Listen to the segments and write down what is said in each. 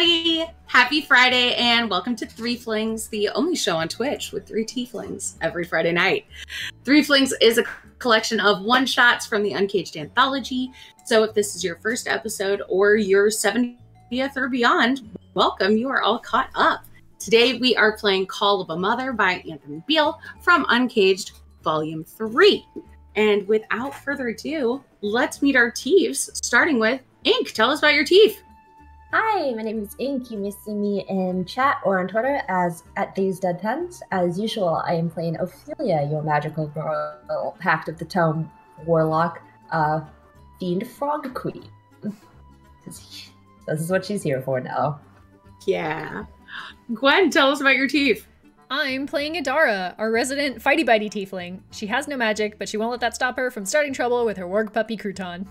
everybody! Happy Friday, and welcome to Threeflings, the only show on Twitch with three tieflings every Friday night. Threeflings is a collection of one shots from the Uncaged anthology. So, if this is your first episode or your 70th or beyond, welcome. You are all caught up. Today, we are playing Call of a Mother by Anthony Beal from Uncaged Volume 3. And without further ado, let's meet our Teeves, starting with Ink. Tell us about your Teef. Hi, my name is Ink. You may see me in chat or on Twitter as at these dead pens. As usual, I am playing Ophelia, your magical girl, Pact of the Tome warlock, uh, fiend frog queen. this is what she's here for now. Yeah. Gwen, tell us about your teef. I'm playing Adara, our resident fighty bitey tiefling. She has no magic, but she won't let that stop her from starting trouble with her warg puppy Crouton.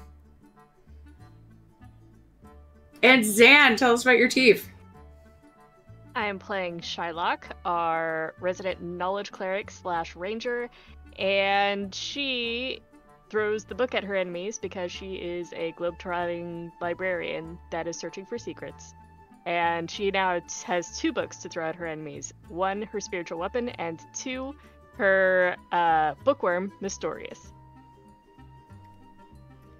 And Zan, tell us about your teef. I am playing Shylock, our resident knowledge cleric slash ranger, and she throws the book at her enemies because she is a globe-trotting librarian that is searching for secrets. And she now has two books to throw at her enemies. One, her spiritual weapon, and two, her uh, bookworm, Mystorious.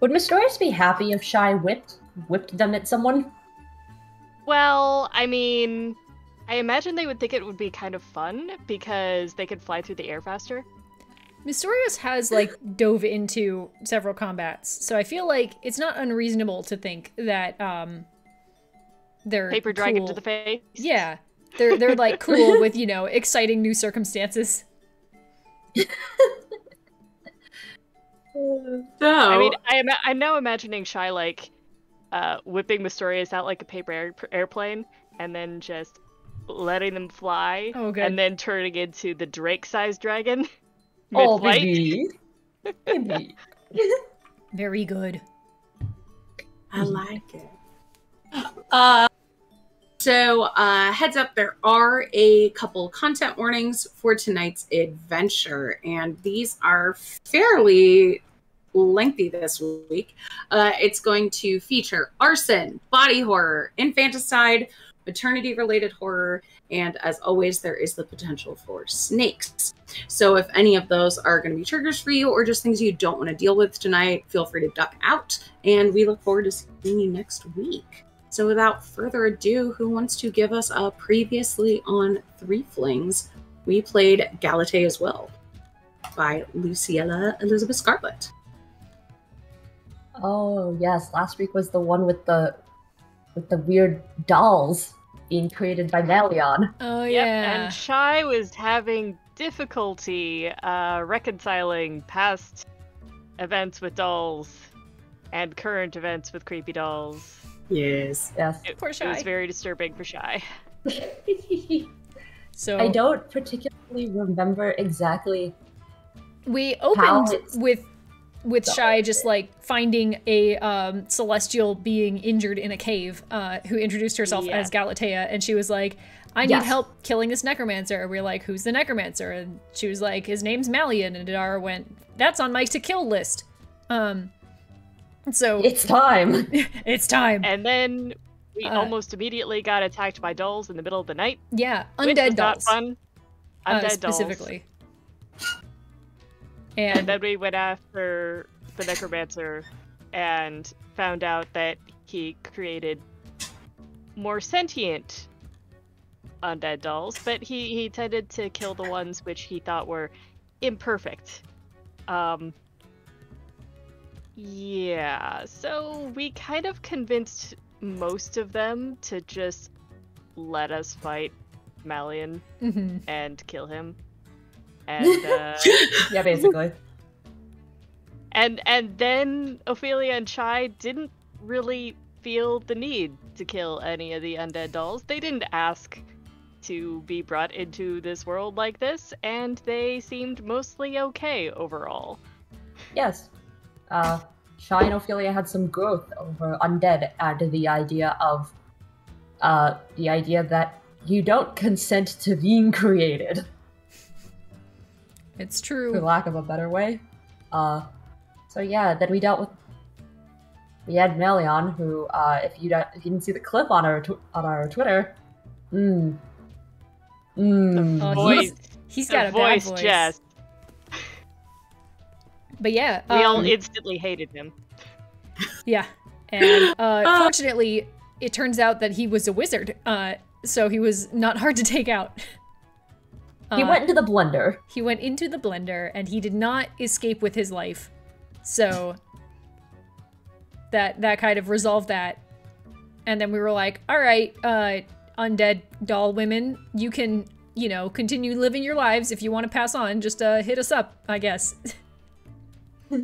Would Mystorious be happy if Shy whipped whipped them at someone? Well, I mean, I imagine they would think it would be kind of fun because they could fly through the air faster. Mystorious has like dove into several combats, so I feel like it's not unreasonable to think that um they're paper cool. dragon to the face. Yeah, they're they're like cool with you know exciting new circumstances. So, I mean, I am I'm now imagining Shy like uh, whipping Mystorious out like a paper air- airplane, and then just letting them fly, Oh, good. and then turning into the Drake-sized dragon. Oh, mid-flight. baby. baby. Very good. I like it. Uh, so, uh, heads up, there are a couple content warnings for tonight's adventure, and these are fairly lengthy this week. Uh, it's going to feature arson, body horror, infanticide, maternity related horror, and as always, there is the potential for snakes. So, if any of those are going to be triggers for you or just things you don't want to deal with tonight, feel free to duck out. And we look forward to seeing you next week. So, without further ado, who wants to give us a previously on Threeflings? We played Galatea as well by Luciella Elizabeth Scarlett. Oh yes, last week was the one with the with the weird dolls being created by Melion. Oh Yep, yeah. and Shy was having difficulty uh, reconciling past events with dolls and current events with creepy dolls. Yes. Yes. It, Poor it was very disturbing for Shy. So I don't particularly remember exactly. we opened it's- with with Shy just like finding a um, celestial being injured in a cave uh, who introduced herself Yeah. as Galatea, and she was like, "I need Yes. help killing this necromancer." And we are like, "Who's the necromancer?" And she was like, "His name's Malian." And Didara went, "That's on my to kill list." Um, so It's time. it's time. And then we Uh, almost immediately got attacked by dolls in the middle of the night. yeah, undead was not dolls fun. uh, Undead dolls. specifically. And And then we went after the necromancer and found out that he created more sentient undead dolls, but he, he tended to kill the ones which he thought were imperfect. Um Yeah, so we kind of convinced most of them to just let us fight Malian Mhm. and kill him. And uh yeah, basically. and and then Ophelia and Shy didn't really feel the need to kill any of the undead dolls. They didn't ask to be brought into this world like this, and they seemed mostly okay overall. Yes. Uh, Shy and Ophelia had some growth over undead and the idea of uh, the idea that you don't consent to being created, It's true. for lack of a better way. Uh, so yeah, then we dealt with we had Melion, who, uh, if you don't, if you didn't see the clip on our tw- on our Twitter, mm, mm, Oh, voice. he's, he's The got a voice, bad voice. Jess. But yeah, We all um, instantly hated him. yeah. And uh, fortunately, it turns out that he was a wizard, uh, so he was not hard to take out. He Uh, went into the blender. he went into the blender and he did not escape with his life. So that that kind of resolved that. And then we were like, all right, uh, undead doll women, you can, you know, continue living your lives if you want to pass on. Just uh, hit us up, I guess.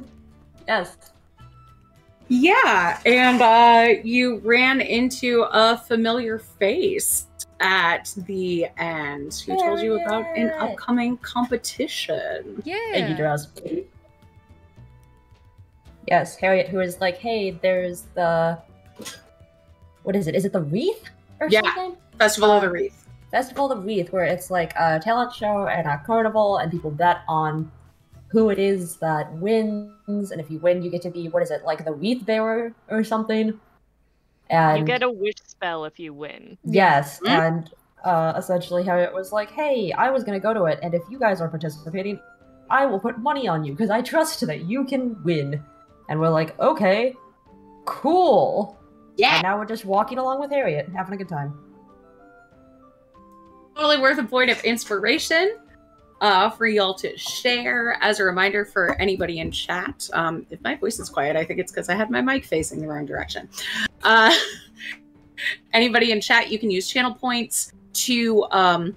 Yes. Yeah, and uh, you ran into a familiar face at the end who told you about an upcoming competition. yeah. Thank you, Drows. Yes, Harriet, who is like, hey, there's the. What is it? Is it the Wreath or Yeah. something? Festival of the Wreath. Festival of the Wreath, where it's like a talent show and a carnival, and people bet on who it is that wins. And if you win, you get to be, what is it, like the Wreath Bearer or something? And You get a wish spell if you win. Yes, Mhm. and uh, essentially Harriet was like, hey, I was gonna go to it, and if you guys are participating, I will put money on you because I trust that you can win. And we're like, okay, cool. Yeah, And now we're just walking along with Harriet, having a good time. totally worth a point of inspiration uh, for y'all to share. As a reminder for anybody in chat, um, if my voice is quiet, I think it's because I had my mic facing the wrong direction. Uh, anybody in chat, you can use channel points to um,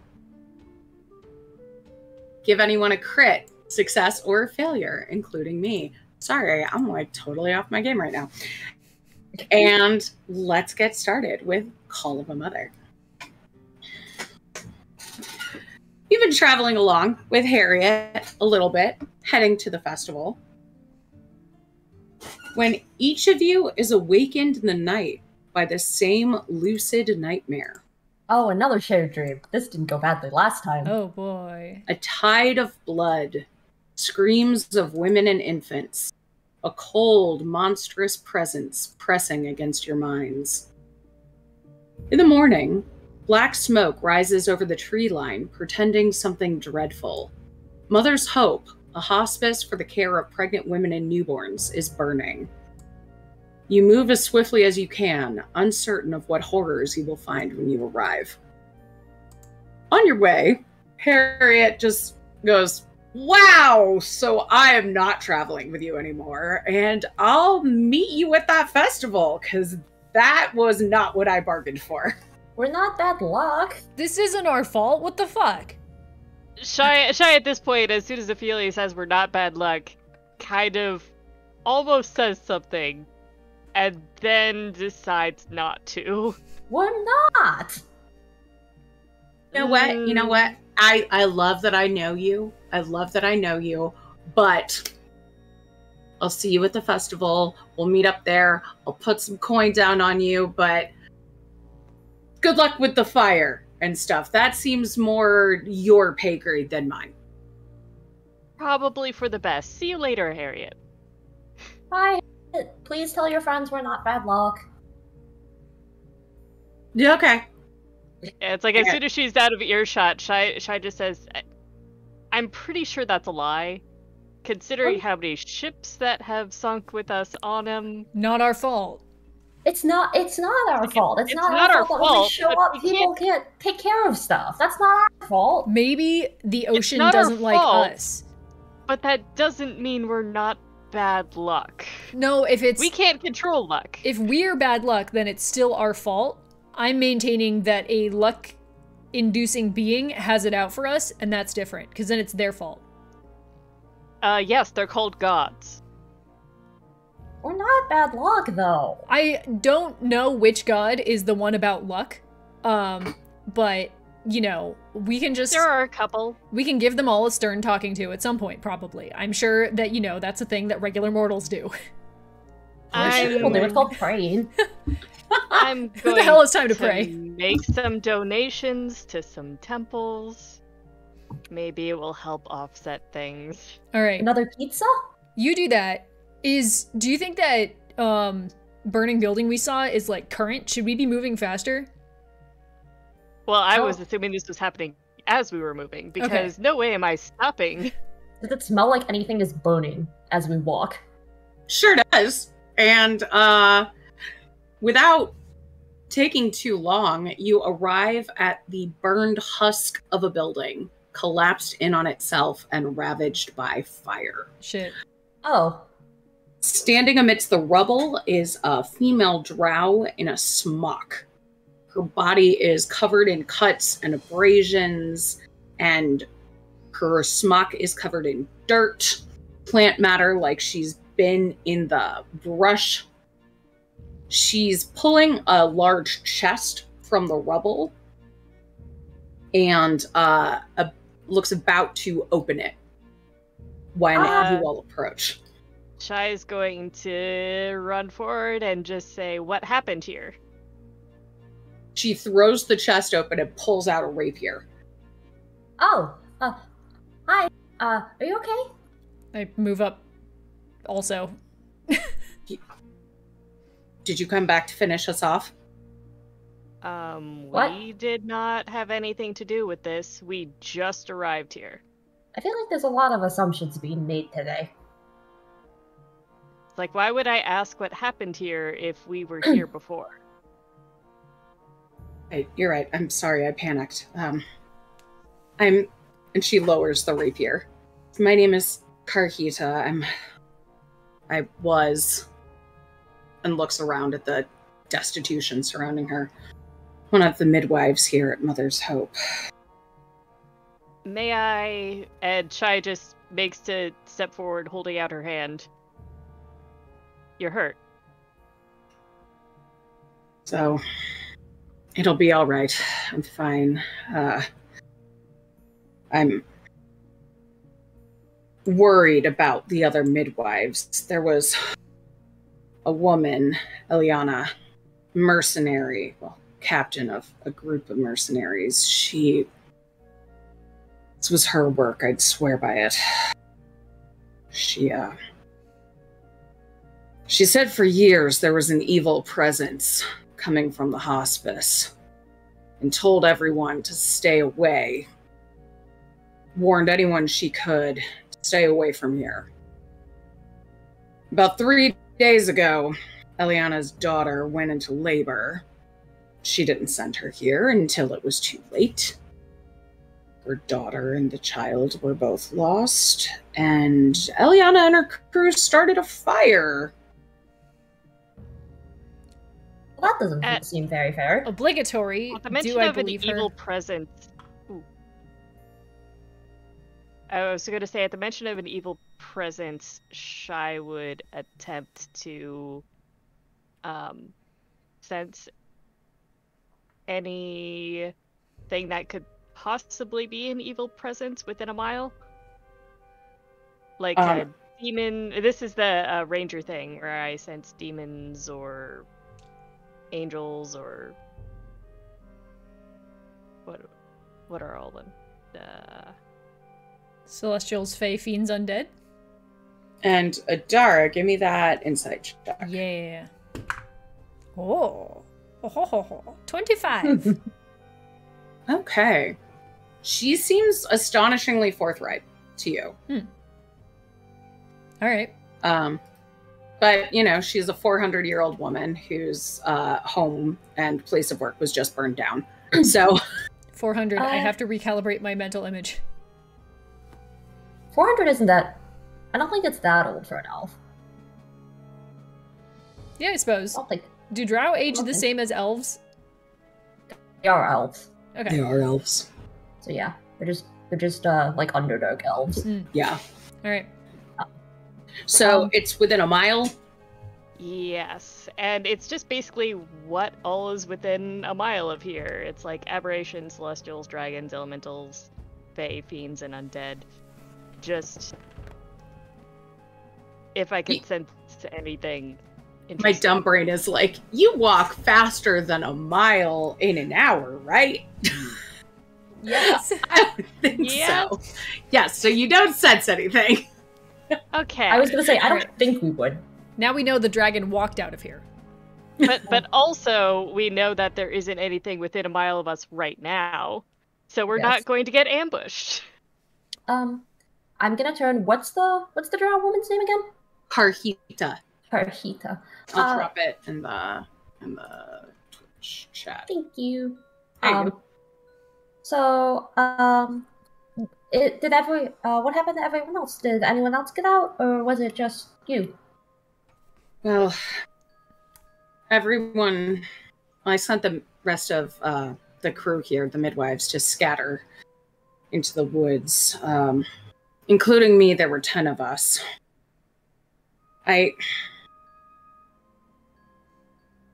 give anyone a crit, success, or failure, including me. Sorry, I'm like totally off my game right now. And let's get started with Call of a Mother. You've been traveling along with Harriet a little bit, heading to the festival. When each of you is awakened in the night by the same lucid nightmare, Oh, another shared dream. This didn't go badly last time. Oh boy. a tide of blood, screams of women and infants, a cold, monstrous presence pressing against your minds. In the morning, black smoke rises over the tree line, pretending something dreadful. Mother's Hope, a hospice for the care of pregnant women and newborns, is burning. You move as swiftly as you can, uncertain of what horrors you will find when you arrive. On your way, Harriet just goes, Wow, so I am not traveling with you anymore, and I'll meet you at that festival because that was not what I bargained for. We're not bad luck. This isn't our fault. What the fuck? Shy, Shy at this point, as soon as Ophelia says we're not bad luck, kind of almost says something, and then decides not to. We're not. You know what? You know what? I I love that I know you. I love that I know you, but I'll see you at the festival. We'll meet up there. I'll put some coin down on you, but good luck with the fire and stuff. That seems more your pay grade than mine. Probably for the best. See you later, Harriet. Bye. Please tell your friends we're not bad luck. Yeah, okay. Yeah, It's like as soon as she's out of earshot, Shy, Shy just says, "I- I'm pretty sure that's a lie. Considering Oh. how many ships that have sunk with us on them. Not our fault. It's not. It's not our It's- fault. It's, it's not, not our our fault that when we fault, show up, people can't... take care of stuff. That's not our fault. Maybe the ocean doesn't like fault. us. But that doesn't mean we're not bad luck. No, if it's we can't control luck. if we're bad luck, then it's still our fault. I'm maintaining that a luck inducing being has it out for us, and that's different, because then it's their fault. Uh, yes, they're called gods. We're not bad luck though. I don't know which god is the one about luck. Um, but you know, we can just There are a couple. we can give them all a stern talking to at some point, probably. I'm sure that, you know, that's a thing that regular mortals do. I'm sure people do. It's called praying. I'm Who the hell is time to pray? Make some donations to some temples. Maybe it will help offset things. All right. Another pizza? You do that. Is do you think that um burning building we saw is like current. Should we be moving faster? Well, I Oh. was assuming this was happening as we were moving because no way am I stopping. Does it smell like anything is burning as we walk? Sure does. And uh without taking too long, you arrive at the burned husk of a building, collapsed in on itself and ravaged by fire. Shit. Oh, Standing amidst the rubble is a female drow in a smock. Her body is covered in cuts and abrasions, and her smock is covered in dirt, plant matter, like she's been in the brush. She's pulling a large chest from the rubble and uh, a, looks about to open it when Ah. you all approach. Shy is going to run forward and just say, What happened here? She throws the chest open and pulls out a rapier. oh, uh, hi. Uh, are you okay? I move up also. Did you come back to finish us off? Um, What? we did not have anything to do with this. We just arrived here. I feel like there's a lot of assumptions being made today. Like, why would I ask what happened here if we were here before? I, you're right. I'm sorry. I panicked. Um, I'm, and she lowers the rapier. My name is Karhita. I'm, I was, and looks around at the destitution surrounding her. One of the midwives here at Mother's Hope. May I? And Shy just makes to step forward, holding out her hand. You're hurt. So, it'll be all right. I'm fine. Uh, I'm worried about the other midwives. There was a woman, Eliana, mercenary, well, captain of a group of mercenaries. She. This was her work, I'd swear by it. She, uh. She said for years there was an evil presence coming from the hospice and told everyone to stay away. Warned anyone she could to stay away from here. About three days ago, Eliana's daughter went into labor. She didn't send her here until it was too late. Her daughter and the child were both lost, and Eliana and her crew started a fire. Well, that doesn't Uh, seem very fair. Obligatory. Well, the mention Do I of an believe her? evil presence. Ooh. I was going to say, at the mention of an evil presence, Shy would attempt to um, sense anything that could possibly be an evil presence within a mile. Like a Um, demon. This is the uh, ranger thing where I sense demons or angels or what? What are all them? Uh, Celestials, Fey, Fiends, Undead. And Adara, give me that insight check. Yeah. Oh. Ho, ho, ho, ho. 25. Okay. She seems astonishingly forthright to you. All right. Um, but, you know, she's a 400 year old woman whose uh, home and place of work was just burned down. So, 400. I Uh, have to recalibrate my mental image. 400 isn't that. I don't think it's that old for an elf. Yeah, I suppose. I don't think Do drow age the same as elves? they are elves. Okay. They are elves. So yeah, they're just they're just uh like underdog elves. Yeah. All right. So Um, it's within a mile. Yes, and it's just basically what all is within a mile of here. It's like aberrations, celestials, dragons, elementals, fae, fiends, and undead. Just if I could sense anything. My dumb brain is like, you walk faster than a mile in an hour, right? Yes. I think Yes. so. Yes, so you don't sense anything. Okay. I was gonna say I don't think we would. now we know the dragon walked out of here. but but also we know that there isn't anything within a mile of us right now, so we're Yes. not going to get ambushed. Um, I'm gonna turn. What's the what's the drow woman's name again? Karhita. Parhita. I'll Uh, drop it in the in the Twitch chat. Thank you. There you um, go. So, um, it, did every uh, what happened to everyone else? Did anyone else get out, or was it just you? Well, everyone, I sent the rest of uh, the crew here, the midwives, to scatter into the woods, um, including me. There were ten of us. I,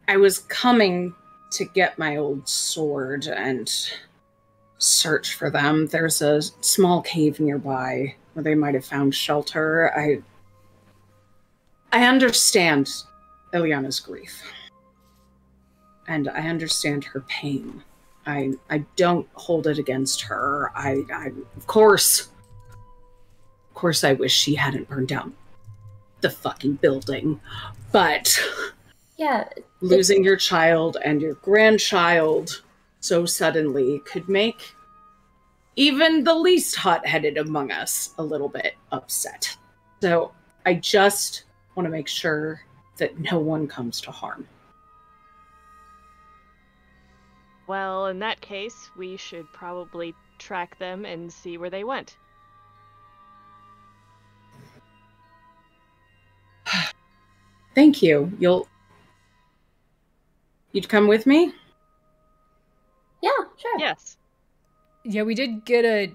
I was coming to get my old sword and search for them. There's a small cave nearby where they might have found shelter. I I understand Eliana's grief. And I understand her pain. I I don't hold it against her. I, I of course of course I wish she hadn't burned down the fucking building. But Yeah, losing your child and your grandchild so suddenly could make even the least hot-headed among us a little bit upset. So I just want to make sure that no one comes to harm. Well, in that case, we should probably track them and see where they went. Thank you. You'll You'd come with me? Yeah, sure. Yes. Yeah, we did get a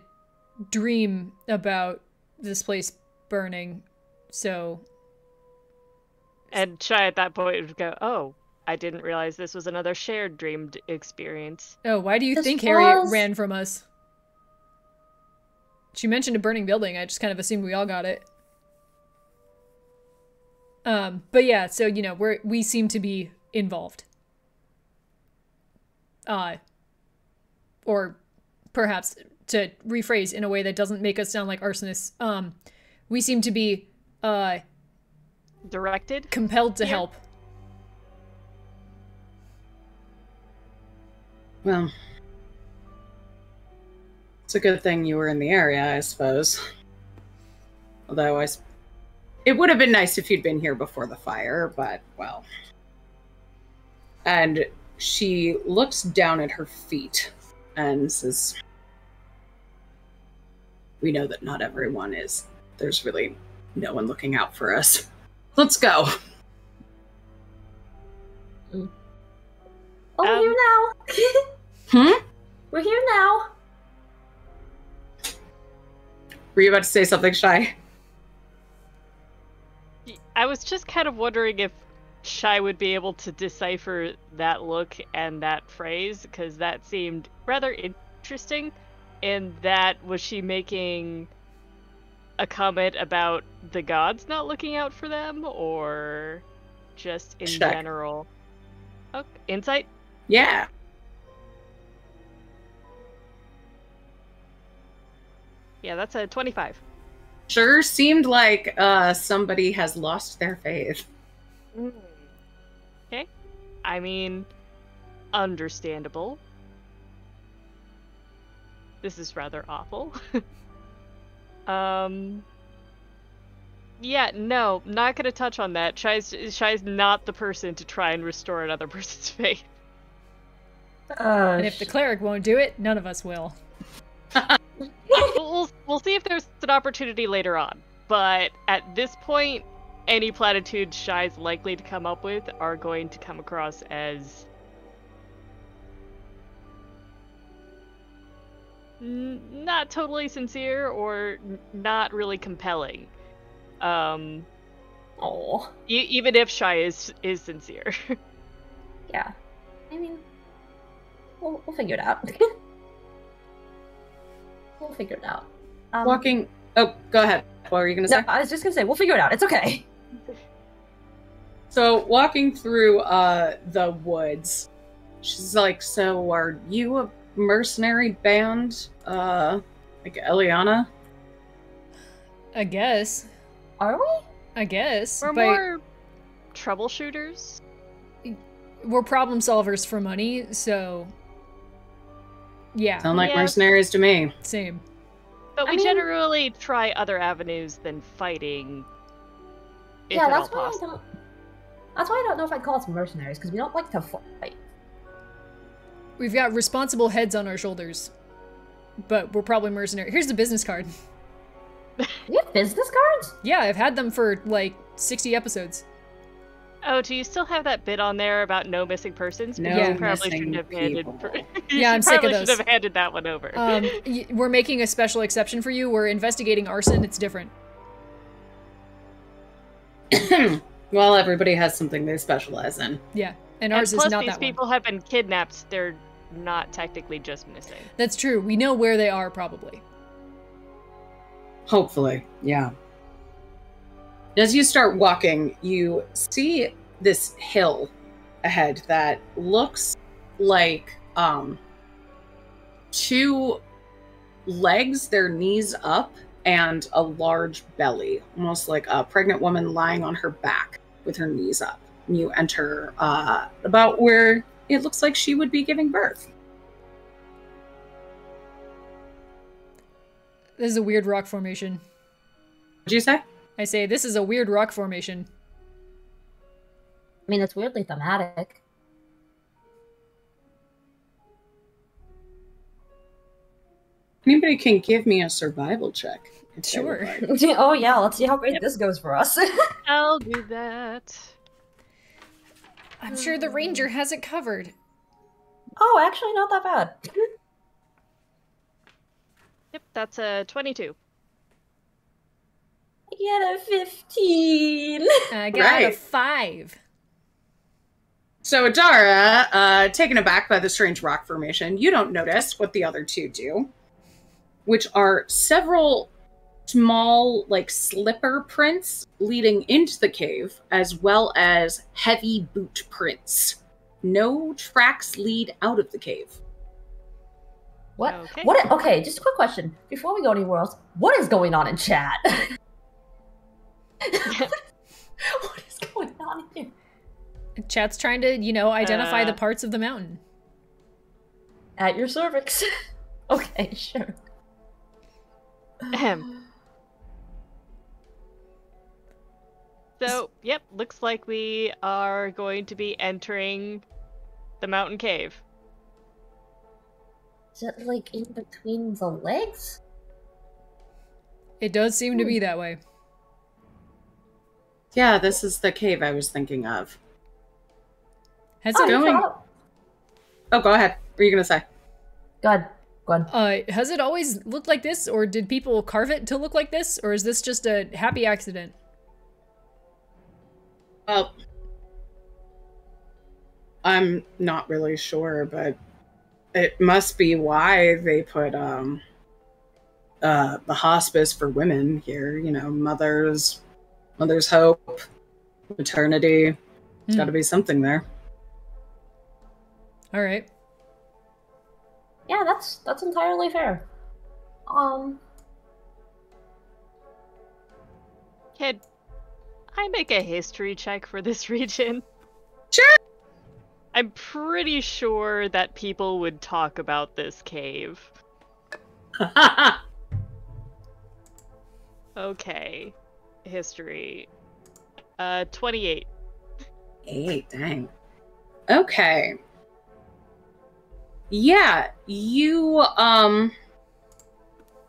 dream about this place burning, so And Shy at that point would go, "Oh, I didn't realize this was another shared dream d- experience." Oh, why do you This think Harriet ran from us? She mentioned a burning building. I just kind of assumed we all got it. Um, but yeah, so you know, we're we seem to be involved. Uh or perhaps to rephrase in a way that doesn't make us sound like arsonists, um, we seem to be uh Directed. compelled to Yeah. help. Well, it's a good thing you were in the area, I suppose. Although I, s- it would have been nice if you'd been here before the fire, but well. And she looks down at her feet and says, "We know that not everyone is. There's really no one looking out for us. Let's go." Oh, we're Um, here now. Hmm? we're here now. Were you about to say something shy? I was just kind of wondering if Shy would be able to decipher that look and that phrase because that seemed rather interesting. In that, was she making a comment about the gods not looking out for them, or just in Check. general? Okay. Insight. Yeah. Yeah, that's a twenty-five. Sure seemed like uh, somebody has lost their faith. Okay. I mean, understandable. This is rather awful. um. Yeah, no, not gonna touch on that. Shy's, Shy's not the person to try and restore another person's faith. Uh, And if the cleric won't do it, none of us will. we'll, we'll, we'll see if there's an opportunity later on. But at this point, any platitudes Shy's likely to come up with are going to come across as n- not totally sincere or n- not really compelling. Um, oh, e- even if Shy is is sincere. yeah. I mean, we'll, we'll figure it out. we'll figure it out. Um, Walking. Oh, go ahead. What were you going to No, say? I was just gonna say we'll figure it out. It's okay. So, walking through uh, the woods, she's like, So, are you a mercenary band? Uh, like Eliana? I guess. Are we? I guess. We're but more troubleshooters. we're problem solvers for money, so yeah, Sound like Yeah. mercenaries to me. same. But I we mean- generally try other avenues than fighting. If yeah, at that's all why I don't. That's why I don't know if I'd call us mercenaries because we don't like to fight. We've got responsible heads on our shoulders, but we're probably mercenary. Here's the business card. You have business cards? Yeah, I've had them for like 60 episodes. Oh, do you still have that bit on there about no missing persons? No Yeah. probably missing shouldn't have handed. people. you Yeah, I'm sick of probably those. should have handed that one over. Um, we're making a special exception for you. We're investigating arson. It's different. well, everybody has something they specialize in. Yeah, and and ours plus, is not these that people one. have been kidnapped. They're not technically just missing. That's true. We know where they are probably. Hopefully, yeah. As you start walking, you see this hill ahead that looks like um two legs, their knees up, and a large belly, almost like a pregnant woman lying on her back with her knees up. And you enter uh, about where it looks like she would be giving birth. This is a weird rock formation. What'd you say? I say this is a weird rock formation. I mean, it's weirdly thematic. Anybody can give me a survival check. if they would Sure. oh yeah, let's see how great Yep. this goes for us. I'll do that. I'm sure the ranger has it covered. oh, actually, not that bad. Yep, that's a 22. I get a fifteen. I got a five. So Adara, uh, taken aback by the strange rock formation, you don't notice what the other two do, which are several small, like slipper prints leading into the cave, as well as heavy boot prints. No tracks lead out of the cave. What? Okay. What? Okay, just a quick question before we go anywhere else. What is going on in chat? what is going on here? Chat's trying to, you know, identify the Uh. parts of the mountain. At your cervix. okay, sure. Ahem. So, yep, looks like we are going to be entering the mountain cave. Is it like in between the legs? It does seem to be that way. Yeah, this is the cave I was thinking of. Has oh, it you going- brought Oh, go ahead. What are you gonna say? Go ahead. Go ahead. uh has it always looked like this or did people carve it to look like this or is this just a happy accident? Well, I'm not really sure, but it must be why they put um uh the hospice for women here, you know, mothers mother's hope, maternity. There's Hmm. got to be something there. All right. Yeah, that's that's entirely fair. Um, Can I make a history check for this region? Sure. I'm pretty sure that people would talk about this cave. Okay. History. Uh, 28. Eight, dang. Okay. Yeah, you um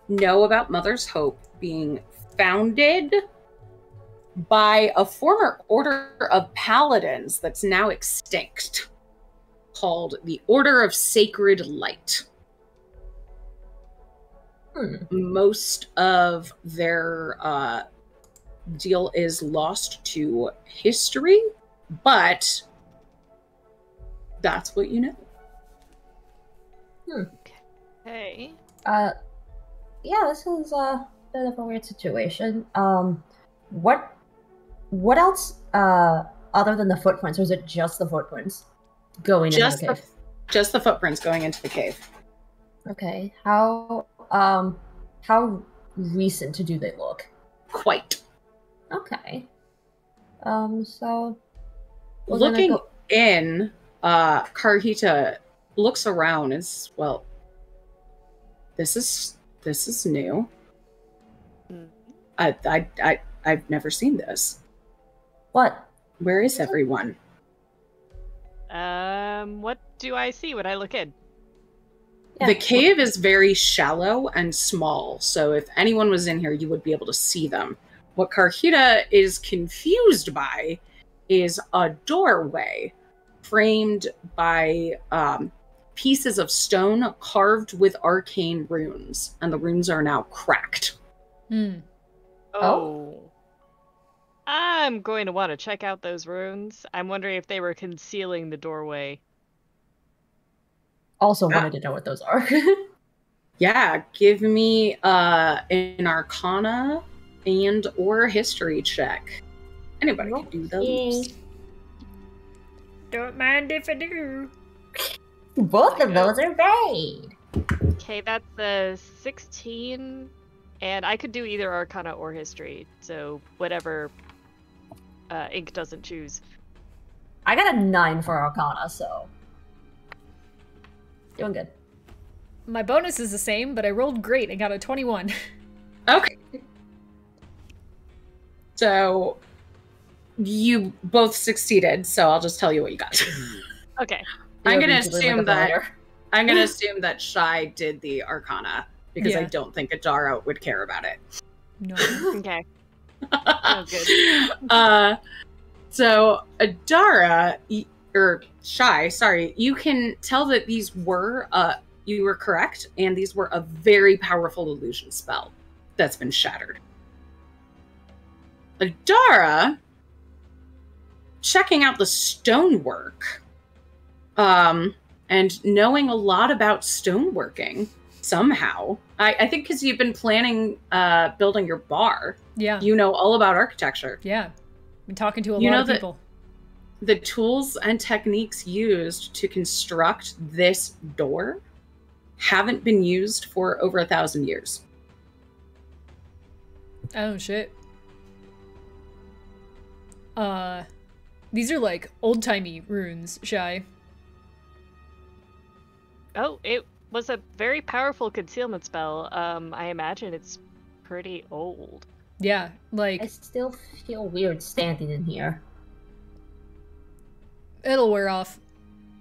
know about Mother's Hope being founded by a former order of paladins that's now extinct called the Order of Sacred Light. hmm. Most of their uh deal is lost to history, but that's what you know. Hey. Uh, yeah, this is a bit of a weird situation. Um, what, what else? Uh, other than the footprints, or is it just the footprints going just into the the, cave? just the footprints going into the cave. Okay. How um, how recent do they look? Quite. Okay. Um, so Looking go- in, uh, Karhita looks around and says, "Well, this is this is new. Hmm. I, I, I, I've never seen this. What? Where is everyone? Um, what do I see when I look in? Yeah. The cave is very shallow and small, so if anyone was in here, you would be able to see them. What Karhita is confused by is a doorway framed by um, pieces of stone carved with arcane runes, and the runes are now cracked. Hmm. Oh. I'm going to want to check out those runes. I'm wondering if they were concealing the doorway. Also Yeah. wanted to know what those are. Yeah, give me uh, an Arcana and or history check. Anybody can do those. Don't mind if I do. Both of those are made. Okay, that's a 16, and I could do either Arcana or History, so whatever uh, Ink doesn't choose. I got a nine for Arcana, so doing good. My bonus is the same, but I rolled great and got a 21. Okay. So you both succeeded, so I'll just tell you what you got. Okay. I'm gonna assume like that. I'm gonna assume that Shy did the Arcana because I don't think Adara would care about it. No. Okay. Oh, good. Uh, so Adara or Shy, sorry, you can tell that these were uh you were correct, and these were a very powerful illusion spell that's been shattered. Adara, checking out the stonework, um, and knowing a lot about stoneworking somehow. I, I think because you've been planning uh building your bar, Yeah. you know all about architecture. Yeah. Been talking to a You lot know of that- people. the tools and techniques used to construct this door haven't been used for over a thousand years. Oh shit. Uh these are like old timey runes, Shy. Oh, it was a very powerful concealment spell. Um, I imagine it's pretty old. Yeah, like I still feel weird standing in here. it'll wear off.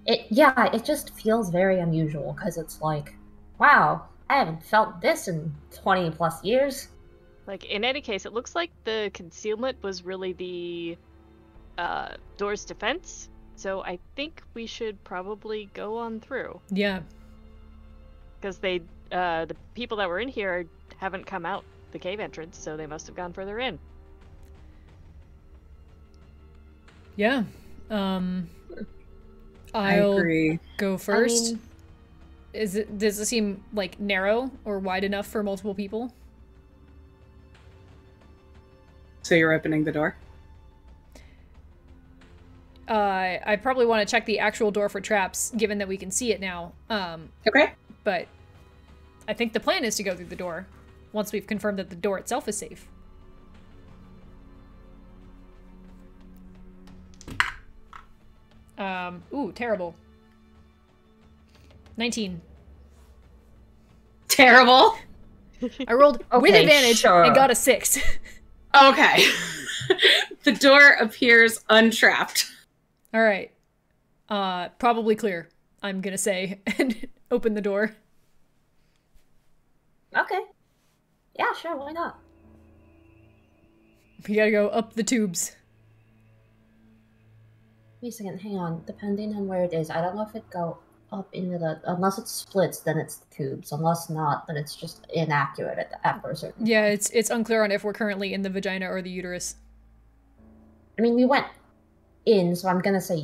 It yeah, it just feels very unusual because it's like, wow, I haven't felt this in twenty plus years. Like, in any case, it looks like the concealment was really the uh, door's defense. So I think we should probably go on through Yeah. because they, uh, the people that were in here haven't come out the cave entrance, so they must have gone further in. Yeah. Um I I'll agree. go first. I mean, Is it does it seem like narrow or wide enough for multiple people? So you're opening the door? Uh I probably want to check the actual door for traps given that we can see it now. Um Okay. but I think the plan is to go through the door once we've confirmed that the door itself is safe. Um, ooh, terrible. 19. Terrible. I rolled with advantage sure. and got a 6. Okay. the door appears untrapped. All right. Uh, probably clear, I'm going to say, and open the door. Okay. Yeah, sure, why not? We gotta go up the tubes. Wait a second, hang on. Depending on where it is, I don't know if it go up into the unless it splits, then it's the tubes. Unless not, then it's just inaccurate at the after a certain. Yeah, it's it's unclear on if we're currently in the vagina or the uterus. I mean, we went in, so I'm gonna say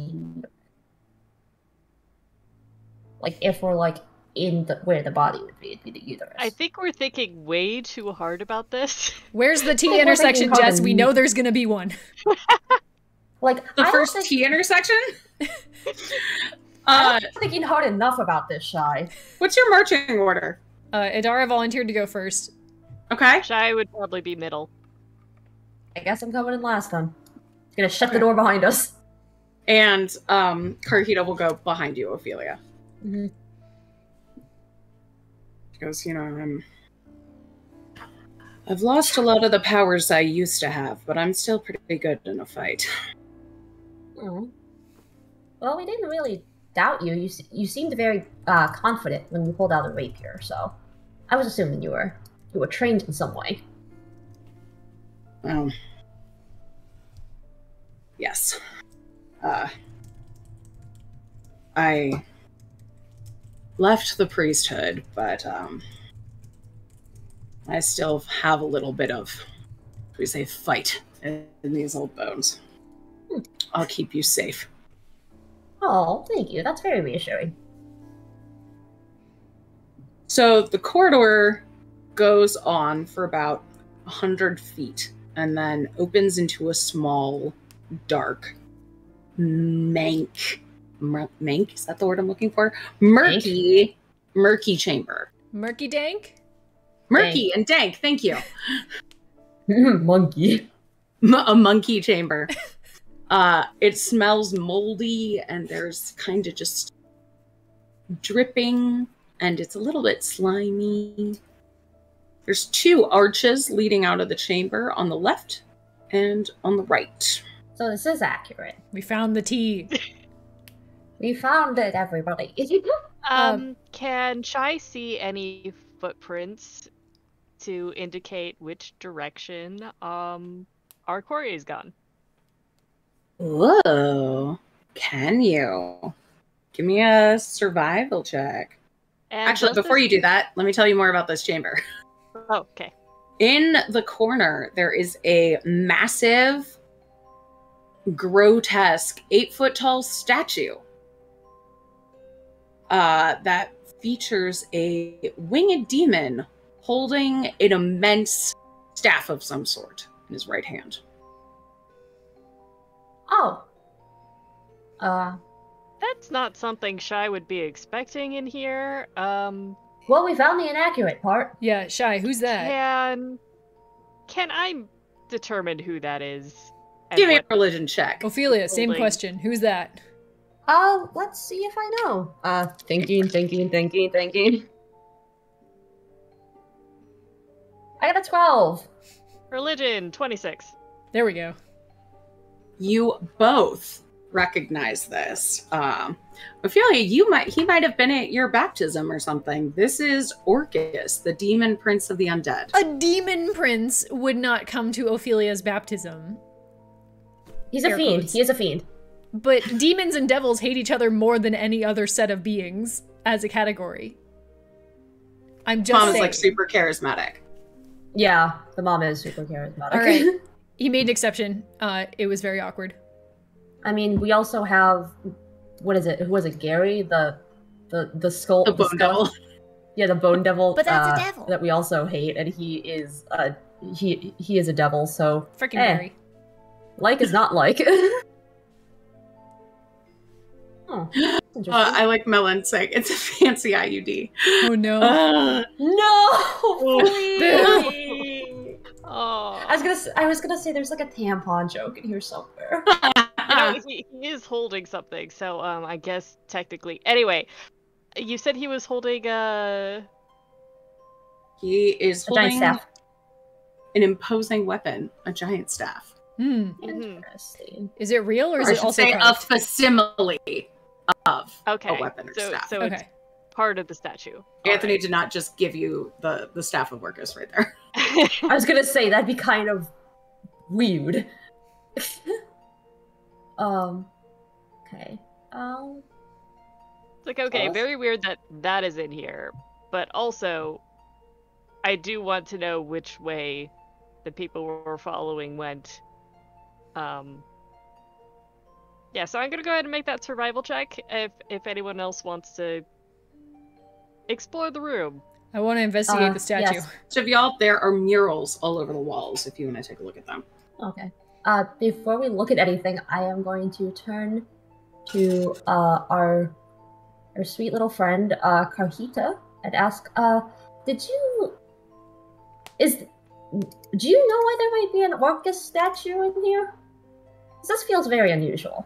like if we're like in the where the body would be, it'd be the uterus. I think we're thinking way too hard about this. Where's the T intersection, Jess? We know there's gonna be one. like The I first think, T intersection? I'm uh, thinking hard enough about this, shy. what's your marching order? Uh, Adara volunteered to go first. Okay. Shy would probably be middle. I guess I'm coming in last then. Gonna shut the door behind us. And um, Carhita will go behind you, Ophelia. Mhm. Goes, you know, I'm. I've lost a lot of the powers I used to have, but I'm still pretty good in a fight. Oh. Well, we didn't really doubt you. You you seemed very uh, confident when you pulled out the rapier, so I was assuming you were you were trained in some way. Um. Yes. Uh. I left the priesthood, but um, I still have a little bit of, we say, fight in, in these old bones. I'll keep you safe. Oh, thank you. That's very reassuring. So the corridor goes on for about a hundred feet and then opens into a small, dark, mank, mank. Is that the word I'm looking for? Murky, murky chamber. Murky Dank? Murky and dank. Thank you. Monkey. M- a monkey chamber. uh, it smells moldy and there's kind of just dripping and it's a little bit slimy. There's two arches leading out of the chamber on the left and on the right. So this is accurate. We found the tea. We found it, everybody. Um, can Shy see any footprints to indicate which direction um our quarry is gone? Whoa. Can you? Give me a survival check. And Actually, before this- you do that, let me tell you more about this chamber. Oh, okay. In the corner, there is a massive, grotesque, eight foot tall statue uh, that features a winged demon holding an immense staff of some sort in his right hand. oh. Uh. That's not something Shy would be expecting in here. Um, Well, we found the inaccurate part. Yeah, Shy, who's that? can can I determine who that is? Give me a religion check. Ophelia, same Holding. question. Who's that? Uh, let's see if I know. Uh, thinking, thinking, thinking, thinking. I got a 12. religion twenty six. There we go. You both recognize this. Um, Ophelia, you might he might have been at your baptism or something. This is Orcus, the demon prince of the undead. A demon prince would not come to Ophelia's baptism. He's a Air fiend. quotes. He is a fiend. But demons and devils hate each other more than any other set of beings as a category. I'm just Mom is like super charismatic. Yeah, the mom is super charismatic. All right. he made an exception. Uh, it was very awkward. I mean, we also have what is it? Who was it? Gary, the the the skull, The bone skull- devil. Yeah, the bone devil. But that's a uh, devil. that we also hate, and he is uh he he is a devil. So Freaking Eh. Gary. like is not like. oh, that's interesting. Uh, I like Melon saying it's a fancy IUD. Oh no. Uh, no, please. Oh, I was gonna s- I was gonna say there's like a tampon joke in here somewhere. you know, he, he is holding something, so um, I guess technically. Anyway, you said he was holding uh he is A giant holding staff. an imposing weapon, a giant staff. Hmm. Mhm. Interesting. Is it real or is I it also say a facsimile of okay a weapon or so staff. so it's part of the statue. Anthony did not just give you the the staff of Orcus right there. I was gonna say that'd be kind of weird. um. Okay. Um. It's like okay, Us? very weird that that is in here, but also I do want to know which way the people we're following went. Um Yeah, so I'm gonna go ahead and make that survival check if if anyone else wants to explore the room. I want to investigate Uh, the statue. yes. So if y'all, there are murals all over the walls if you want to take a look at them. Okay. Uh, before we look at anything, I am going to turn to uh, our our sweet little friend uh, Carhita and ask, uh, did you is do you know why there might be an Orcus statue in here? This feels very unusual.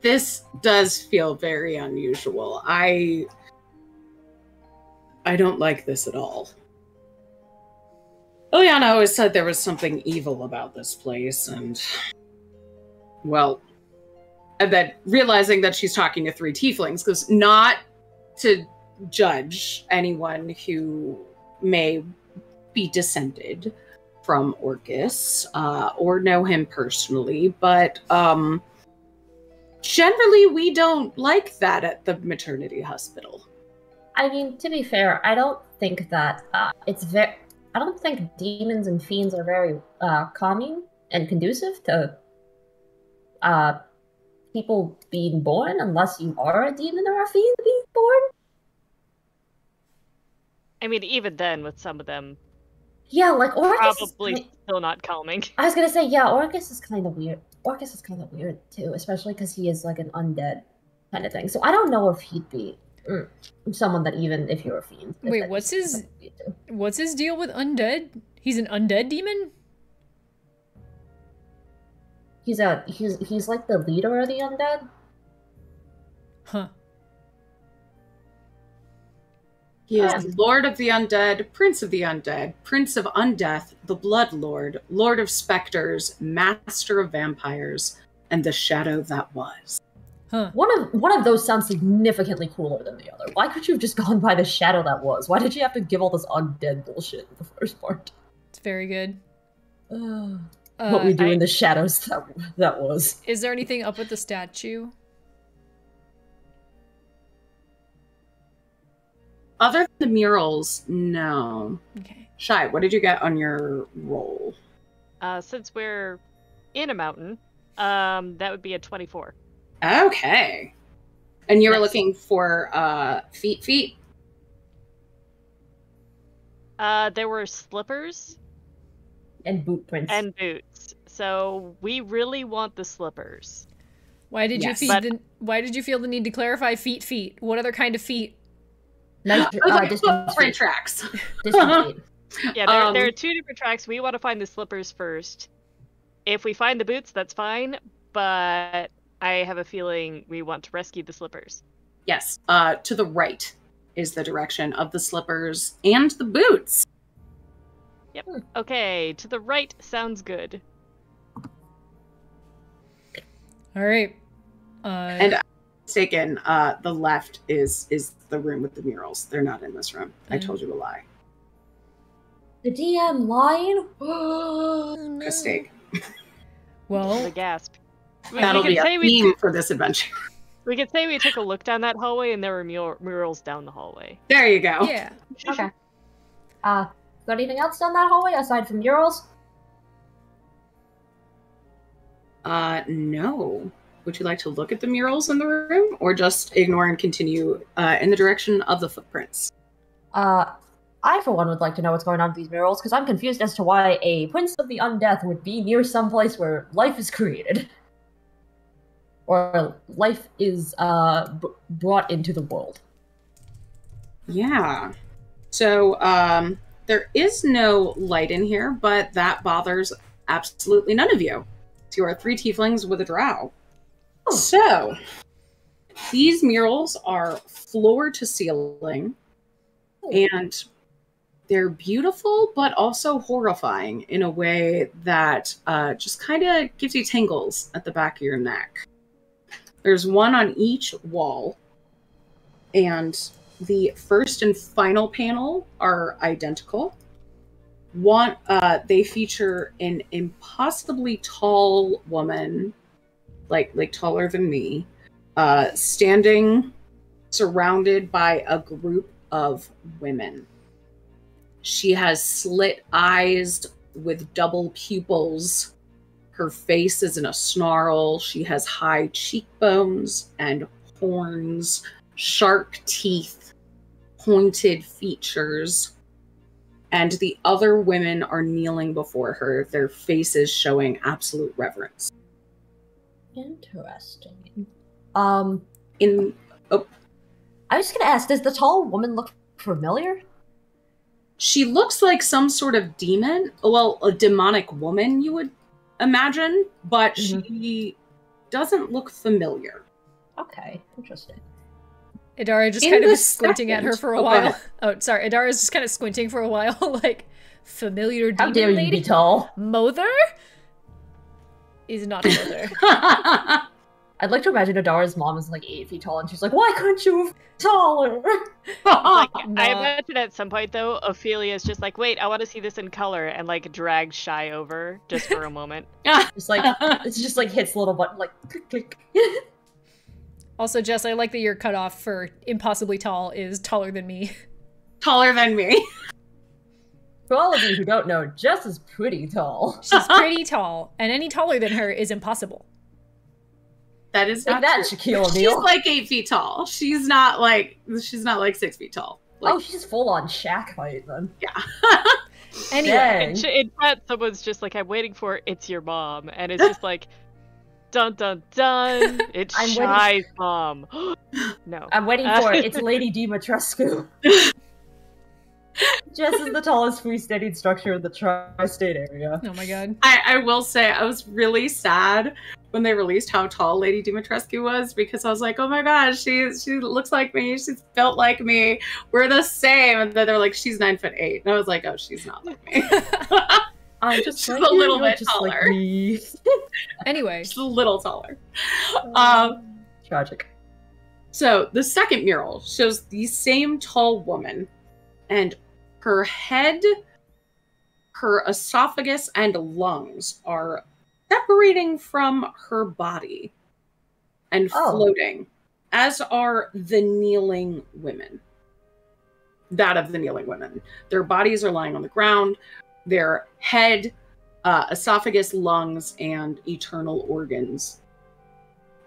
This does feel very unusual. I I don't like this at all. Liliana always said there was something evil about this place, and well, and then realizing that she's talking to three tieflings, because not to judge anyone who may be descended from Orcus uh, or know him personally, but um, generally we don't like that at the maternity hospital. I mean, to be fair, I don't think that uh, it's very. I don't think demons and fiends are very uh, calming and conducive to uh, people being born, unless you are a demon or a fiend being born. I mean, even then, with some of them, Yeah, like Orcus. is probably ki- still not calming. I was gonna say, yeah, Orcus is kind of weird. Orcus is kind of weird too, especially because he is like an undead kind of thing. So I don't know if he'd be mm, someone that even if you're a fiend. Wait, what's his- something you do. What's his deal with undead? He's an undead demon? He's a he's he's like the leader of the undead. Huh. He is Ah. Lord of the Undead, Prince of the Undead, Prince of Undeath, the Blood Lord, Lord of Specters, Master of Vampires, and the Shadow that was. Huh. One of one of those sounds significantly cooler than the other. Why could you have just gone by the shadow that was? Why did you have to give all this undead bullshit in the first part? It's very good. Uh, what we do I- in the shadows that that was. Is there anything up with the statue? Other than the murals, no. Okay. Shy, what did you get on your roll? Uh, since we're in a mountain, um, that would be a 24. Okay. And you were Yes. looking for uh feet feet? Uh, there were slippers And boot prints. and boots, so we really want the slippers. Why did Yes. you feel But- the Why did you feel the need to clarify feet? Feet. What other kind of feet? Measure, uh, like distance footprint feet. tracks. Distance feet. Yeah, there, Um, there are two different tracks. We want to find the slippers first. If we find the boots, that's fine, but I have a feeling we want to rescue the slippers. Yes. Uh to the right is the direction of the slippers and the boots. Yep. Okay, to the right sounds good. All right. Uh, And I'm mistaken, uh the left is is the room with the murals. They're not in this room. I Mm. told you a lie. The DM lying. Mistake. The well, gasp. We, That'll we be could a say we, theme for this adventure. we could say we took a look down that hallway and there were mur- murals down the hallway. There you go. yeah. Okay. Uh, got anything else down that hallway aside from murals? Uh, no. Would you like to look at the murals in the room, or just ignore and continue uh, in the direction of the footprints? Uh, I for one would like to know what's going on with these murals because I'm confused as to why a Prince of the Undeath would be near some place where life is created, or life is uh b- brought into the world. Yeah. So, um, there is no light in here, but that bothers absolutely none of you. So you are three tieflings with a drow. So, these murals are floor to ceiling, and they're beautiful, but also horrifying in a way that uh, just kind of gives you tingles at the back of your neck. There's one on each wall, and the first and final panel are identical. One, uh, they feature an impossibly tall woman, like like taller than me, uh, standing surrounded by a group of women. She has slit eyes with double pupils. Her face is in a snarl. She has high cheekbones and horns, sharp teeth, pointed features. And the other women are kneeling before her, their faces showing absolute reverence. Interesting. Um, In oh, I was gonna ask, does the tall woman look familiar? she looks like some sort of demon, well, a demonic woman, you would imagine, but she doesn't look familiar. Okay, interesting. Adara just In kind of is squinting at her for a oh, while. ahead. Oh, sorry. Adara's just kind of squinting for a while, like familiar demon How demon dare you lady. be tall? Mother is not a mother. I'd like to imagine Adara's mom is like eight feet tall, and she's like, "Why couldn't you have Like, taller?" I Nah. imagine at some point though, Ophelia is just like, wait, I want to see this in color, and like drags Shy over just for a moment. It's like it's just like hits the little button, like click click. Also, Jess, I like that your cutoff for impossibly tall is taller than me. Taller than me. For all of you who don't know, Jess is pretty tall. She's pretty tall, and any taller than her is impossible. That is Take not that, true. Shaquille She's like eight feet tall. She's not like she's not like six feet tall. Oh, like, oh, she's full on Shaq height then. Yeah. anyway, In, ch- in chat, someone's just like, I'm waiting for it's your mom, and it's just like, dun dun dun, it's I'm waiting- Shy's mom. no. I'm waiting uh, for it. It's Lady Dimitrescu. Jess is the tallest freestanding structure in the tri-state area. oh my god. I, I will say I was really sad when they released how tall Lady Dimitrescu was because I was like, oh my god, she she looks like me, she's built like me, we're the same. And then they're like, she's nine foot eight, and I was like, oh, she's not like me. I'm just She's like a little bit just like taller. me. Anyway, she's a little taller. Um, Tragic. So the second mural shows the same tall woman, and her head, her esophagus, and lungs are separating from her body and Oh. floating, as are the kneeling women. That of the kneeling women. Their bodies are lying on the ground, their head, uh, esophagus, lungs, and eternal organs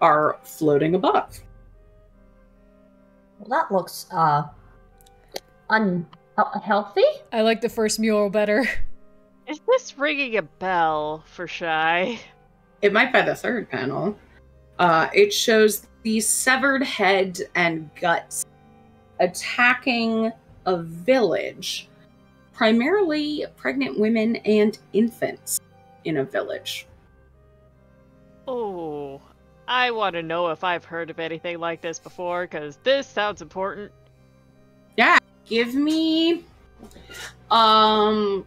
are floating above. Well, that looks uh unhealthy. I like the first mural better. Is this ringing a bell for Shy? It might be the third panel. Uh, it shows the severed head and guts attacking a village, primarily pregnant women and infants in a village. Oh, I want to know if I've heard of anything like this before, because this sounds important. Give me, um,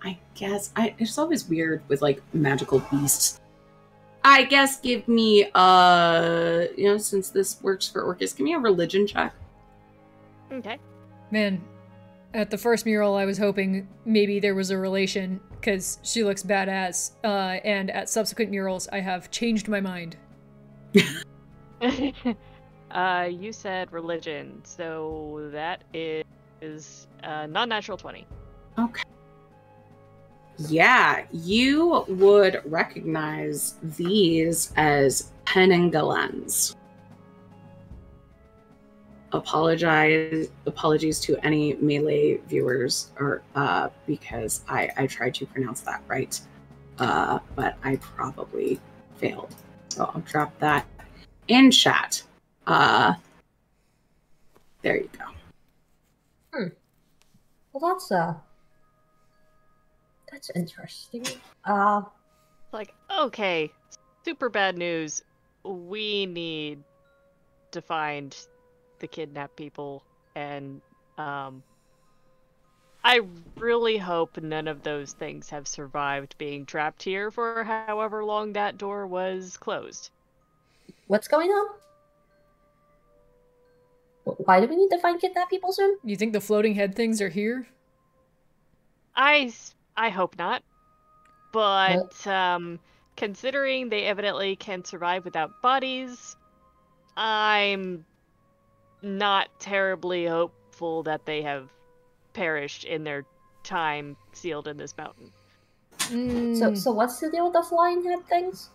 I guess I. It's always weird with like magical beasts. I guess give me, uh, you know, since this works for Orcus, give me a religion check. Okay. Man, at the first mural, I was hoping maybe there was a relation because she looks badass. Uh, and at subsequent murals, I have changed my mind. uh, you said religion, so that is, is uh, non-natural twenty. Okay. Yeah, you would recognize these as penanggalans. Apologize apologies to any Malay viewers or uh because I, I tried to pronounce that right. Uh but I probably failed. So I'll drop that in chat. Uh there you go. Hmm. Well, that's uh, that's interesting. Uh, Like, okay, super bad news. We need to find the kidnapped people, and um, I really hope none of those things have survived being trapped here for however long that door was closed. what's going on? Wh- Why do we need to find kidnapped people soon? You think the floating head things are here? I I hope not, but um, considering they evidently can survive without bodies, I'm not terribly hopeful that they have perished in their time sealed in this mountain. So, Mm, so what's the deal with the flying head things?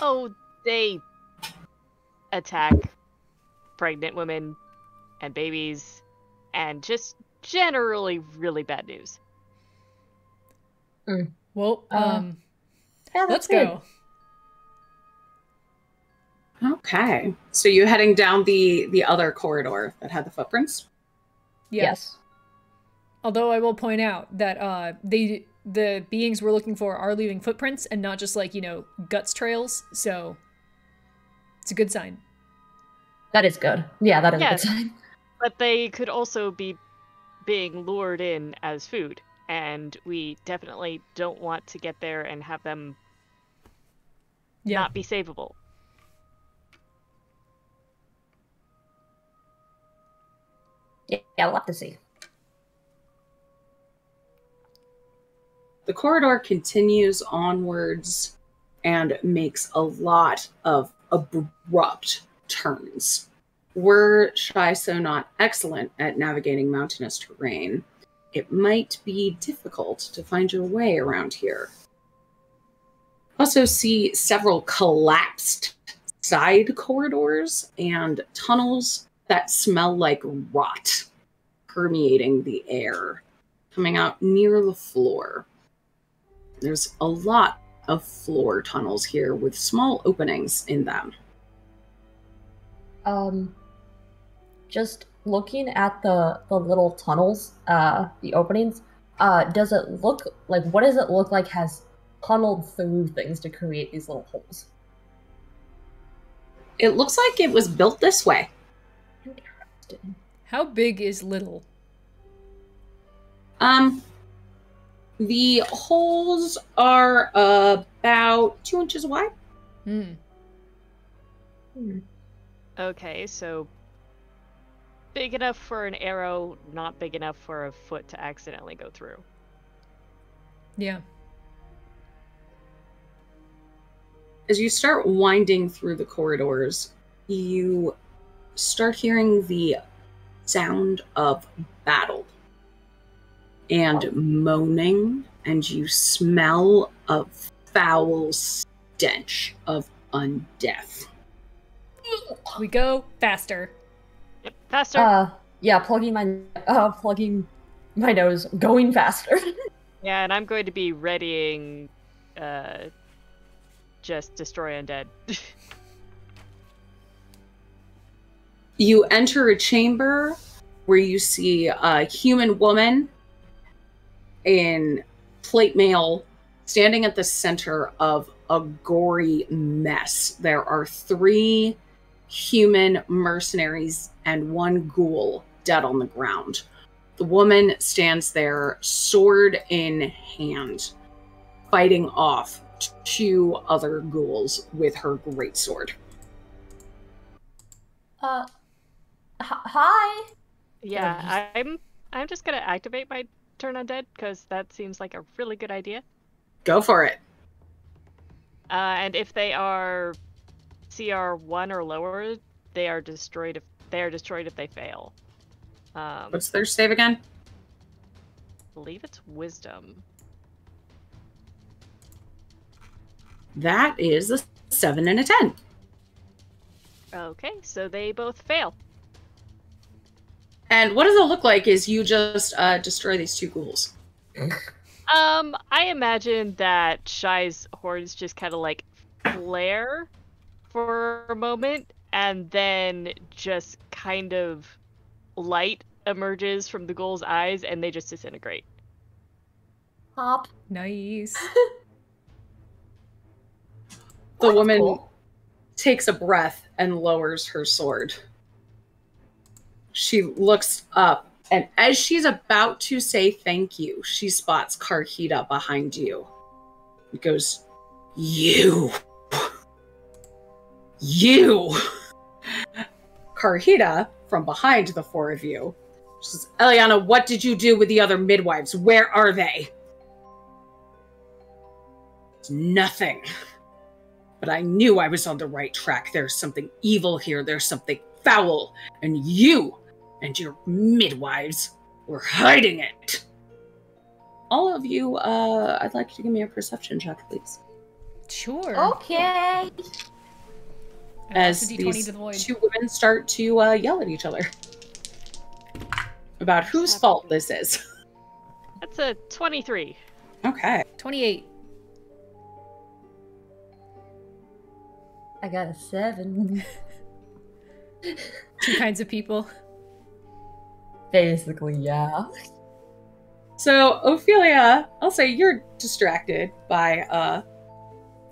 Oh, they attack pregnant women and babies, and just generally really bad news. well, uh, um, Yeah, let's that's good. go. Okay. So you heading down the the other corridor that had the footprints? Yeah. Yes. Although I will point out that uh, they the beings we're looking for are leaving footprints and not just like you know guts trails. So It's a good sign. That is good. Yeah, that is Yes. a good sign. But they could also be being lured in as food, and we definitely don't want to get there and have them Yeah. not be savable. Yeah, we'll have to see. The corridor continues onwards and makes a lot of abrupt turns. Were Shy so not excellent at navigating mountainous terrain, it might be difficult to find your way around here. Also, see several collapsed side corridors and tunnels that smell like rot permeating the air, coming out near the floor. There's a lot of floor tunnels here with small openings in them. Um, just looking at the the little tunnels, uh, the openings. Uh, does it look like what does it look like has tunneled through things to create these little holes? It looks like it was built this way. Interesting. How big is little? Um, the holes are about two inches wide. Hmm. Hmm. Okay, so big enough for an arrow, not big enough for a foot to accidentally go through. Yeah. As you start winding through the corridors, you start hearing the sound of battle and moaning, and you smell a foul stench of undeath. We go faster. Yep, faster. Uh, yeah, plugging my uh plugging my nose, going faster. yeah, and I'm going to be readying uh just destroy undead. You enter a chamber where you see a human woman in plate mail standing at the center of a gory mess. There are three human mercenaries and one ghoul dead on the ground. The woman stands there, sword in hand, fighting off two other ghouls with her greatsword. uh, hi. yeah, I'm I'm just gonna activate my turn undead because that seems like a really good idea. Go for it. Uh, and if they are CR one or lower, they are destroyed. If they are destroyed if they fail. Um, What's their save again? I believe it's wisdom. That is a seven and a ten. Okay, so they both fail. And what does it look like? Is you just uh, destroy these two ghouls? Um, I imagine that Shy's horns just kind of like flare for a moment, and then just kind of light emerges from the ghoul's eyes, and they just disintegrate. Hop. Nice. The woman cool. takes a breath and lowers her sword. She looks up, and as she's about to say thank you, she spots Karhita behind you. It goes, You! You! Karhita, from behind the four of you, says, Eliana, what did you do with the other midwives? Where are they? Nothing. But I knew I was on the right track. There's something evil here. There's something foul. And you and your midwives were hiding it. All of you, uh, I'd like you to give me a perception check, please. Sure. Okay. And As toss a d20 these the two women start to uh, yell at each other about whose Seven. fault this is. That's a 23. Okay. 28. I got a seven. Two kinds of people. Basically, yeah. So, Ophelia, I'll say you're distracted by uh,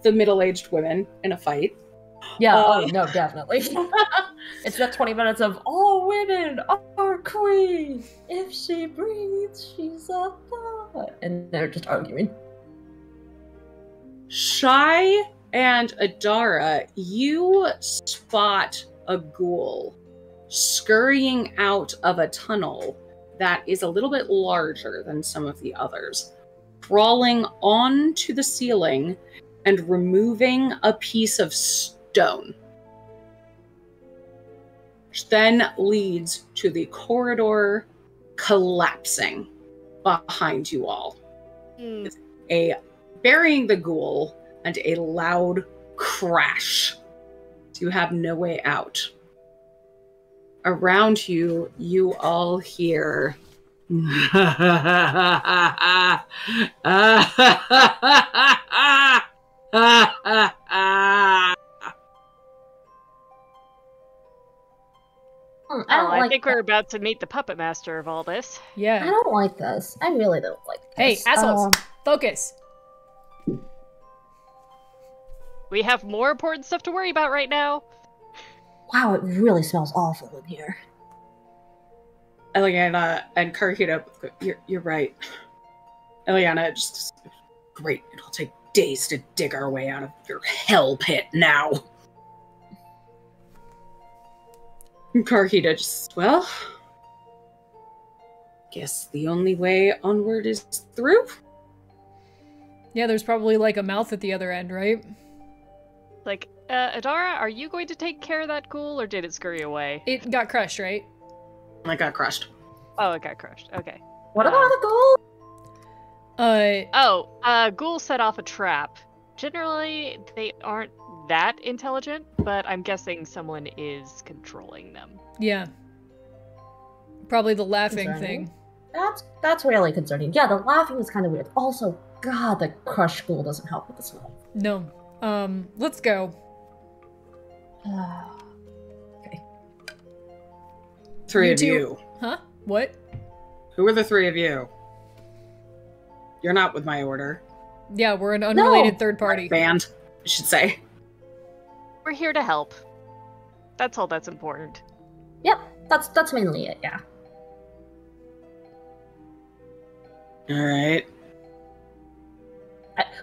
the middle aged women in a fight. Yeah, Uh, oh no, definitely. it's that 20 minutes of all women are queen. If she breathes, she's a thought. And they're just arguing. Shy and Adara, you spot a ghoul scurrying out of a tunnel that is a little bit larger than some of the others, crawling onto the ceiling and removing a piece of stone. Which then leads to the corridor collapsing behind you all. Hmm. A burying the ghoul and a loud crash. So you have no way out. Around you, you all hear. Hmm, I Oh, don't I like think that. we're about to meet the puppet master of all this. Yeah. I don't like this. I really don't like this. Hey, assholes. Um, Focus. We have more important stuff to worry about right now. wow, it really smells awful in here. Eliana and Karhita, you're, you're right. Eliana just, great. It'll take days to dig our way out of your hell pit now. And Karhita just, well, guess the only way onward is through. Yeah, there's probably like a mouth at the other end, right? Like, uh, Adara, are you going to take care of that ghoul, or did it scurry away? It got crushed, right? It got crushed. Oh, it got crushed. Okay. What Um, about the gold? Uh, Oh, uh, ghoul set off a trap. Generally, they aren't that intelligent, but I'm guessing someone is controlling them. yeah. Probably the laughing Concerning. thing. That's that's really concerning. Yeah, the laughing is kind of weird. Also, God, the crush school doesn't help with this one. No. Um, let's go. Three You of two- you. Huh? What? Who are the three of you? You're not with my order. Yeah, we're an unrelated No. third party. Band, I should say. We're here to help. That's all that's important. Yep, that's that's mainly it. Yeah. All right.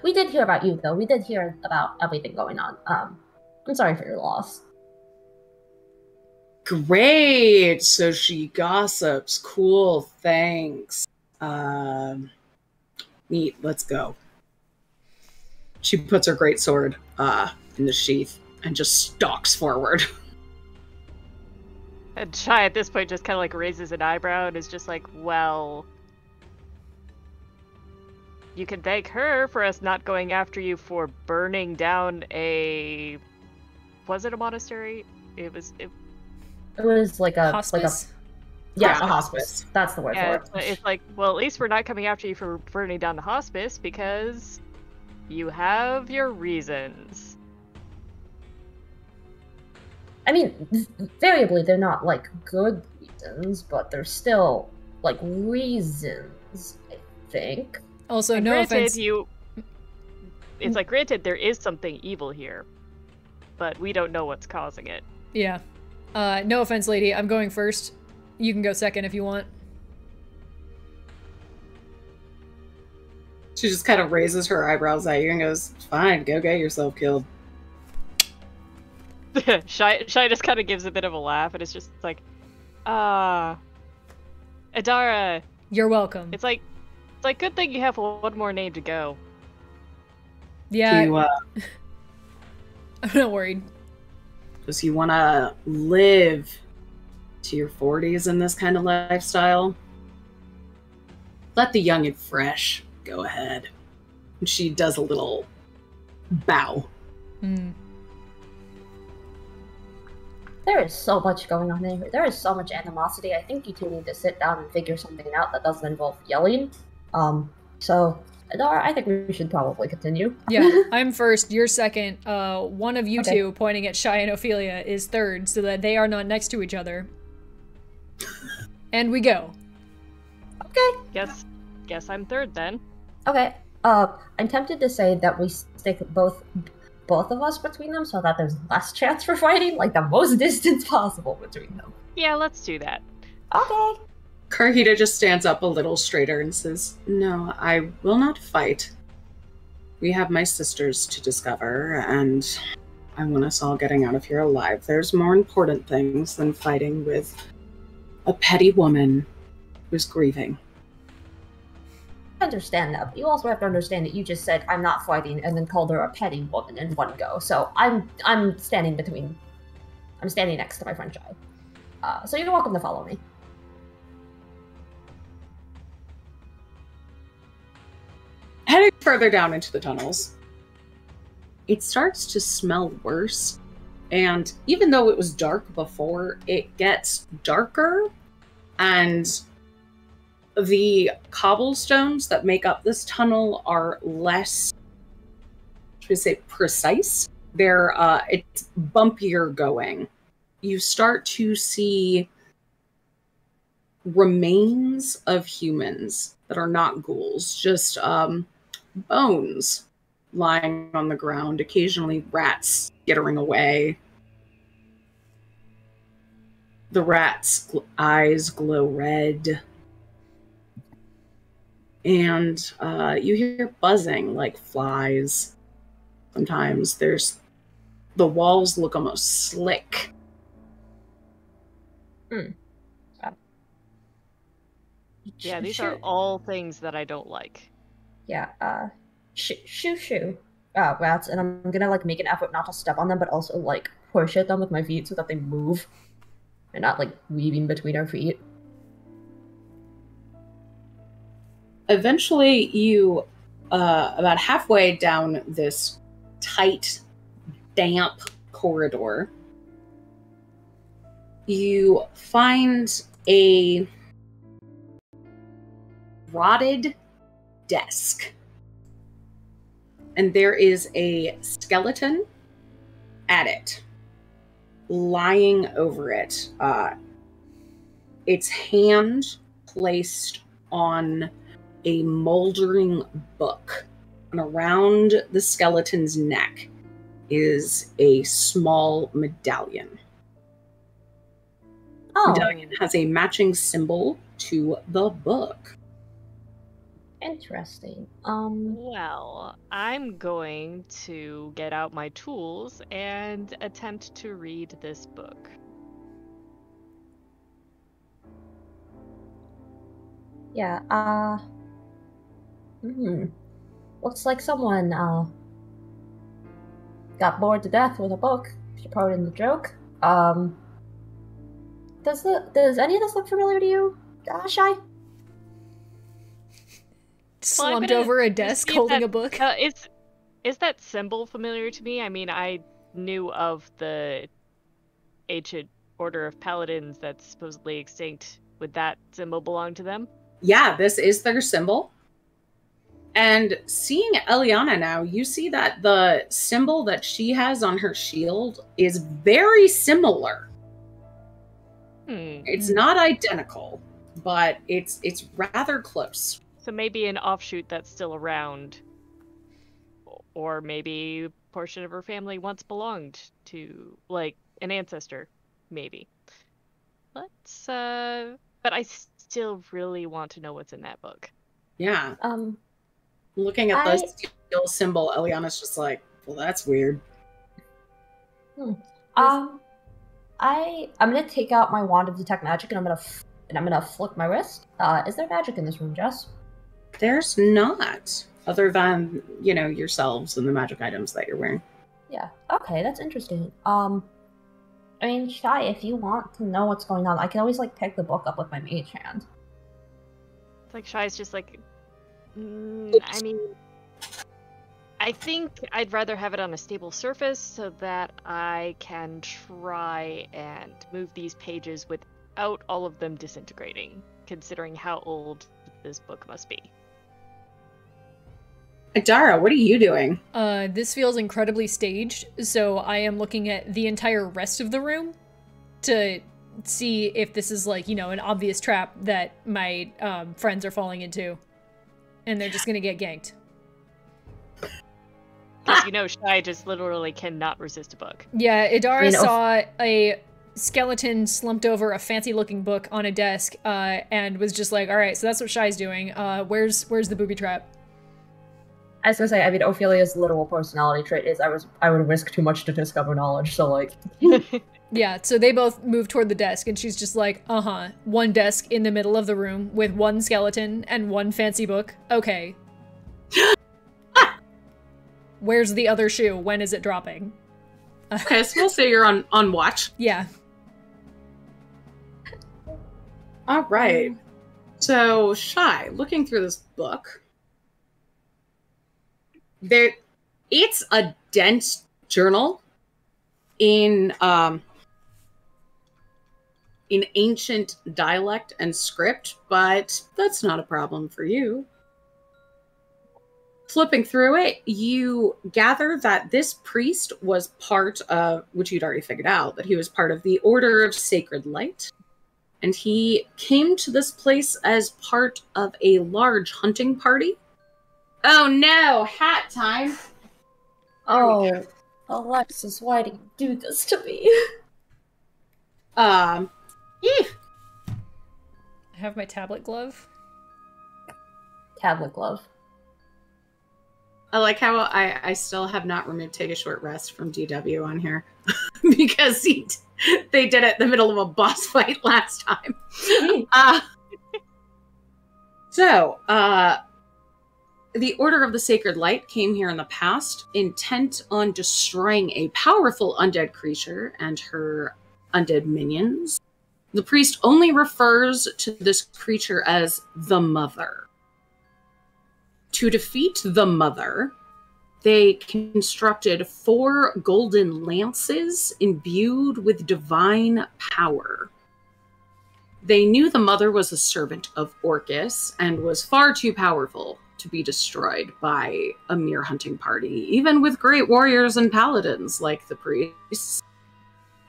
We did hear about you though. We did hear about everything going on. Um, I'm sorry for your loss. Great. So she gossips. Cool. Thanks. Um, neat. Let's go. She puts her great sword uh, in the sheath and just stalks forward. And Shy at this point just kind of like raises an eyebrow and is just like, well. You can thank her for us not going after you for burning down a. Was it a monastery? It was. It, It was like a Hospice? like a yeah, Yeah, a hospice. That's the word yeah, for it's, it. it's like, well, at least we're not coming after you for burning down the hospice because you have your reasons. I mean, variably they're not like good reasons, but they're still like reasons. I think. Also, And no granted, offense. you. It's like granted there is something evil here, but we don't know what's causing it. Yeah. Uh, no offense, lady. I'm going first. You can go second if you want. She just kind of raises her eyebrows at you and goes, Fine, go get yourself killed. Shy, Shy just kind of gives a bit of a laugh, and it's just like, ah, Adara. You're welcome. It's like, it's like good thing you have one more name to go. yeah, you, uh, I'm not worried. does you want to live to your 40s in this kind of lifestyle? Let the young and fresh go ahead. And she does a little bow. Hmm. There is so much going on in here. There is so much animosity. I think you two need to sit down and figure something out that doesn't involve yelling. Um, so Adara, I think we should probably continue. Yeah, I'm first. You're second. Uh, one of you Okay. two, pointing at Shy and Ophelia, is third, so that they are not next to each other. And we go. okay. Guess, guess I'm third then. Okay. Uh, I'm tempted to say that we stick both both of us between them so that there's less chance for fighting, like the most distance possible between them. Yeah, let's do that. Okay. Karhita just stands up a little straighter and says, No, I will not fight. We have my sisters to discover, and I want us all getting out of here alive. There's more important things than fighting with a petty woman who's grieving. Understand that, but you also have to understand that you just said I'm not fighting and then called her a petty woman in one go. So I'm I'm standing between I'm standing next to my friend Shy. Uh, so you're welcome to follow me. Heading further down into the tunnels, it starts to smell worse. And even though it was dark before, it gets darker. And the cobblestones that make up this tunnel are less, should we say, precise. They're, uh, it's bumpier going. You start to see remains of humans that are not ghouls, just um, bones lying on the ground, occasionally rats skittering away. The rats' eyes glow red. And uh, you hear buzzing like flies. Sometimes there's the walls look almost slick. Yeah, these Shoo- are all things that I don't like. Yeah, uh, shoo shoo shoo. Uh, rats, and I'm gonna like make an effort not to step on them, but also like push at them with my feet so that they move, and not like weaving between our feet. Eventually you uh, about halfway down this tight damp corridor you find a rotted desk. And there is a skeleton at it lying over it. Uh, its hand placed on a moldering book. And around the skeleton's neck is a small medallion. Oh, Medallion has a matching symbol to the book. interesting. Um, Well, I'm going to get out my tools and attempt to read this book. yeah. Uh, hmm. Looks like someone uh got bored to death with a book. If you pardon the joke. Um, does the does any of this look familiar to you, uh, Shy? Slumped gonna over a desk holding that- a book. Uh, is is that symbol familiar to me? I mean, I knew of the ancient order of paladins that's supposedly extinct. Would that symbol belong to them? Yeah, this is their symbol. And seeing Eliana now, you see that the symbol that she has on her shield is very similar. Hmm. It's not identical, but it's it's rather close. So maybe an offshoot that's still around, or maybe a portion of her family once belonged to like an ancestor, maybe. Let's. uh But I still really want to know what's in that book. Yeah. Um, Looking at I- the steel symbol, Eliana's just like, well, that's weird. Um, I I'm gonna take out my wand of detect magic and I'm gonna f- and I'm gonna flick my wrist. Uh, is there magic in this room, Jess? There's not, other than, you know, yourselves and the magic items that you're wearing. Yeah. Okay, that's interesting. Um, I mean, Shy, if you want to know what's going on, I can always like pick the book up with my mage hand. It's like Shy's just like, mm, I mean, I think I'd rather have it on a stable surface so that I can try and move these pages without all of them disintegrating, considering how old this book must be. Adara, what are you doing? Uh, this feels incredibly staged, so I am looking at the entire rest of the room to see if this is like, you know, an obvious trap that my um, friends are falling into. And they're just gonna get ganked. You know, Shy just literally cannot resist a book. Yeah, Adara You know- saw a skeleton slumped over a fancy looking book on a desk uh, and was just like, all right, so that's what Shy's doing. Uh, where's where's the booby trap? I was gonna say, I mean, Ophelia's literal personality trait is I was I would risk too much to discover knowledge. So like, Yeah, so they both move toward the desk, and she's just like, uh huh. One desk in the middle of the room with one skeleton and one fancy book. Okay. Where's the other shoe? When is it dropping? Okay, so we'll say you're on on watch. Yeah. All right. So shy, looking through this book, there, it's a dense journal in um in ancient dialect and script, but that's not a problem for you. Flipping through it, you gather that this priest was part of, which you'd already figured out, that he was part of the Order of Sacred Light and he came to this place as part of a large hunting party. Oh no, hat time. oh, Alexis, why do you do this to me? Um, eeh. I have my tablet glove. Tablet glove. I like how I, I still have not removed take a short rest from DW on here because he, they did it in the middle of a boss fight last time. Uh, so, uh, the Order of the Sacred Light came here in the past, intent on destroying a powerful undead creature and her undead minions. The priest only refers to this creature as the Mother. To defeat the Mother, they constructed four golden lances imbued with divine power. They knew the mother was a servant of Orcus and was far too powerful to be destroyed by a mere hunting party, even with great warriors and paladins like the priests.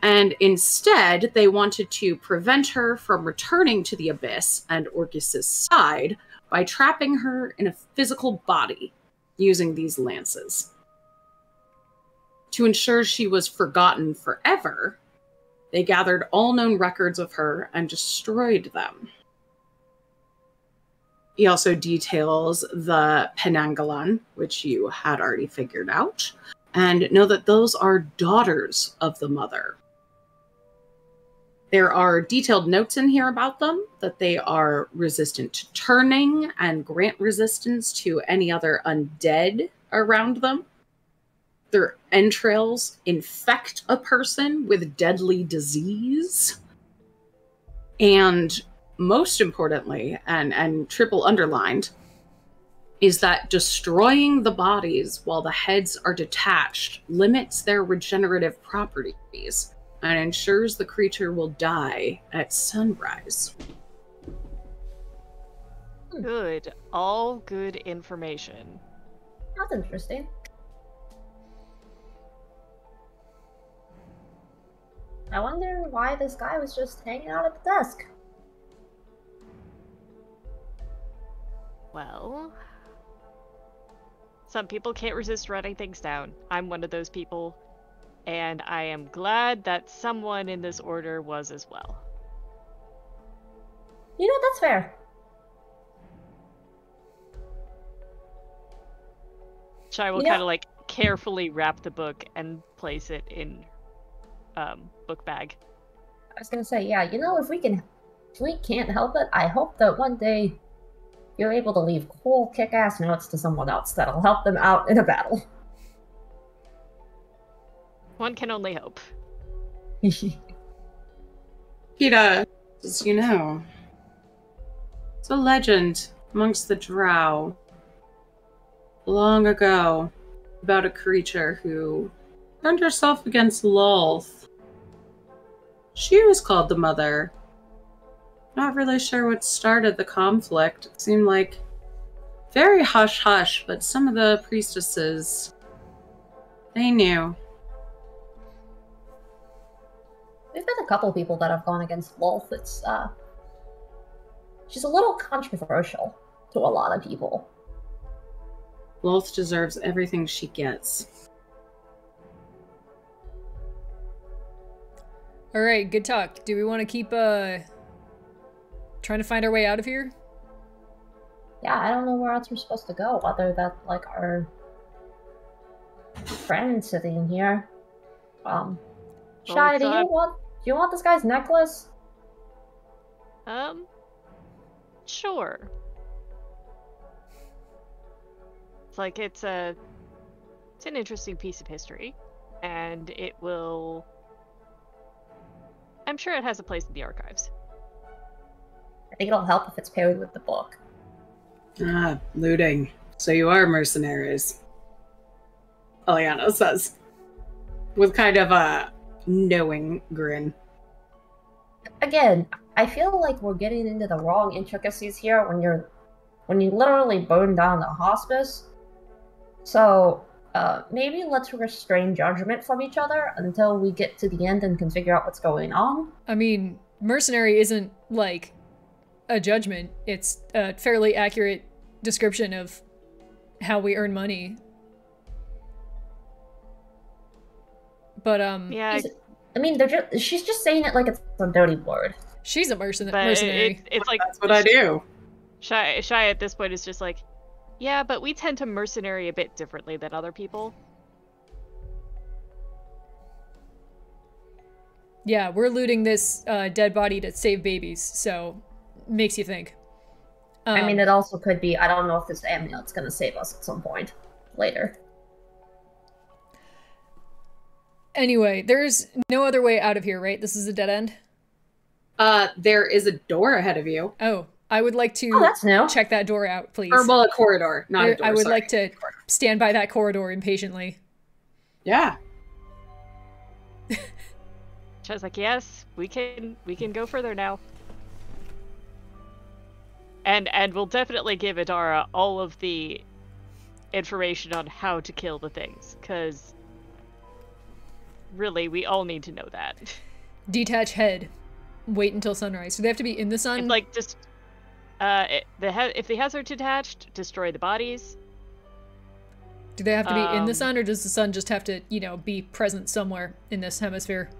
And instead, they wanted to prevent her from returning to the abyss and Orcus's side by trapping her in a physical body using these lances. To ensure she was forgotten forever, they gathered all known records of her and destroyed them. He also details the Penanggalan, which you had already figured out, and know that those are daughters of the mother. There are detailed notes in here about them that they are resistant to turning and grant resistance to any other undead around them. Their entrails infect a person with deadly disease. And most importantly, and, and triple underlined, is that destroying the bodies while the heads are detached limits their regenerative properties and ensures the creature will die at sunrise. Good. All good information. That's interesting. I wonder why this guy was just hanging out at the desk. Well, some people can't resist writing things down. I'm one of those people, and I am glad that someone in this order was as well. You know, that's fair. Shy will know- kind of like carefully wrap the book and place it in um, book bag. I was gonna say, yeah, you know, if we can, if we can't help it, I hope that one day you're able to leave cool, kick-ass notes to someone else that'll help them out in a battle. One can only hope. Peeta, as you know, it's a legend amongst the drow long ago about a creature who turned herself against Lolth. She was called the Mother. Not really sure what started the conflict. It seemed like very hush hush, but some of the priestesses, they knew. We've met a couple people that have gone against Lolth. It's uh, she's a little controversial to a lot of people. Lolth deserves everything she gets. All right, good talk. Do we want to keep uh trying to find our way out of here? Yeah, I don't know where else we're supposed to go other than like our friend sitting here. Um, Well, Shy, do you want do you want this guy's necklace? Um, sure. It's like it's a it's an interesting piece of history, and it will. I'm sure it has a place in the archives. I think it'll help if it's paired with the book. Ah, looting. So you are mercenaries. Eliana says. With kind of a knowing grin. Again, I feel like we're getting into the wrong intricacies here when you're when you literally burn down the hospice. So uh, maybe let's restrain judgment from each other until we get to the end and can figure out what's going on. I mean, mercenary isn't like a judgment. It's a fairly accurate description of how we earn money. But um Yeah, I- Is it- I mean, they're just, she's just saying it like it's a dirty word. she's a mercen- but it, mercenary. it's it's like That's what I do. Shy, Shy at this point is just like, yeah, but we tend to mercenary a bit differently than other people. Yeah, we're looting this uh, dead body to save babies, so makes you think. I mean, Um, it also could be. I don't know if this amulet's gonna save us at some point later. Anyway, there's no other way out of here, right? This is a dead end. Uh, there is a door ahead of you. Oh, I would like to Oh, that's new. check that door out, please. Or, well, a corridor, not I- a door. I would sorry. like to stand by that corridor impatiently. Yeah. Shy's like, yes, we can we can go further now. And and we'll definitely give Adara all of the information on how to kill the things, because really we all need to know that. Detach head. Wait until sunrise. Do they have to be in the sun? Like just uh it, the he- if the heads are detached, destroy the bodies. Do they have to be in the um, sun, or does the sun just have to, you know, be present somewhere in this hemisphere?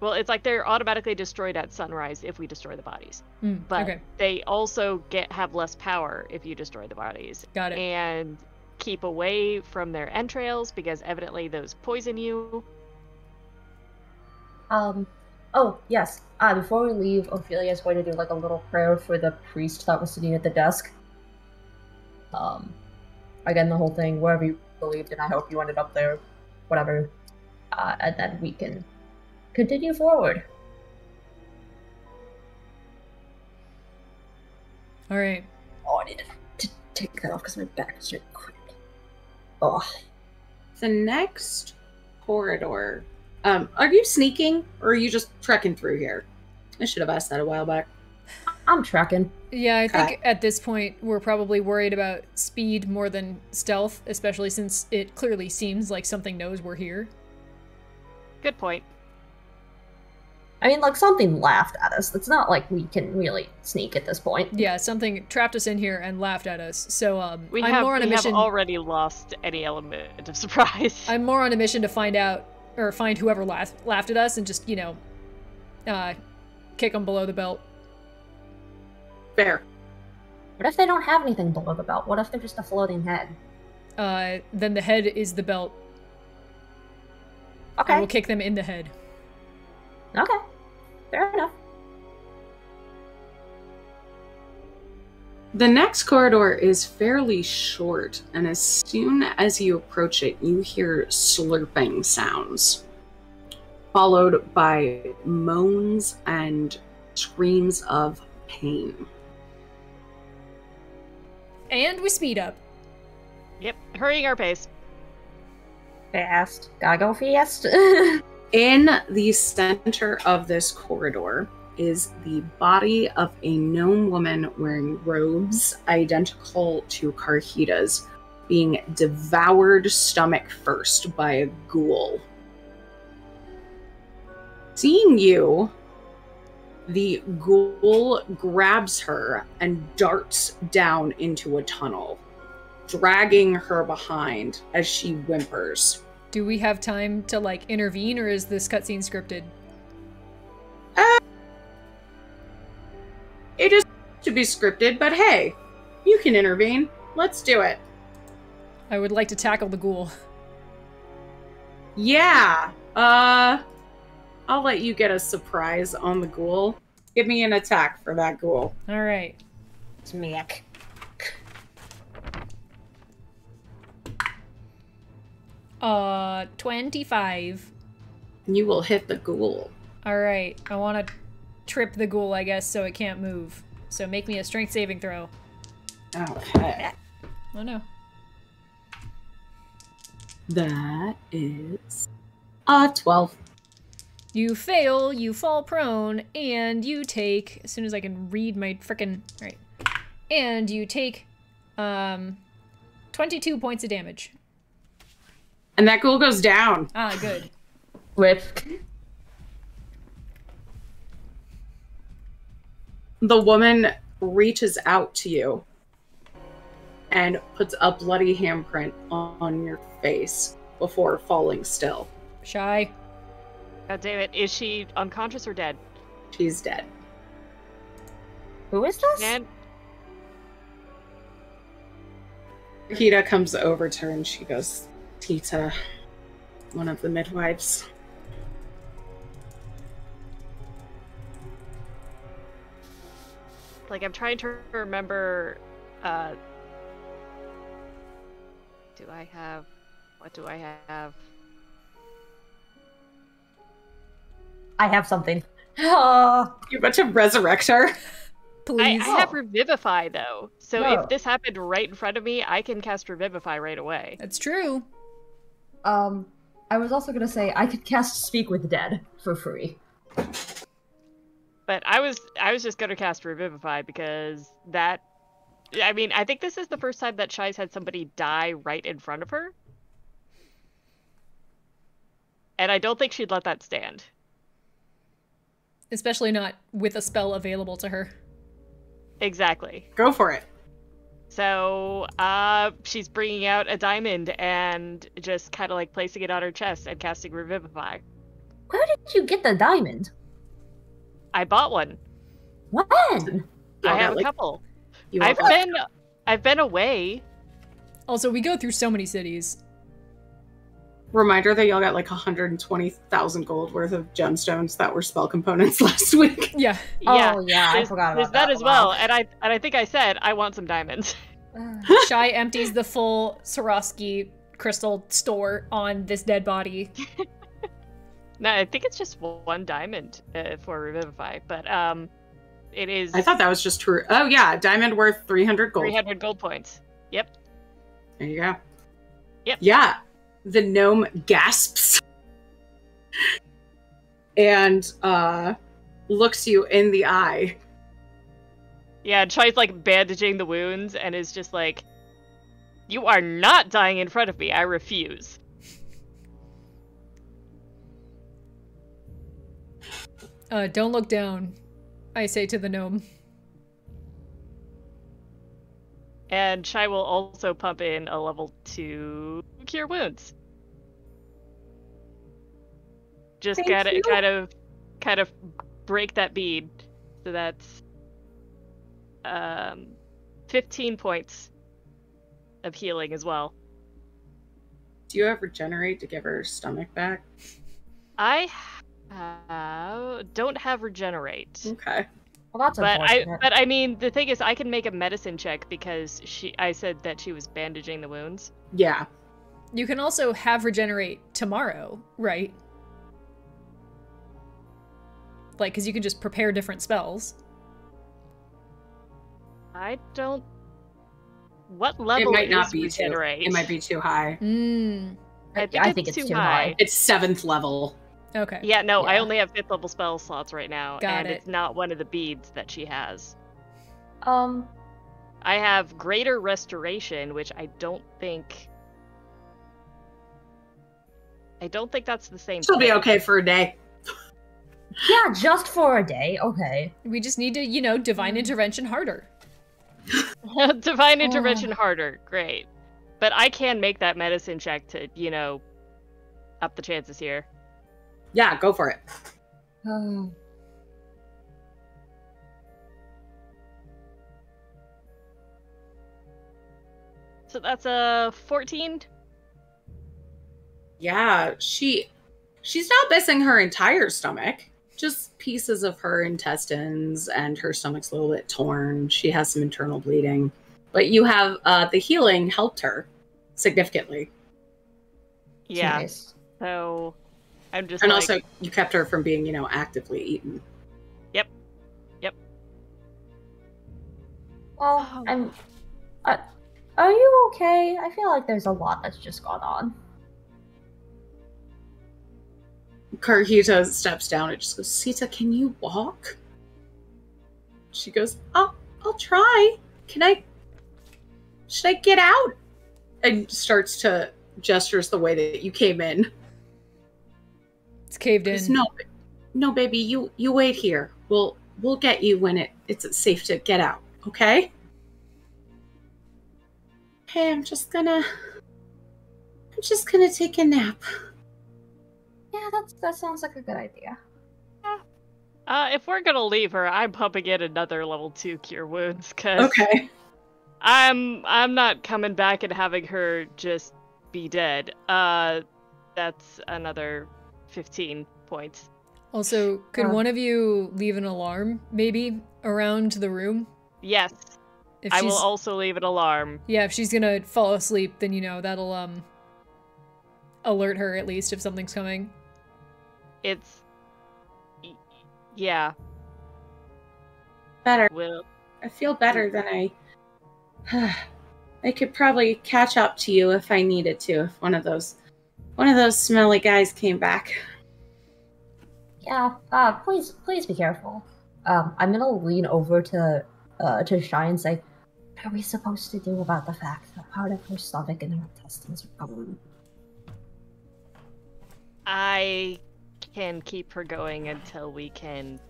Well, it's like they're automatically destroyed at sunrise if we destroy the bodies. Mm, But okay, they also get have less power if you destroy the bodies. got it. and keep away from their entrails because evidently those poison you. Um. Oh yes. Uh, before we leave, Ophelia is going to do like a little prayer for the priest that was sitting at the desk. Um. Again, the whole thing, wherever you believed, and I hope you ended up there, whatever. Uh, and then we can continue forward. All right. Oh, I need to take that off because my back is starting to cramp. Oh, The next corridor. Um, are you sneaking or are you just trekking through here? I should have asked that a while back. I'm trekking. Yeah, I think at this point we're probably worried about speed more than stealth, especially since it clearly seems like something knows we're here. Good point. I mean, like something laughed at us. It's not like we can really sneak at this point. Yeah, something trapped us in here and laughed at us. So um, We I'm have more on a we have mission. already lost any element of surprise. I'm more on a mission to find out or find whoever laughed laughed at us and just you know, uh, kick them below the belt. Fair. What if they don't have anything below the belt? What if they're just a floating head? Uh, then the head is the belt. Okay. I Okay. will kick them in the head. Okay. Fair enough. The next corridor is fairly short, and as soon as you approach it, you hear slurping sounds, followed by moans and screams of pain. And we speed up. yep, hurrying our pace. Fast. Gotta go fast. In the center of this corridor is the body of a gnome woman wearing robes identical to Karhita's, being devoured stomach first by a ghoul. Seeing you, the ghoul grabs her and darts down into a tunnel, dragging her behind as she whimpers. Do we have time to like intervene, or is this cutscene scripted? Uh, it is to be scripted, but hey, you can intervene. Let's do it. I would like to tackle the ghoul. Yeah. Uh I'll let you get a surprise on the ghoul. Give me an attack for that ghoul. All right. Smack. Uh, 25. You will hit the ghoul. All right. I want to trip the ghoul, I guess, so it can't move. So make me a strength saving throw. Okay. Oh no. That is uh 12. You fail, you fall prone, and you take as soon as I can read my frickin' right. And you take um 22 points of damage. And that ghoul goes down. Ah, good. Rip. The woman reaches out to you and puts a bloody handprint on your face before falling still. Shy. God damn it. Is she unconscious or dead? She's dead. Who is this? And Hida comes over to her and she goes, Tita, one of the midwives. like I'm trying to remember uh do I have what do I have? I have something. Ah, You're about to resurrect her. I, Please. I have Revivify though. So No. if this happened right in front of me, I can cast Revivify right away. That's true. Um, I was also gonna say I could cast Speak with the Dead for free. But I was I was just gonna cast Revivify because that I mean, I think this is the first time that Shy's had somebody die right in front of her. And I don't think she'd let that stand. Especially not with a spell available to her. Exactly. Go for it. So, uh, she's bringing out a diamond and just kind of like placing it on her chest and casting Revivify. Where did you get the diamond? I bought one. When? I have got, a like- couple. I've got- been, I've been away. Also, we go through so many cities. Reminder that y'all got like 120,000 gold worth of gemstones that were spell components last week. Yeah. Yeah, Oh yeah, I there's, forgot about there's that, as Wow. well. And I, and I think I said I want some diamonds. Shy empties the full Swarovski crystal store on this dead body. no, I think it's just one diamond uh, for Revivify, but um, it is I thought that was just true. Oh, yeah. Diamond worth 300 gold. 300 gold points. Yep. There you go. Yep. Yeah. The gnome gasps and uh, looks you in the eye. Yeah, and Shy's like bandaging the wounds and is just like, "You are not dying in front of me. I refuse." Uh, don't look down, I say to the gnome. And Chai will also pump in a level two cure wounds. Just Thank gotta you. kind of, kind of break that bead. So that's um, fifteen points of healing as well. Do you ever regenerate to give her stomach back? I uh, don't have regenerate. Okay. Well, that's But I, but I mean, the thing is, I can make a medicine check because she. I said that she was bandaging the wounds. Yeah. You can also have regenerate tomorrow, right? Like, because you can just prepare different spells. I don't. What level it might not be regenerate? too. It might be too high. Mmm. I think, I it's, think it's too too high. high. It's seventh level. Okay. Yeah, no, I only have fifth level spell slots right now, Got and it. it's not one of the beads that she has. um, I have greater restoration, which I don't think. I don't think that's the same. She'll be okay for a day. Yeah, just for a day. Okay. We just need to, you know, divine Mm. intervention harder. Divine intervention harder. Great. But I can make that medicine check to, you know, up the chances here. Yeah, go for it. Oh. So that's a 14. Yeah, she she's not missing her entire stomach. Just pieces of her intestines and her stomach's a little bit torn. She has some internal bleeding. But you have uh the healing helped her significantly. Yeah. Nice. So I'm just and like, also you kept her from being, you know, actively eaten. Yep. Yep. Well, Oh. I'm. Uh, are you okay? I feel like there's a lot that's just gone on. Karhita steps down and just goes, Sita, can you walk? She goes, I'll, I'll try. Can I? Should I get out? And starts to gestures the way that you came in. It's caved in. Goes, no, no, baby, you you wait here. We'll we'll get you when it it's safe to get out. Okay. Hey, I'm just gonna. I'm just gonna take a nap. Yeah, that's that sounds like a good idea. Yeah. uh, if we're gonna leave her, I'm pumping in another level two cure wounds because Okay. I'm I'm not coming back and having her just be dead. Uh, that's another 15 points. Also, could Uh. one of you leave an alarm, maybe, around the room? Yes, If I will also leave an alarm. Yeah, if she's gonna fall asleep, then you know that'll um alert her at least if something's coming. It's yeah. Better. Will I feel better than I. I could probably catch up to you if I needed to. If one of those, one of those smelly guys came back. Yeah. Uh, please, please be careful. Um, I'm gonna lean over to uh to Shy and say, "What are we supposed to do about the fact that part of her stomach and her intestines are gone?" I can keep her going until we can.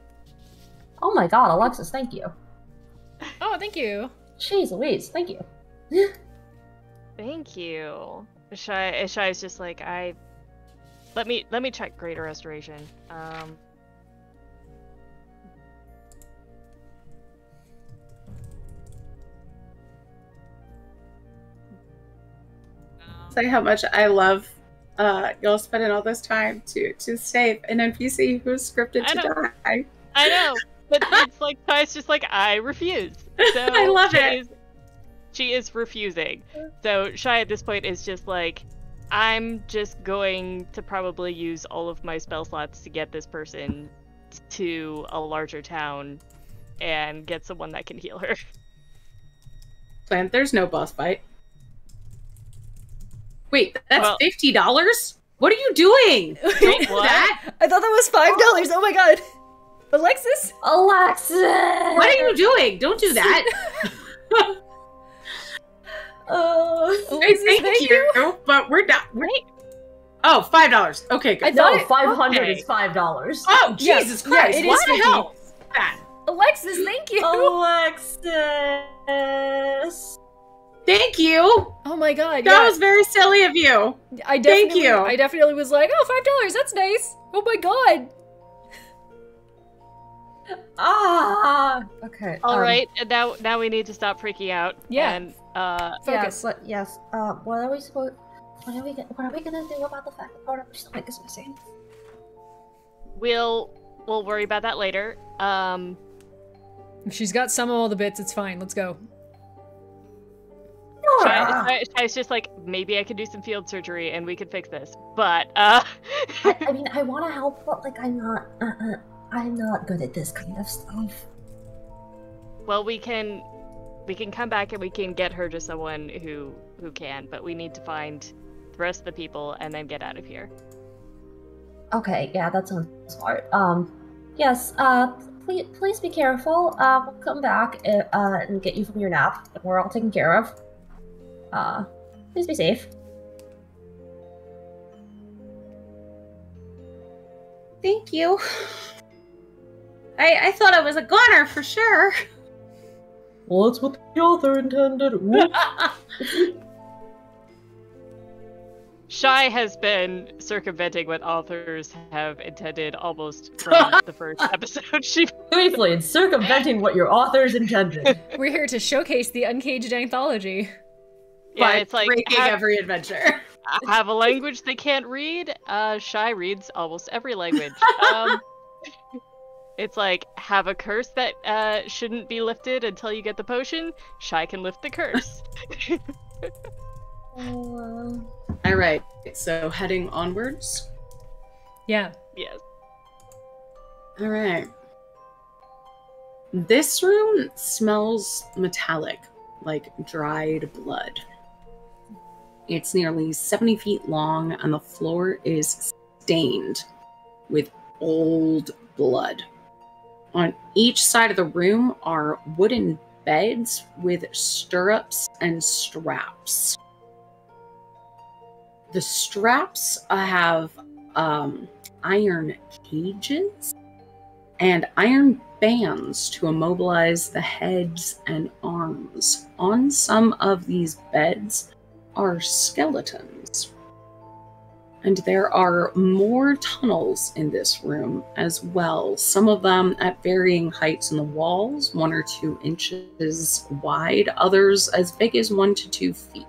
Oh my God, Alexis, thank you. Oh, thank you. Jeez Louise, thank you. Thank you. Shy Shy's just like I. Let me let me check greater restoration. Um. Say how much I love uh, y'all spending all this time to to save an NPC who's scripted I to know. die. I know, but it's like Shy's just like I refuse. So I love she it. Is, she is refusing. So Shy at this point is just like, I'm just going to probably use all of my spell slots to get this person to a larger town and get someone that can heal her. Plan. There's no boss fight. Wait, that's Well- fifty dollars. What are you doing? That? I thought that was five dollars. Oh my god, Alexis. Alexis! What are you doing? Don't do that. Uh, Hey, Alexis, thank, you, but we're not. We're... Oh, five dollars. Okay, good. I thought no, five hundred okay. is five dollars. Oh, Jesus yeah, Christ! it what is the 50. hell? That. Alexis, thank you. Alexis. Thank you. Oh my god, That yeah. was very silly of you. I thank you. I definitely was like, oh, five dollars. That's nice. Oh my god. Ah. Okay. All um, right, now now we need to stop freaking out. Yeah. And uh, Focus. Yes. Let, yes. Uh, what are we supposed? What are we? go- What are we gonna do about the fact that part of her stomach is missing? we'll we'll worry about that later. Um, If she's got some of all the bits, it's fine. Let's go. Nora! Shy- just like maybe I could do some field surgery and we could fix this, but uh. I, I mean, I want to help, but like, I'm not. Uh, uh, I'm not good at this kind of stuff. Well, we can we can come back and we can get her to someone who who can, but we need to find the rest of the people and then get out of here. Okay. Yeah, that sounds smart. Um. Yes. Uh. Please, please be careful. Uh, we'll come back uh, and get you from your nap. We're all taken care of. Uh, please be safe. Thank you. I, I thought I was a goner for sure. Well, that's what the author intended. Whoop. Shy has been circumventing what authors have intended almost from the first episode. She Briefly, it's circumventing what your authors intended. We're here to showcase the Uncaged anthology. Yeah, By it's like breaking have, every adventure. have a language they can't read. Uh, Shy reads almost every language. Um, it's like have a curse that uh, shouldn't be lifted until you get the potion. Shy can lift the curse. Uh, All right, so heading onwards. Yeah. yes. All right. This room smells metallic, like dried blood. It's nearly 70 feet long, and the floor is stained with old blood. On each side of the room are wooden beds with stirrups and straps. The straps have um, iron cages and iron bands to immobilize the heads and arms. On some of these beds are skeletons. And there are more tunnels in this room as well, some of them at varying heights in the walls, one or two inches wide, others as big as one to two feet.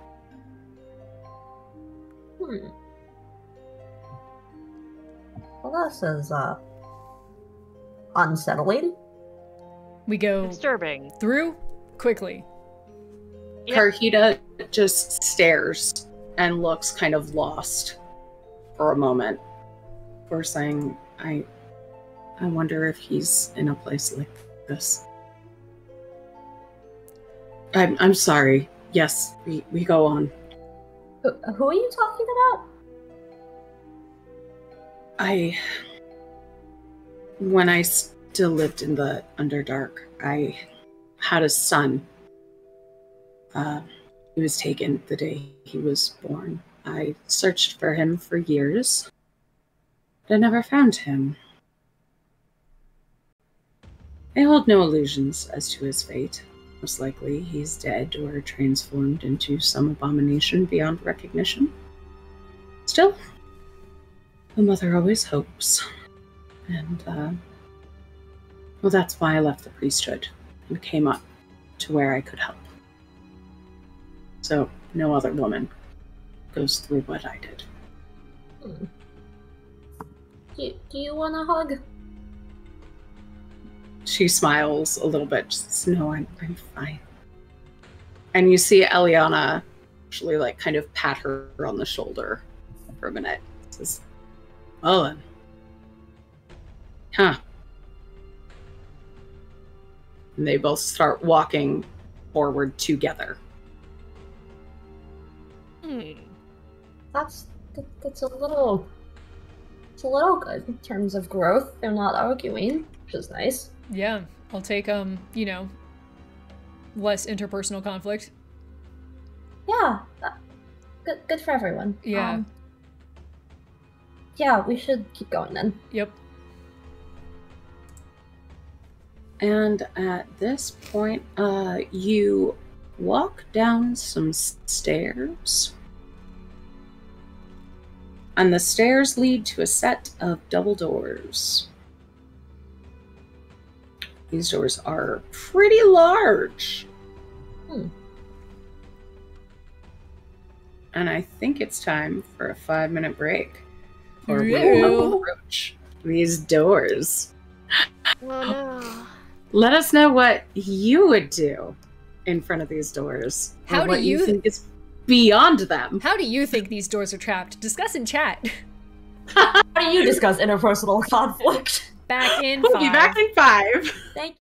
hmm. Well, this is uh unsettling. We go Disturbing. through quickly. Yep. Karhita just stares and looks kind of lost for a moment before saying, I I wonder if he's in a place like this. I'm I'm sorry. Yes, we, we go on. Who, who are you talking about? I when I still lived in the Underdark, I had a son. Uh, he was taken the day he was born. I searched for him for years, but I never found him. I hold no illusions as to his fate. Most likely, he's dead or transformed into some abomination beyond recognition. Still, the mother always hopes. And, uh, well, that's why I left the priesthood and came up to where I could help. So, no other woman goes through what I did. Do, do you want a hug? She smiles a little bit. Just says, no, I'm, I'm fine. And you see Eliana actually, like, kind of pat her on the shoulder for a minute. Says, well then. Huh. And they both start walking forward together. Hmm. That's that, that's a little. It's a little good in terms of growth. They're not arguing, which is nice. Yeah. I'll take um, you know, less interpersonal conflict. Yeah, that, good good for everyone. Yeah. Um, yeah, we should keep going then. Yep. And at this point, uh, you walk down some stairs. And the stairs lead to a set of double doors. These doors are pretty large. Hmm. And I think it's time for a five minute break. Or we will approach these doors. Oh no. Let us know what you would do in front of these doors. or How do what you- think is beyond them? How do you think these doors are trapped? Discuss in chat. How do you discuss interpersonal conflict? Back in We'll five. be back in five. Thank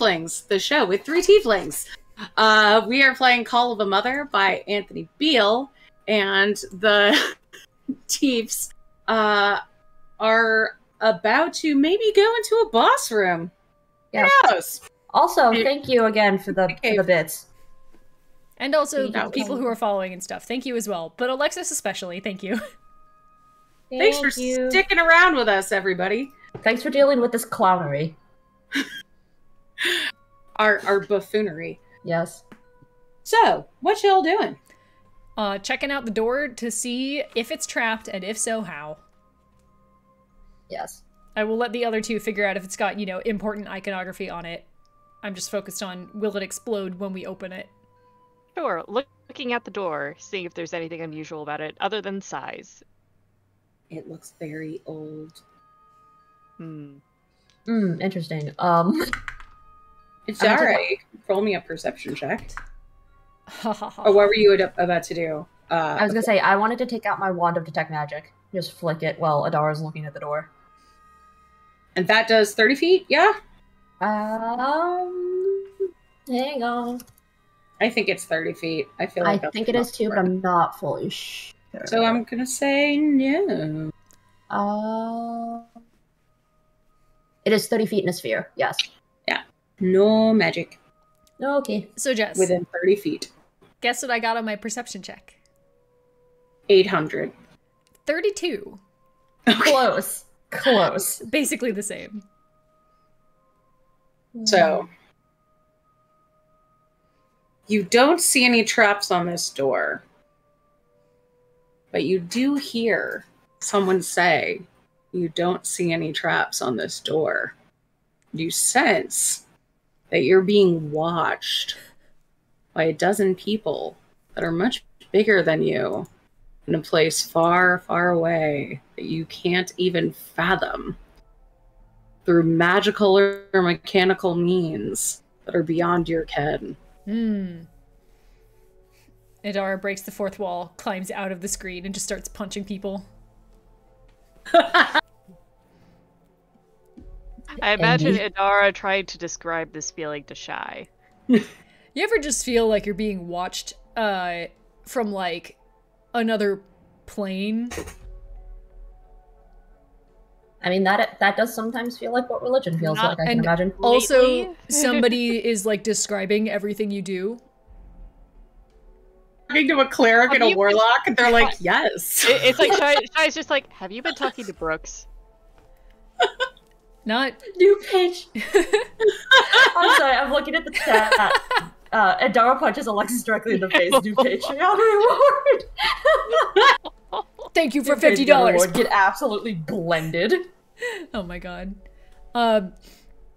to Threeflings, the show with three tieflings. Uh, we are playing Call of a Mother by Anthony Beal, and the Tiefs uh, are about to maybe go into a boss room. Yeah. Who knows? Also, thank you again for the Okay. for the bits. And also Thank the you. people who are following and stuff. Thank you as well. But Alexis especially, thank you. Thanks for you. sticking around with us, everybody. Thanks for dealing with this clownery. Our our buffoonery. Yes. So, what y'all doing? Uh, checking out the door to see if it's trapped and if so, how. Yes. I will let the other two figure out if it's got, you know, important iconography on it. I'm just focused on will it explode when we open it. Sure. Look, looking at the door, seeing if there's anything unusual about it other than size. It looks very old. Hmm. Hmm. Interesting. Um. It's I'm gonna take alright. Roll me a perception check. Or what were you about to do? Uh, I was gonna say I wanted to take out my wand of detect magic. Just flick it while Adara's looking at the door. and that does 30 feet, yeah? Um. Hang on. I think it's 30 feet. I feel like that's think it is too, but. I'm not fully sure. So I'm gonna say no. Uh, it is 30 feet in a sphere. Yes. No magic Okay. So Jess, within 30 feet. guess what I got on my perception check? 800. 32. Close. Close. Basically the same. So you don't see any traps on this door, but you do hear someone say, You don't see any traps on this door. You sense that you're being watched by a dozen people that are much bigger than you in a place far, far away that you can't even fathom through magical or mechanical means that are beyond your ken. Hmm. Adara breaks the fourth wall, climbs out of the screen, and just starts punching people. I imagine Andy? Adara tried to describe this feeling to Shy. You ever just feel like you're being watched uh from like another plane? I mean that that does sometimes feel like what religion feels Not- like. I can imagine. Also, somebody is like describing everything you do. Talking to a cleric Have and a you- warlock, and they're like, yes. It, it's like Shy, Shy's just like, have you been talking to Brooks? Not New page. I'm sorry. I'm looking at the chat. Uh, Adara punches Alexis directly in the face. New Patreon reward. thank you for New fifty dollars. Get absolutely blended. Oh my god. Um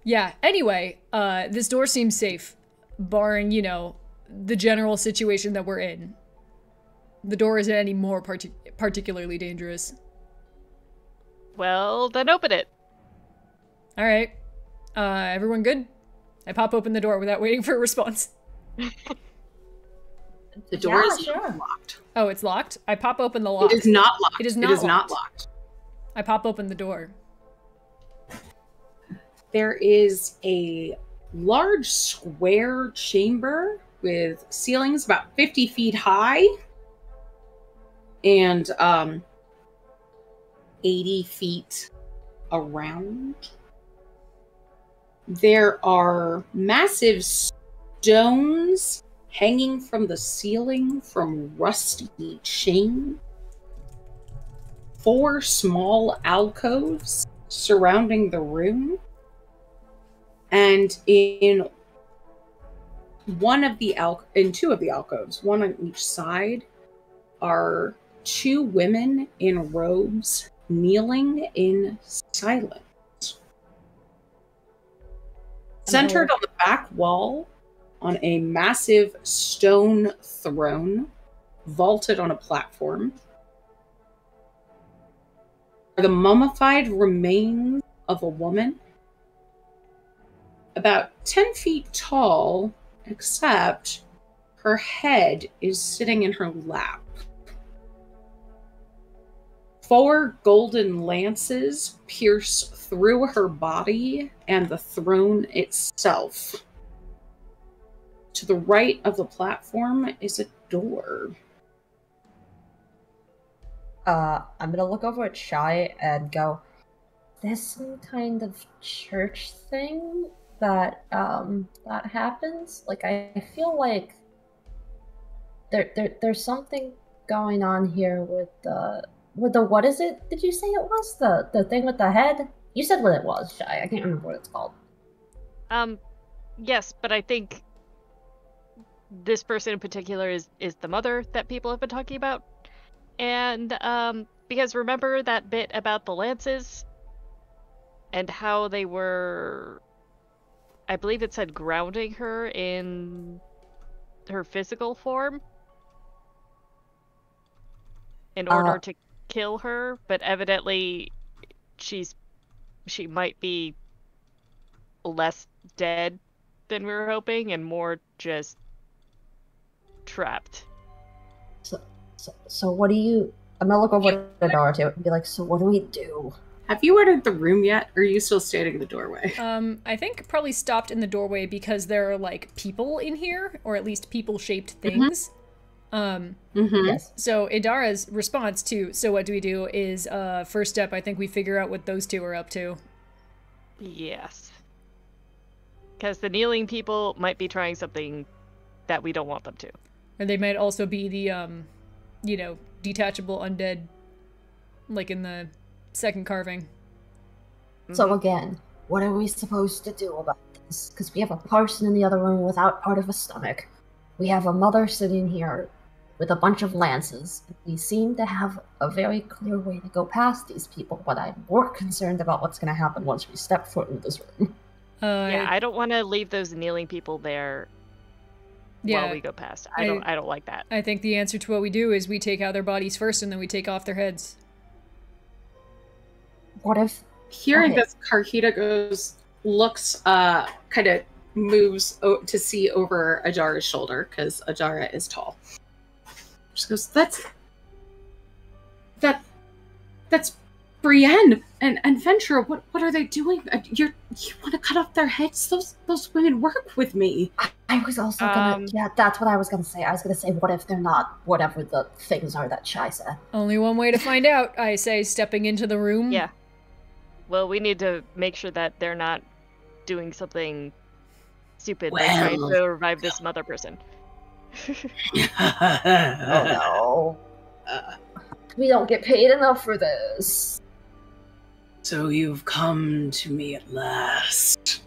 yeah, anyway, uh this door seems safe barring, you know, the general situation that we're in. The door isn't any more partic- particularly dangerous. Well, then open it. All right. Uh everyone good? I pop open the door without waiting for a response. the door Yeah, is sure. locked. Oh, it's locked. I pop open the lock. It is not locked. It is It not is not locked. locked. I pop open the door. There is a large square chamber with ceilings about 50 feet high and um, 80 feet around. There are massive stones hanging from the ceiling from rusty chain. Four small alcoves surrounding the room. And in one of the al- in two of the alcoves, one on each side, are two women in robes kneeling in silence. Centered on the back wall, on a massive stone throne, vaulted on a platform, are the mummified remains of a woman about 10 feet tall, except her head is sitting in her lap. Four golden lances pierce through her body and the throne itself. To the right of the platform is a door. Uh, I'm gonna look over at Shy and go, there's some kind of church thing that um that happens. Like I feel like there, there there's something going on here with the with the what is it? Did you say it was the the thing with the head? You said what it was, Shy. I can't remember what it's called. Um, yes, but I think this person in particular is is the mother that people have been talking about, and um, because remember that bit about the lances and how they were, I believe it said grounding her in her physical form in order Uh, to kill her, but evidently she's she might be less dead than we were hoping and more just trapped. So, so what do you? I'm gonna look over at Adara too and be like, so what do we do? Have you entered the room yet, or are you still standing in the doorway? Um, I think probably stopped in the doorway because there are like people in here, or at least people-shaped things. Um, Mm-hmm. Yes. so Adara's response to "So what do we do?" is uh, first step. I think we figure out what those two are up to. Yes. Because the kneeling people might be trying something that we don't want them to. And they might also be the, um, you know, detachable undead, like in the second carving. So Mhm. again, what are we supposed to do about this? Because we have a person in the other room without part of a stomach. We have a mother sitting here with a bunch of lances. We seem to have a very clear way to go past these people, but I'm more concerned about what's going to happen once we step foot into this room. Uh, yeah, I don't want to leave those kneeling people there yeah, while we go past. I I- don't. I don't like that. I think the answer to what we do is we take out their bodies first, and then we take off their heads. What if Hearing Okay. this, Karhita goes, looks, uh, kind of moves o- to see over Adara's shoulder because Ajara is tall. She goes, "That's that, that's Brienne and and Ventura. What what are they doing? Uh, You're you want to cut off their heads? Those those women work with me. I was also gonna Um, yeah, that's what I was gonna say. I was gonna say what if they're not whatever the things are that Shy said. Only one way to find out, I say, stepping into the room. Yeah. Well, we need to make sure that they're not doing something stupid, like trying to revive this mother person. Oh no. Uh, We don't get paid enough for this. So you've come to me at last.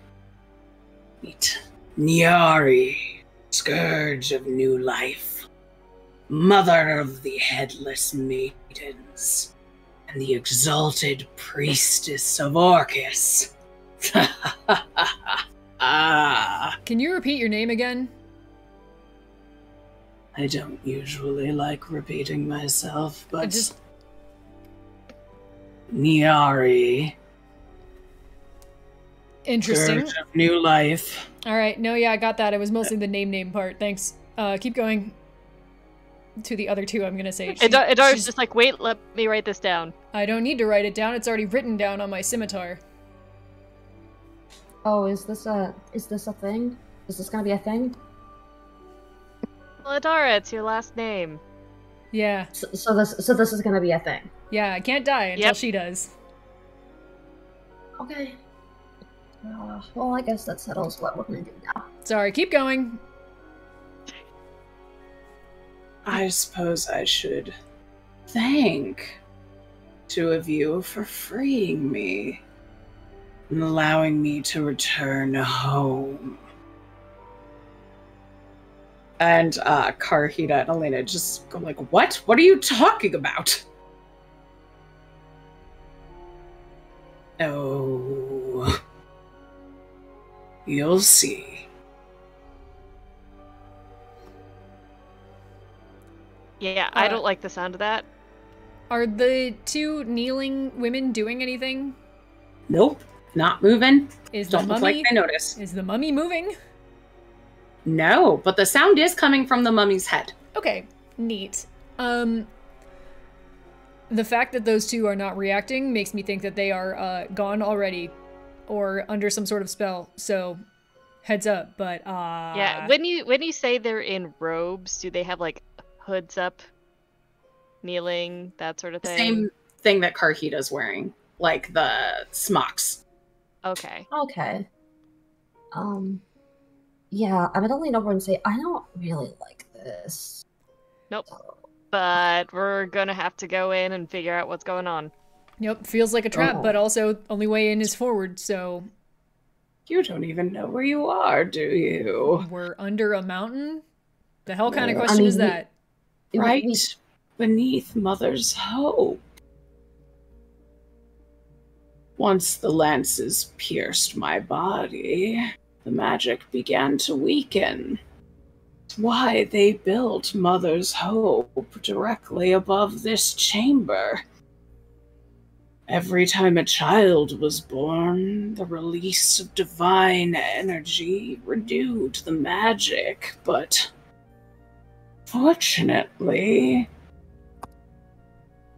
Meet Nyari, Scourge of New Life, Mother of the Headless Maidens, and the Exalted Priestess of Orcus. ah, Can you repeat your name again? I don't usually like repeating myself, but just- Nyari, Interesting. Scourge of New Life. All right. No, yeah, I got that. It was mostly the name name part. Thanks. Uh, keep going. To the other two, I'm gonna say. She's- Idar- Idar's she's- just like, wait, let me write this down. I don't need to write it down. It's already written down on my scimitar. Oh, is this a is this a thing? Is this gonna be a thing? Well, Adara, it's your last name. Yeah, So, so this so this is gonna be a thing. yeah. I can't die until Yep. she does. Okay. Uh, well, I guess that settles what we're gonna do now. Sorry. Keep going. I suppose I should thank two of you for freeing me and allowing me to return home. And uh, Karhita and Elena just go like, "What? What are you talking about?" Oh, you'll see. Yeah, I Uh, don't like the sound of that. Are the two kneeling women doing anything? Nope, not moving. Is Don't look mummy like they notice. is the mummy moving? No, but the sound is coming from the mummy's head. Okay, neat. Um the fact that those two are not reacting makes me think that they are uh, gone already or under some sort of spell. So heads up, but uh yeah, when you when you say they're in robes, do they have like hoods up, kneeling, that sort of thing? Same thing that Karhita's wearing, like the smocks. Okay. Okay. Um. Yeah, I'm gonna lean over and say I don't really like this. Nope. So- But we're gonna have to go in and figure out what's going on. Yep, feels like a trap, Oh. but also only way in is forward, so You don't even know where you are, do you? we're under a mountain? The hell kind of I question is that? we- Right we- beneath Mother's Hope. Once the lances pierced my body, the magic began to weaken. Why they built Mother's Hope directly above this chamber. Every time a child was born, the release of divine energy renewed the magic, but fortunately,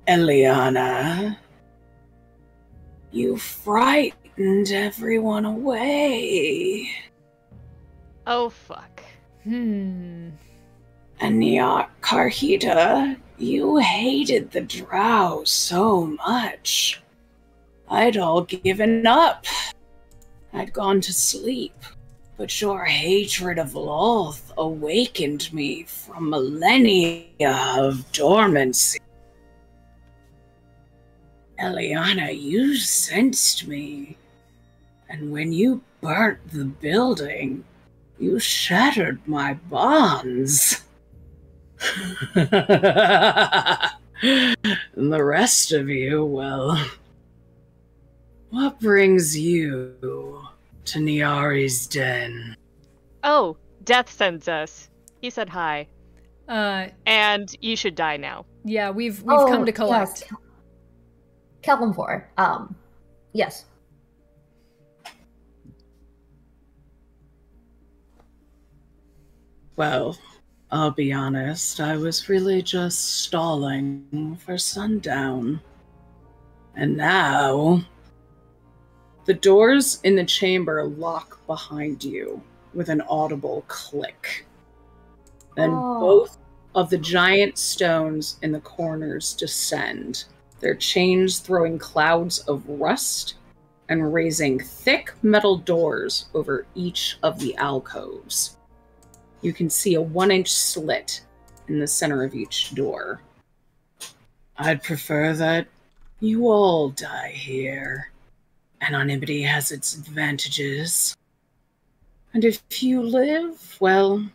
Eliana, you frightened everyone away. Oh fuck. Hmm. And Nyar Karhita, you hated the drow so much. I'd all given up. I'd gone to sleep. But your hatred of Lolth awakened me from millennia of dormancy. Eliana, you sensed me. And when you burnt the building, you shattered my bonds. and the rest of you, well, what brings you to Nyari's den? Oh, Death sends us. He said hi. Uh And you should die now. yeah, we've we've come to collect. Yes, Kel- Kelvin four. Um. Yes. Well, I'll be honest, I was really just stalling for sundown. And now. The doors in the chamber lock behind you with an audible click. Then Oh. both of the giant stones in the corners descend, their chains throwing clouds of rust and raising thick metal doors over each of the alcoves. You can see a one inch slit in the center of each door. I'd prefer that you all die here. Anonymity has its advantages. And if you live, well,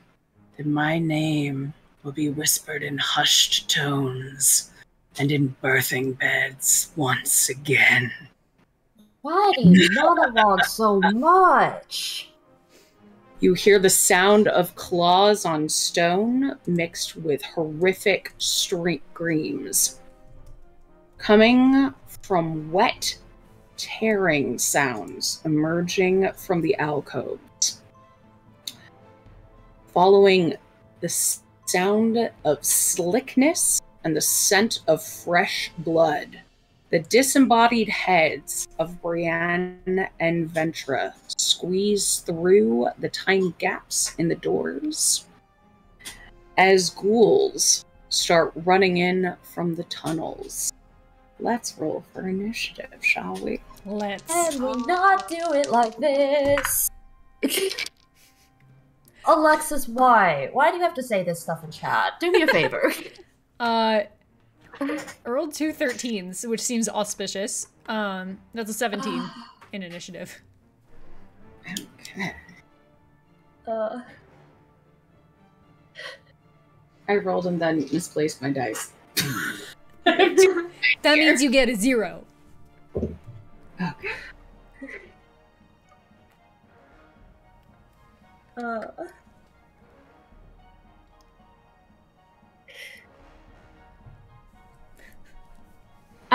then my name will be whispered in hushed tones and in birthing beds once again. Why do you monologue so much? You hear the sound of claws on stone mixed with horrific screams coming from wet, tearing sounds emerging from the alcoves. Following the sound of slickness and the scent of fresh blood, the disembodied heads of Brienne and Ventra squeeze through the tiny gaps in the doors as ghouls start running in from the tunnels. Let's roll for initiative, shall we? Let's. Can we not do it like this? Alexis, why? Why do you have to say this stuff in chat? Do me a favor. Uh, I rolled two 13s, which seems auspicious. Um, that's a 17 in initiative. Okay. uh, I rolled and then misplaced my dice. That means you get a zero. Okay. uh,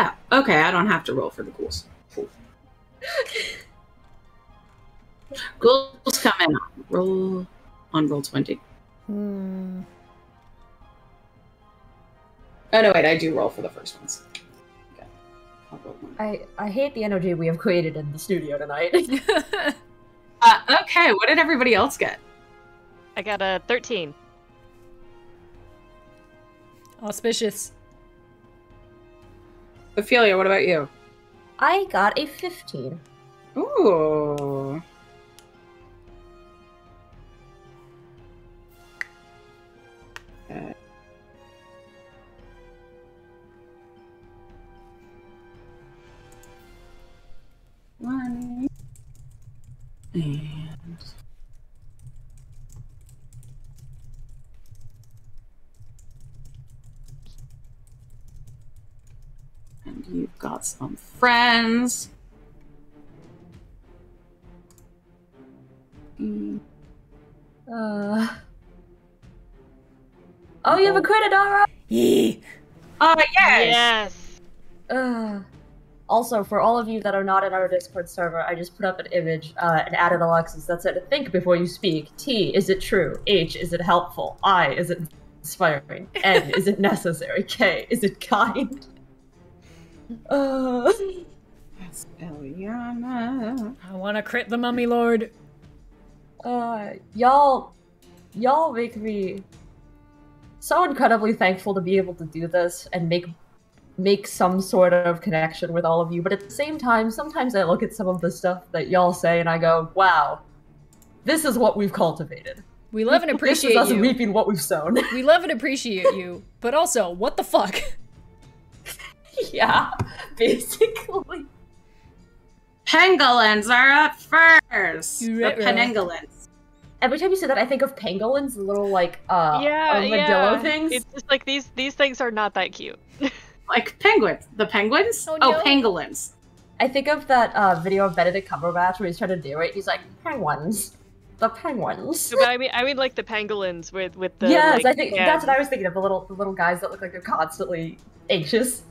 Oh, okay, I don't have to roll for the ghouls. Cool. ghouls come in. Roll on Roll20. Hmm. Oh, no, wait, I do roll for the first ones. I I hate the energy we have created in the studio tonight. Uh, okay, what did everybody else get? I got a 13. Auspicious. Ophelia, what about you? I got a 15. Ooh. Okay. One. And. And you've got some friends. Mm. Uh. Oh, you have a credit, Adara? Yee. Oh, yes! Yes. Uh. Also, for all of you that are not in our Discord server, I just put up an image uh, and added Alexis that said, Think before you speak. T, is it true? H, is it helpful? I, is it inspiring? N, is it necessary? K, is it kind? Uh. That's Eliana. I want to crit the mummy lord. Uh, y'all, y'all make me so incredibly thankful to be able to do this and make make some sort of connection with all of you. But at the same time, sometimes I look at some of the stuff that y'all say and I go, "Wow, this is what we've cultivated. We love and appreciate this is us you. reaping what we've sown." We love and appreciate you, but also, what the fuck? yeah, basically. Penanggalans are up first. You The right, right. Every time you say that, I think of pangolins, the little like uh yeah, armadillo yeah. things. It's just like these these things are not that cute. Like penguins. The penguins? Oh, no. pangolins. I think of that uh, video of Benedict Cumberbatch where he's trying to do it. He's like, penguins. The penguins. But I mean, I mean like the pangolins with with the. yes, like, I think that's what. I was thinking of. The little the little guys that look like they're constantly anxious.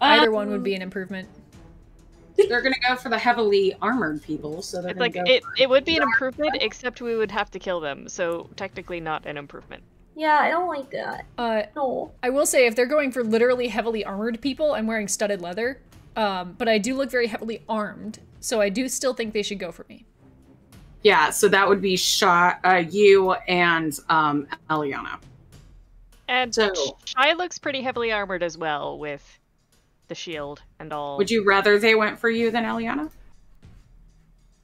Either Um, one would be an improvement. They're gonna go for the heavily armored people, so they're It's gonna like go it. for- It would be an improvement, except we would have to kill them. So technically, not an improvement. Yeah, I don't like that. Uh, No. I will say, if they're going for literally heavily armored people, I'm wearing studded leather. Um, but I do look very heavily armed, so I do still think they should go for me. Yeah, so that would be shot uh, you and um Eliana. And So- Shy looks pretty heavily armored as well with the shield and all. Would you rather they went for you than Eliana?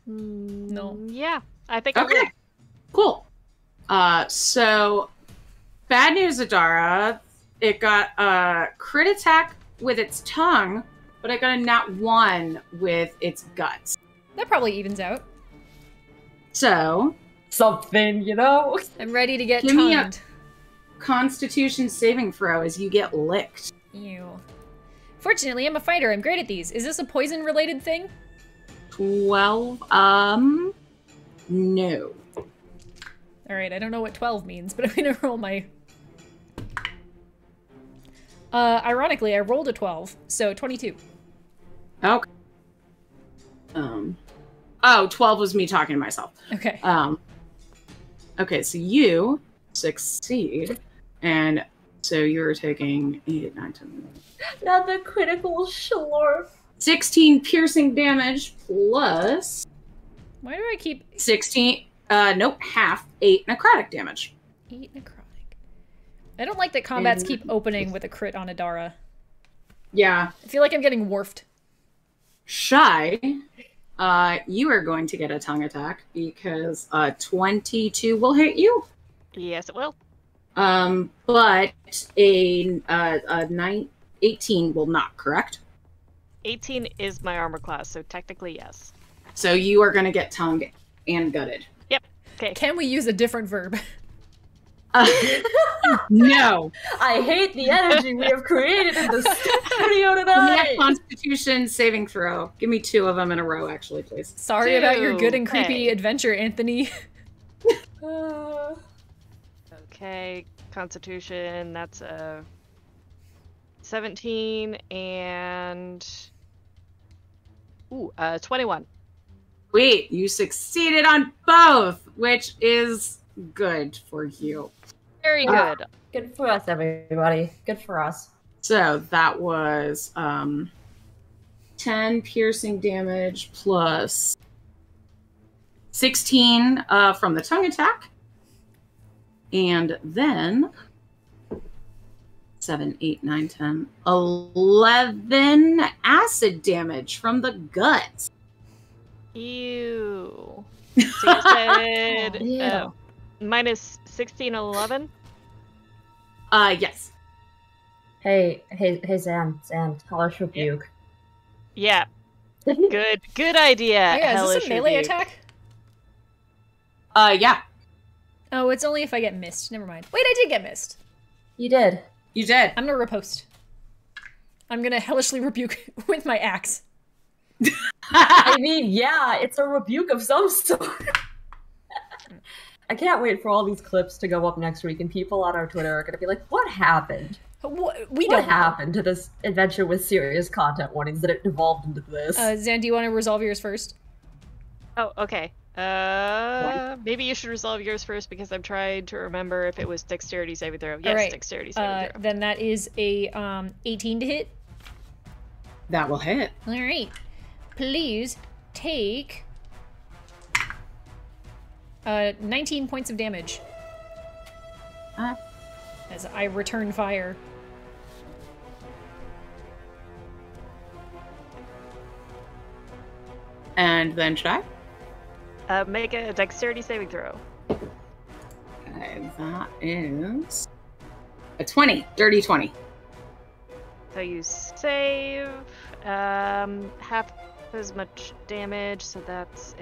No. Mm, Yeah, I think. I Okay. would. Cool. Uh so bad news, Adara. It got a crit attack with its tongue, but it got a nat one with its guts. That probably evens out. So Something, you know? I'm ready to get Give me tongued. Constitution saving throw as you get licked. Ew. Fortunately, I'm a fighter. I'm great at these. Is this a poison related thing? 12 um no All right, I don't know what 12 means, but I'm gonna roll my. Uh, ironically, I rolled a 12, so 22. okay um oh 12 was me talking to myself Okay. um okay so you succeed and so you're taking 8 9 10 Not the critical slurp. 16 piercing damage plus Why do I keep 16 uh nope half 8 necrotic damage eight necrotic? I don't like that combats And- keep opening with a crit on Adara. yeah I feel like I'm getting warfed. shy uh you are going to get a tongue attack because uh 22 will hit you Yes, it will. Um, but a uh, a nine, 18 will not, correct? 18 is my armor class, so technically yes. So you are going to get tongued and gutted. Yep. Okay. Can we use a different verb? Uh, no. I hate the energy we have created in the studio Give me tonight. Constitution saving throw. Give me two of them in a row, actually, please. Sorry about your good and creepy Hey. adventure, Anthony. Uh, Okay, Constitution, that's a 17 and. Ooh, uh, 21. Wait, you succeeded on both, which is good for you. Very Ah. good. good for us, everybody. Good for us. So that was um, 10 piercing damage plus 16 uh, from the tongue attack. And then 7, 8, 9, 10, 11 acid damage from the gut. Ew. So you said Ew. uh, minus 16 and 11? Uh, yes. Hey, hey, hey, Zan, Zan, hellish rebuke. Yeah. Good. Good idea. Yeah, is this a melee Rebuke. attack? Uh, yeah, Oh, it's only if I get missed. Never mind. Wait, I did get missed. You did. you did. I'm gonna riposte. I'm gonna hellishly rebuke with my axe. I mean, yeah, it's a rebuke of some sort. I can't wait for all these clips to go up next week, and people on our Twitter are going to be like, "What happened? What, we What don't know. happened to this adventure with serious content warnings that it devolved into this?" Uh, Zan, do you want to resolve yours first? Oh, okay. Uh, maybe you should resolve yours first because I'm trying to remember if it was dexterity saving throw. Yes, Alright, dexterity saving Uh, throw. then that is a um 18 to hit. That will hit. All right. Please take uh 19 points of damage Uh, as I return fire. and then should I? Uh, make a dexterity saving throw. Okay, that is a 20. Dirty 20. So you save um, half as much damage, so that's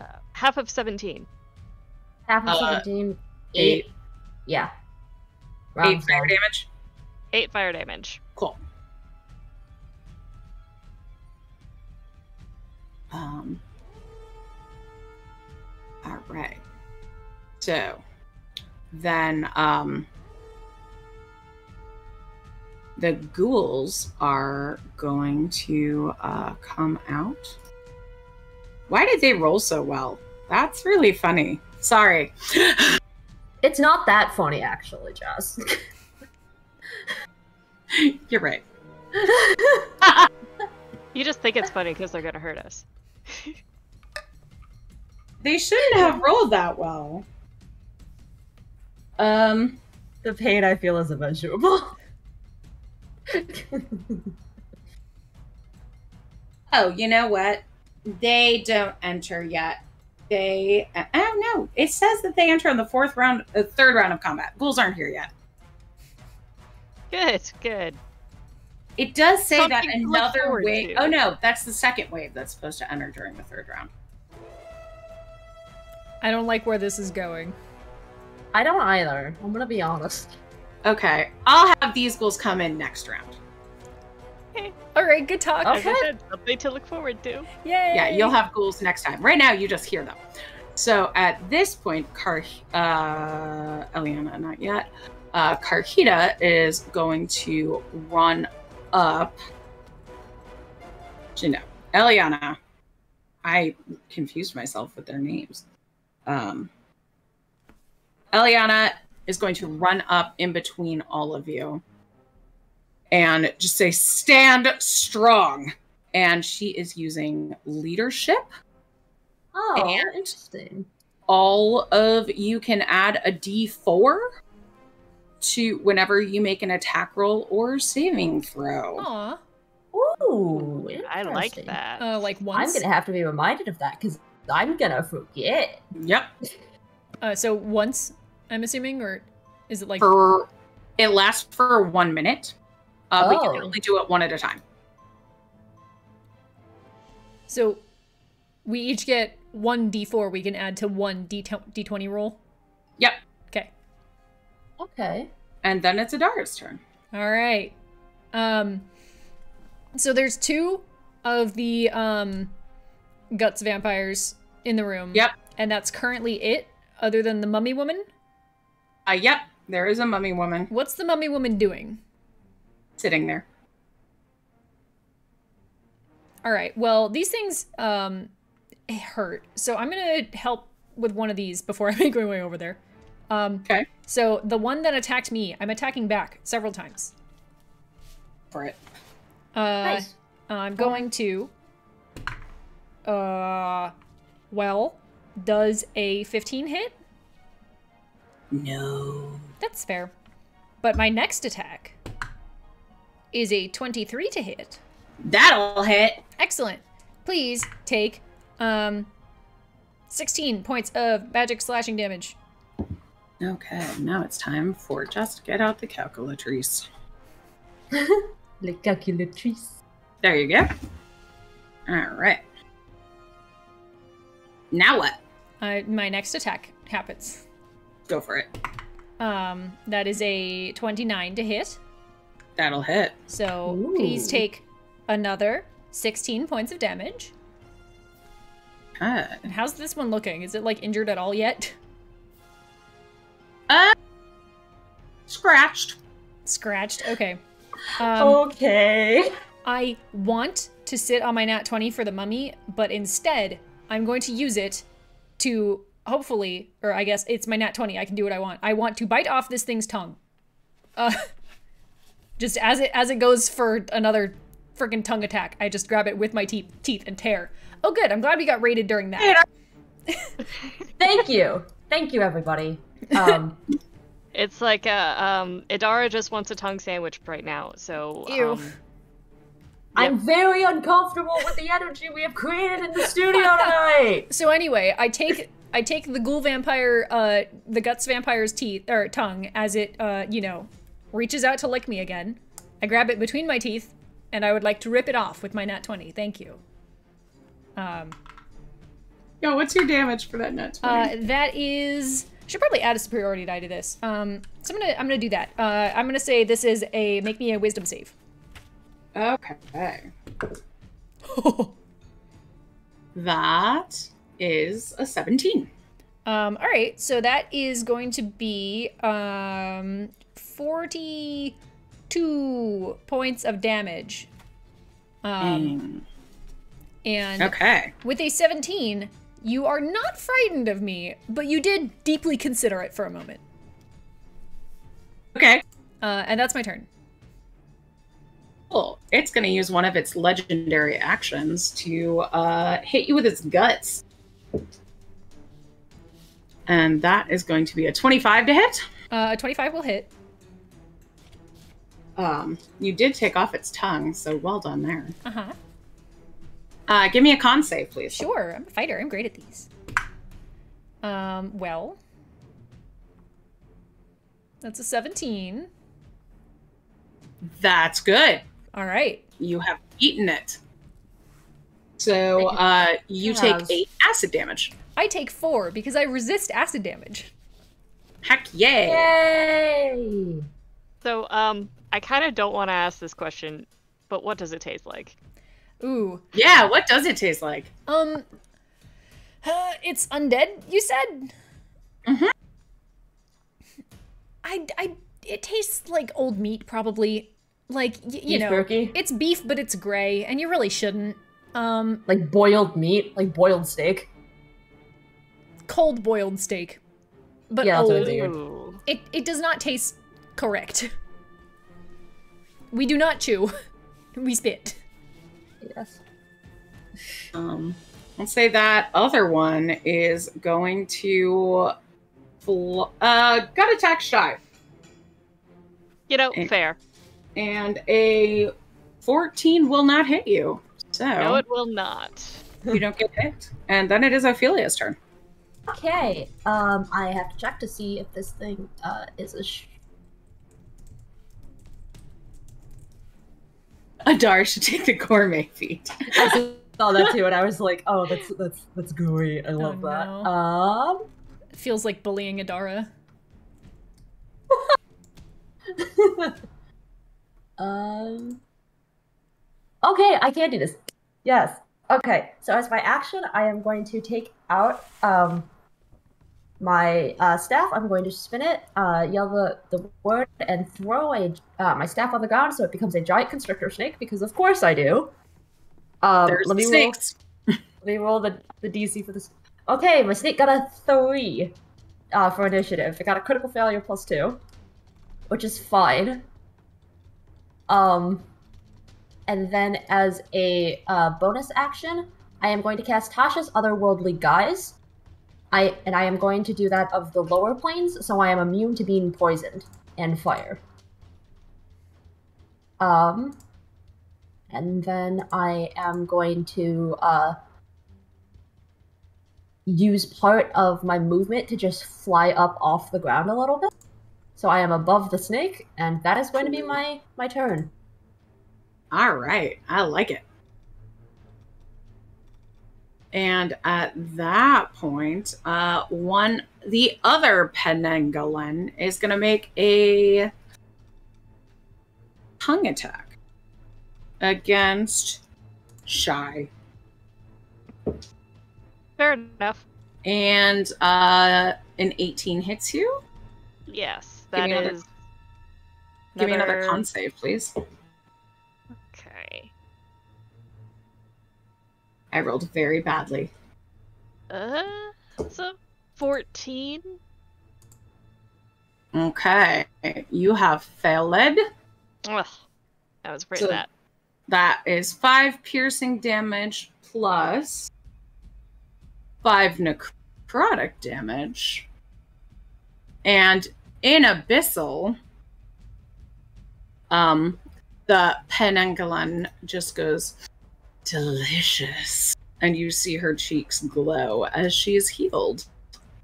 a uh, half of 17. Half of uh, seventeen, Eight. eight. Yeah. Eight fire damage. Eight fire damage. Cool. Right. So, then um, the ghouls are going to uh, come out. Why did they roll so well? That's really funny. Sorry. It's not that funny, actually, Jess. You're right. You just think it's funny because they're gonna hurt us. They shouldn't have rolled that well. Um. the pain I feel is immeasurable. Oh, you know what? They don't enter yet. They. I don't. It says that they enter in the fourth round, uh, third round of combat. Ghouls aren't here yet. Good, good. It does say that Something to look another wave. to. Oh no, that's the second wave that's supposed to enter during the third round. I don't like where this is going. I don't either. I'm gonna be honest. Okay, I'll have these ghouls come in next round. Okay. All right, good talk. I Okay. said, something to look forward to. Yay! Yeah, you'll have ghouls next time. Right now, you just hear them. So at this point, Car uh, Eliana, not yet. Uh, Carhita is going to run up. You know, Eliana. I confused myself with their names. Um, Eliana is going to run up in between all of you and just say, "Stand strong." and she is using leadership. Oh, And- interesting. All of you can add a d4 to whenever you make an attack roll or saving throw. Aw. Ooh, I like interesting. that. Uh, like I'm gonna have to be reminded of that because I'm gonna forget. Yep. Uh, so once, I'm assuming, or is it like? For it lasts for one minute, uh, but you can Oh. only do it one at a time. So we each get one d4 we can add to one d d20 roll. Yep. Okay. Okay. And then it's Adara's turn. All right. Um. So there's two of the um guts vampires in the room. Yep. And that's currently it. Other than the mummy woman. Uh, yep. There is a mummy woman What's the mummy woman doing? sitting there. All right. Well, these things um hurt. So I'm gonna help with one of these before I make my way over there. Um, Okay. So the one that attacked me, I'm attacking back several times. For it. Uh, Nice. I'm going to. Uh, well, does a 15 hit? No. That's fair. But my next attack is a 23 to hit. That'll hit. Excellent. Please take um 16 points of magic slashing damage. Okay, now it's time for just get out the calculatrice. Le calculatrice. There you go. All right. Now what? Uh, my next attack happens. Go for it. Um, that is a 29 to hit. That'll hit. So please Ooh. take another 16 points of damage. Okay. And how's this one looking? Is it like injured at all yet? Uh, scratched. Scratched. Okay. Um, okay. I want to sit on my nat 20 for the mummy, but instead, I'm going to use it to hopefully, or I guess it's my nat 20. I can do what I want. I want to bite off this thing's tongue. Uh, just as it as it goes for another freaking tongue attack, I just grab it with my teeth teeth and tear. Oh, good. I'm glad we got rated during that. Thank you. Thank you, everybody. Um, It's like a um Adara just wants a tongue sandwich right now, so Ew. um, I'm very uncomfortable with the energy we have created in the studio tonight. So anyway, I take I take the ghoul vampire, uh, the guts vampire's teeth or tongue as it, uh, you know, reaches out to lick me again. I grab it between my teeth, and I would like to rip it off with my nat twenty. Thank you. Um, Yo, what's your damage for that net? uh, that is should probably add a superiority die to this. Um, so I'm gonna I'm gonna do that. Uh, I'm gonna say this is a make me a wisdom save. Okay. That is a 17. Um, all right, so that is going to be um, 42 points of damage. Um, and okay. with a 17, you are not frightened of me, but you did deeply consider it for a moment. Okay. Uh, and that's my turn. Cool. It's going to use one of its legendary actions to uh, hit you with its guts. And that is going to be a 25 to hit. Uh, 25 will hit. Um, you did take off its tongue, so well done there. Uh huh. Uh, give me a con save, please. Sure, I'm a fighter. I'm great at these. Um, well, that's a 17. That's good. All right. You have eaten it. So uh, you take eight acid damage. I take four because I resist acid damage. Heck yeah. Yay! so um I kind of don't want to ask this question, but what does it taste like? Ooh. Yeah, what does it taste like? Um. Uh, it's undead. You said. Mhm. I. I. It tastes like old meat, probably. Like y- you Beef know, jerky? it's beef, but it's gray, and you really shouldn't. Um, Like boiled meat, like boiled steak. cold boiled steak, but Yeah, that's what I old. It. It does not taste correct. We do not chew. We spit. Yes. Um, I'll say that other one is going to fl- uh gut attack shy You know, Eh. fair. And a 14 will not hit you. So No, it will not. you don't get hit. And then it is Ophelia's turn. Okay. Um, I have to check to see if this thing uh is a. Sh- Adar should take the gourmet feat. I saw that too, and I was like, "Oh, that's that's that's great. I love that." no. Um. It feels like bullying Adara. um. Okay, I can do this. Yes. Okay. So as my action, I am going to take out um my uh, staff. I'm going to spin it, uh, yell the, the word, and throw a uh, my staff on the ground so it becomes a giant constrictor snake. Because of course I do. Um, There's let the me snakes. roll. Let me roll the the DC for this. Okay, my snake got a three. uh, for initiative. It got a critical failure plus two, which is fine. Um, and then as a uh, bonus action, I am going to cast Tasha's Otherworldly Guise. I and I am going to do that of the lower planes, so I am immune to being poisoned and fire. Um, and then I am going to uh, use part of my movement to just fly up off the ground a little bit. So I am above the snake, and that is going to be my my turn. All right, I like it. And at that point, uh, one the other Penanggalan is going to make a tongue attack against Shy, Fair enough. and uh, an 18 hits you. Yes, Give that me another- is. Give me another con save, please. Okay. I rolled very badly. Uh, so fourteen. Okay, you have failed. Ugh, that was pretty So- bad. That is five piercing damage plus five necrotic damage. And in Abyssal, um, the Penanggalan just goes, delicious. And you see her cheeks glow as she is healed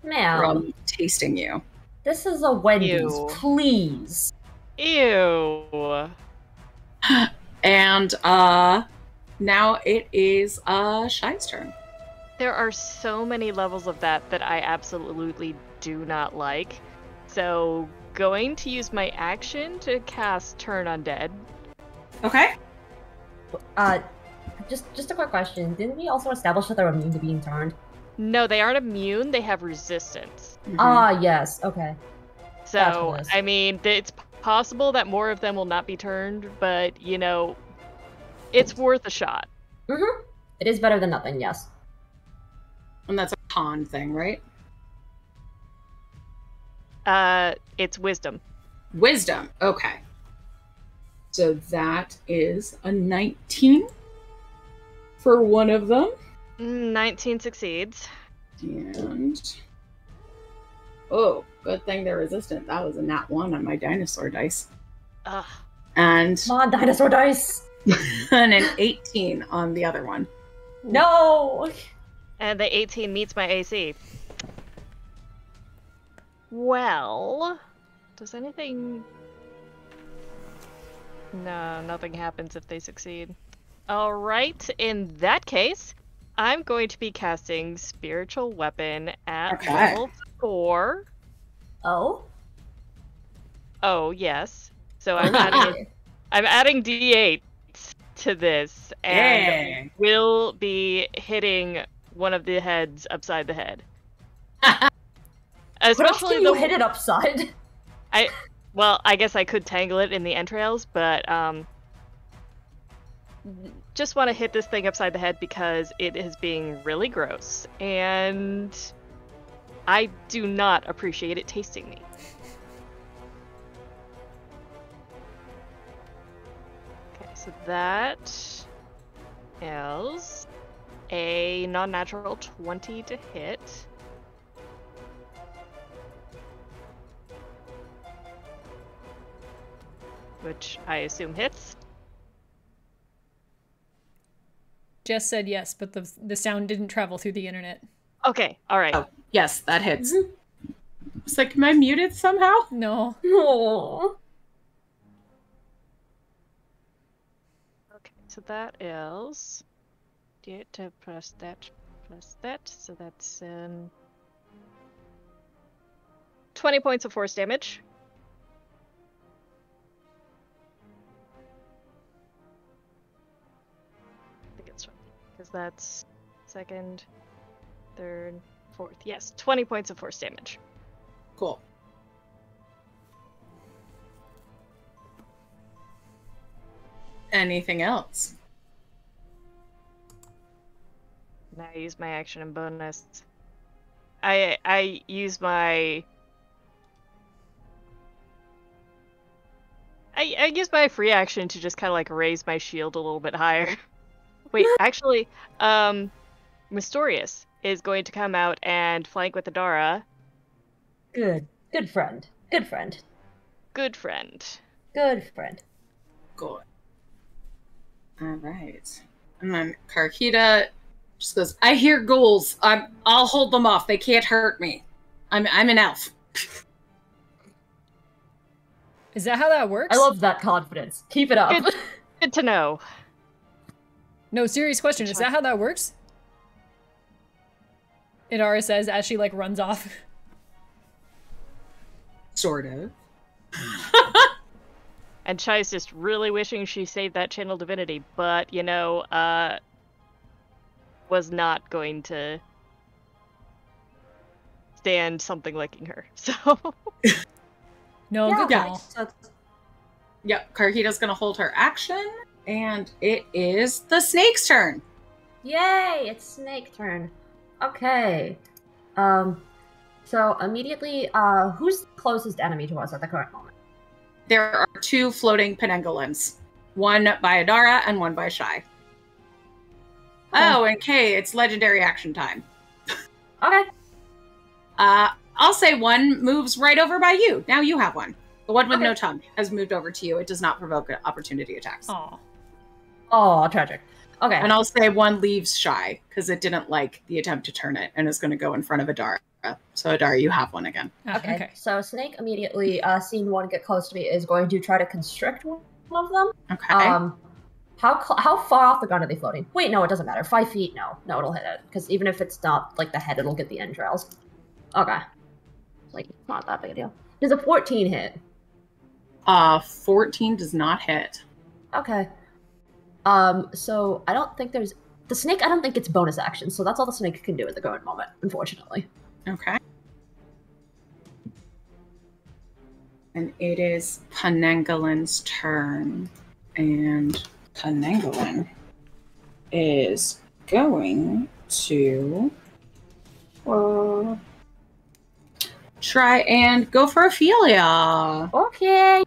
Ma'am, from tasting you. this is a Wendy's. Ew. Please. Ew. And uh now it is uh Shy's turn. There are so many levels of that that I absolutely do not like. So, going to use my action to cast Turn Undead. Okay. Uh, just just a quick question. Didn't we also establish that they're immune to being turned? No, they aren't immune, they have resistance. Mhm. Ah, yes. Okay. So, what it is. I mean, it's possible that more of them will not be turned, but, you know, it's worth a shot. Mm-hmm. It is better than nothing. Yes. and that's a con thing, right? Uh, it's wisdom. Wisdom. Okay. So that is a 19 for one of them. Mm, 19 succeeds. And. Oh, good thing they're resistant. That was a nat 1 on my dinosaur dice. Ugh. And, Come dinosaur dice. and an 18 on the other one. No. And the 18 meets my AC. Well, does anything. No, nothing happens if they succeed. Alright, in that case, I'm going to be casting Spiritual Weapon at Okay. level 4. Oh. Oh, yes. So I'm adding, I'm adding d8 to this, and Yeah. will be hitting one of the heads upside the head. Especially can you the hit it upside? I well, I guess I could tangle it in the entrails, but um just want to hit this thing upside the head because it is being really gross and I do not appreciate it tasting me. Okay, so that is a non-natural 20 to hit. Which I assume hits. Jess said yes, but the the sound didn't travel through the internet. Okay, all right. Oh, yes, that hits. It's like, am I muted somehow? No. No. Okay, so that is D8 to plus that plus that, so that's um 20 points of force damage. Because that's second, third, fourth. Yes, 20 points of force damage. Cool. Anything else? I use my action and bonus. I I use my I I use my free action to just kind of like raise my shield a little bit higher. Wait, actually, um, Mystorious is going to come out and flank with Adara. Good. Good friend. Good friend. Good friend. Good friend. Good. All right. And then Karkita just goes, I hear ghouls. I'm, I'll hold them off. They can't hurt me. I'm, I'm an elf. Is that how that works? I love that confidence. Keep it up. Good. Good to know. No, serious question. Is that how that works? Adara says as she like runs off. Sort of. And Shy's just really wishing she saved that channel divinity, but you know, uh was not going to stand something licking her. So No, Yeah. good Yeah. call. So it's- Yep, Karkita's gonna hold her action, and it is the snake's turn. Yay! It's Snake turn. Okay. Um. So immediately, uh, who's the closest enemy to us at the current moment? There are two floating penanggalans, one by Adara and one by Shy. Oh, and Kay, it's legendary action time. Okay. Uh, I'll say one moves right over by you. Now you have one. The one with no tongue has moved over to you. It does not provoke opportunity attacks. Aw. Oh, tragic. Okay. And I'll say one leaves Shy because it didn't like the attempt to turn it and is going to go in front of Adara. So Adara, you have one again. Ah, Okay. okay. So Snake immediately, uh, seeing one get close to me, is going to try to constrict one of them. Okay. Um, how cl- how far off the ground are they floating? Wait, no, it doesn't matter. Five feet? No, no, it'll hit it because even if it's not like the head, it'll get the entrails. Okay. Like not that big a deal. Does a fourteen hit? Uh, 14 does not hit. Okay. Um, so I don't think there's the snake. I don't think it's bonus action, so that's all the snake can do at the current moment, unfortunately. Okay. And it is Penanggalan's turn. And Penanggalan is going to uh, try and go for Ophelia. Okay.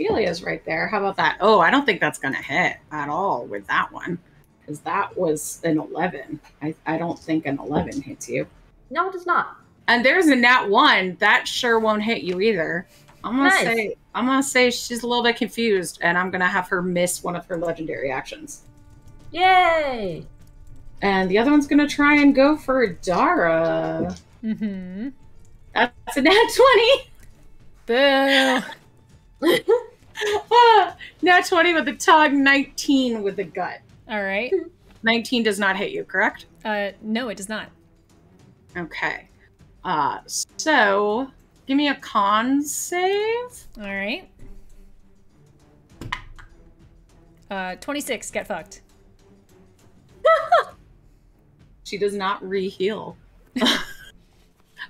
Ophelia's right there. How about that? Oh, I don't think that's going to hit at all with that one. Because that was an 11. I, I don't think an 11 hits you. No, it does not. And there's a nat one that sure won't hit you either. I'm gonna Nice. say I'm gonna say she's a little bit confused, and I'm gonna have her miss one of her legendary actions. Yay! And the other one's gonna try and go for Dara. Mm-hmm. That's a nat twenty. Boo. Nat twenty with the tongue, nineteen with the gut. All right. Nineteen does not hit you, correct? Uh, no, it does not. Okay. Uh, so give me a con save. All right. Uh, 26, get fucked. She does not re-heal.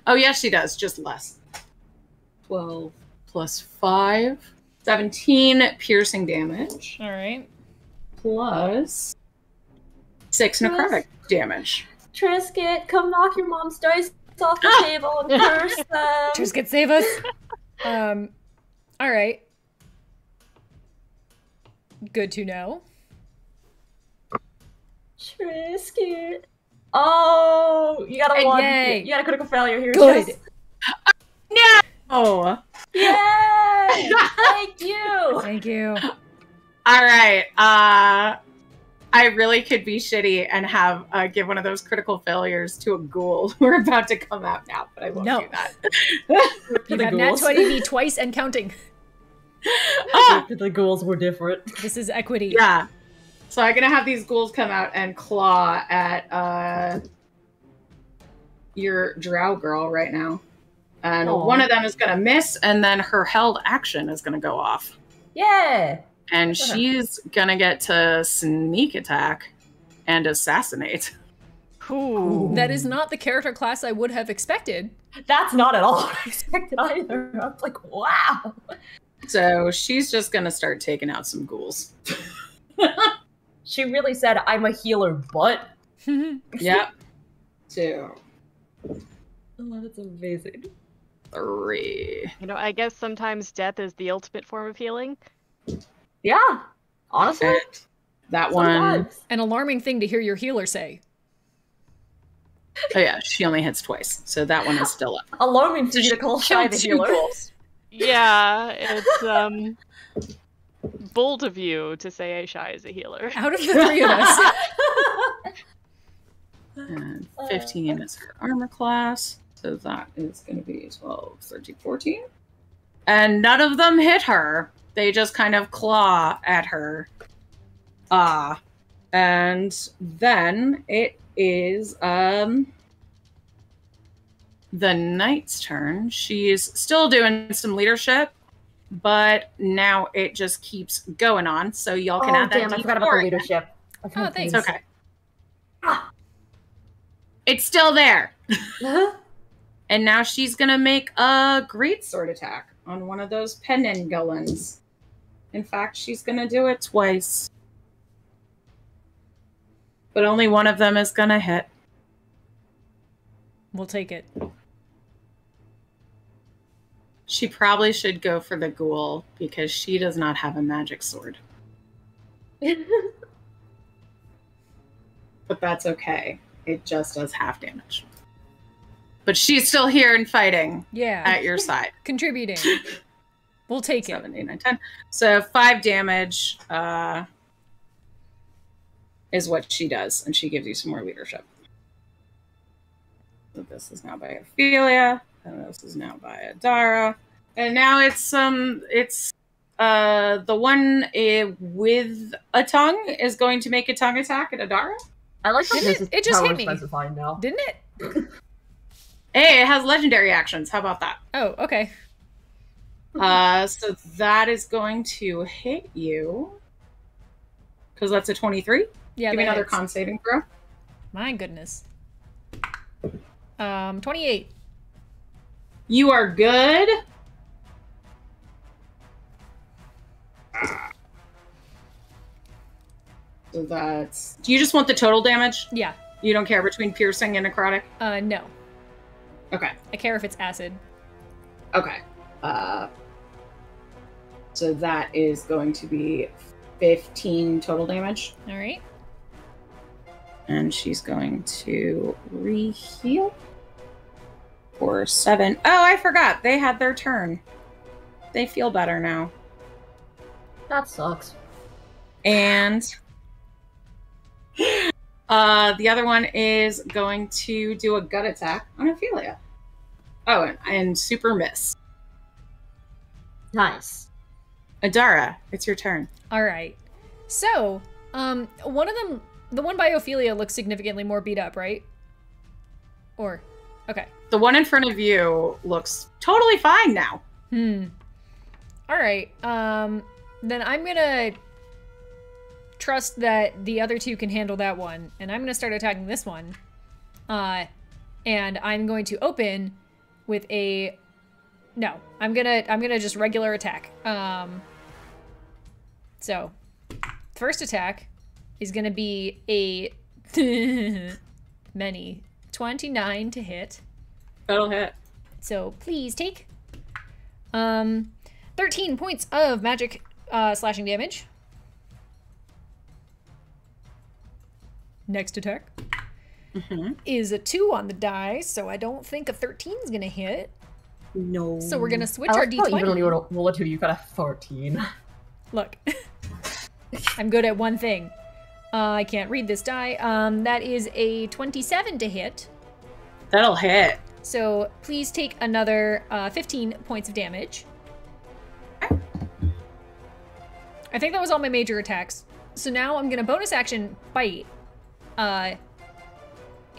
oh, yes, she does, just less. 12 plus 5. 17 piercing damage. All right. Plus 6 necrotic damage. Trisket, come knock your mom's dice off the Ah! table and curse them. Just get save us. um, all right. Good to know. Trisket. Oh, you got a one. yay. You got a critical failure here. Good. Jess. Oh. Yay! Thank you. Thank you. All right. Uh I really could be shitty and have uh, give one of those critical failures to a ghoul. We're about to come out now, but I won't No. do that. You the have nat ghouls. 20 twice and counting. Ah! the ghouls were different. This is equity. Yeah. So I'm gonna have these ghouls come out and claw at uh your drow girl right now. And Aw. one of them is gonna miss, and then her held action is gonna go off. Yeah. And Sure. she's gonna get to sneak attack and assassinate. Ooh. That is not the character class I would have expected. That's not at all what I expected either. I'm like, wow. So she's just gonna start taking out some ghouls. She really said, I'm a healer, but yep. Two, Oh, that's amazing. Three. You know, I guess sometimes death is the ultimate form of healing. Yeah, honestly, And that one. An alarming thing to hear your healer say. Oh yeah, she only hits twice, so that one is still up. Alarming for to call Shy the healer. ghouls. Yeah, it's um bold of you to say Aishai is a healer. Out of the three of us, And 15 is her armor class. So that is going to be 12, 13, 14. And none of them hit her. They just kind of claw at her. Ah. and then it is um the knight's turn. She's still doing some leadership, but now it just keeps going on. So y'all can oh, add that damn, I D4 forgot about the leadership. Okay, Oh, thanks. It's okay. It's still there. please. And now she's gonna make a great sword attack on one of those Penanggalans. In fact, she's gonna do it twice. But only one of them is gonna hit. we'll take it. She probably should go for the ghoul because she does not have a magic sword. But that's okay. It just does half damage. But she's still here and fighting Yeah, at your side. contributing. We'll take it. seven, eight, nine, ten. So five damage uh, is what she does, and she gives you some more leadership. So this is now by Ophelia, and this is now by Adara, and now it's um it's uh the one uh, with a tongue is going to make a tongue attack at Adara. I like that Didn't this it- is it just how hit we're me. now. Didn't it? Hey, it has legendary actions. How about that? Oh, okay. Uh, so that is going to hit you because that's a twenty-three. Yeah, Give me another hits. con saving throw. My goodness. Um, 28. You are good. So that's. Do you just want the total damage? Yeah. You don't care between piercing and necrotic? Uh, no. Okay. I care if it's acid. Okay. Uh, so that is going to be 15 total damage. All right. And she's going to re-heal for seven. Oh, I forgot. They had their turn. They feel better now. That sucks. And uh, the other one is going to do a gut attack on Ophelia. Oh, and, and super miss. Nice. Adara, it's your turn. All right. So, um, one of them, the one by Ophelia looks significantly more beat up, right? Or, okay. The one in front of you looks totally fine now. Hmm. All right. Um, then I'm gonna trust that the other two can handle that one, and I'm gonna start attacking this one. Uh, and I'm going to open with a. No, I'm gonna I'm gonna just regular attack. Um. So, first attack is gonna be a many twenty nine to hit. That'll hit. So please take um 13 points of magic uh, slashing damage. Next attack Mhm. is a 2 on the die, so I don't think a 13 is going to hit. No. So we're going to switch I our like how even when you d20. roll roll a two, you got a 14. Look. I'm good at one thing. Uh, I can't read this die. Um, that is a 27 to hit. That'll hit. So please take another uh, 15 points of damage. I think that was all my major attacks. So now I'm gonna bonus action bite. Uh,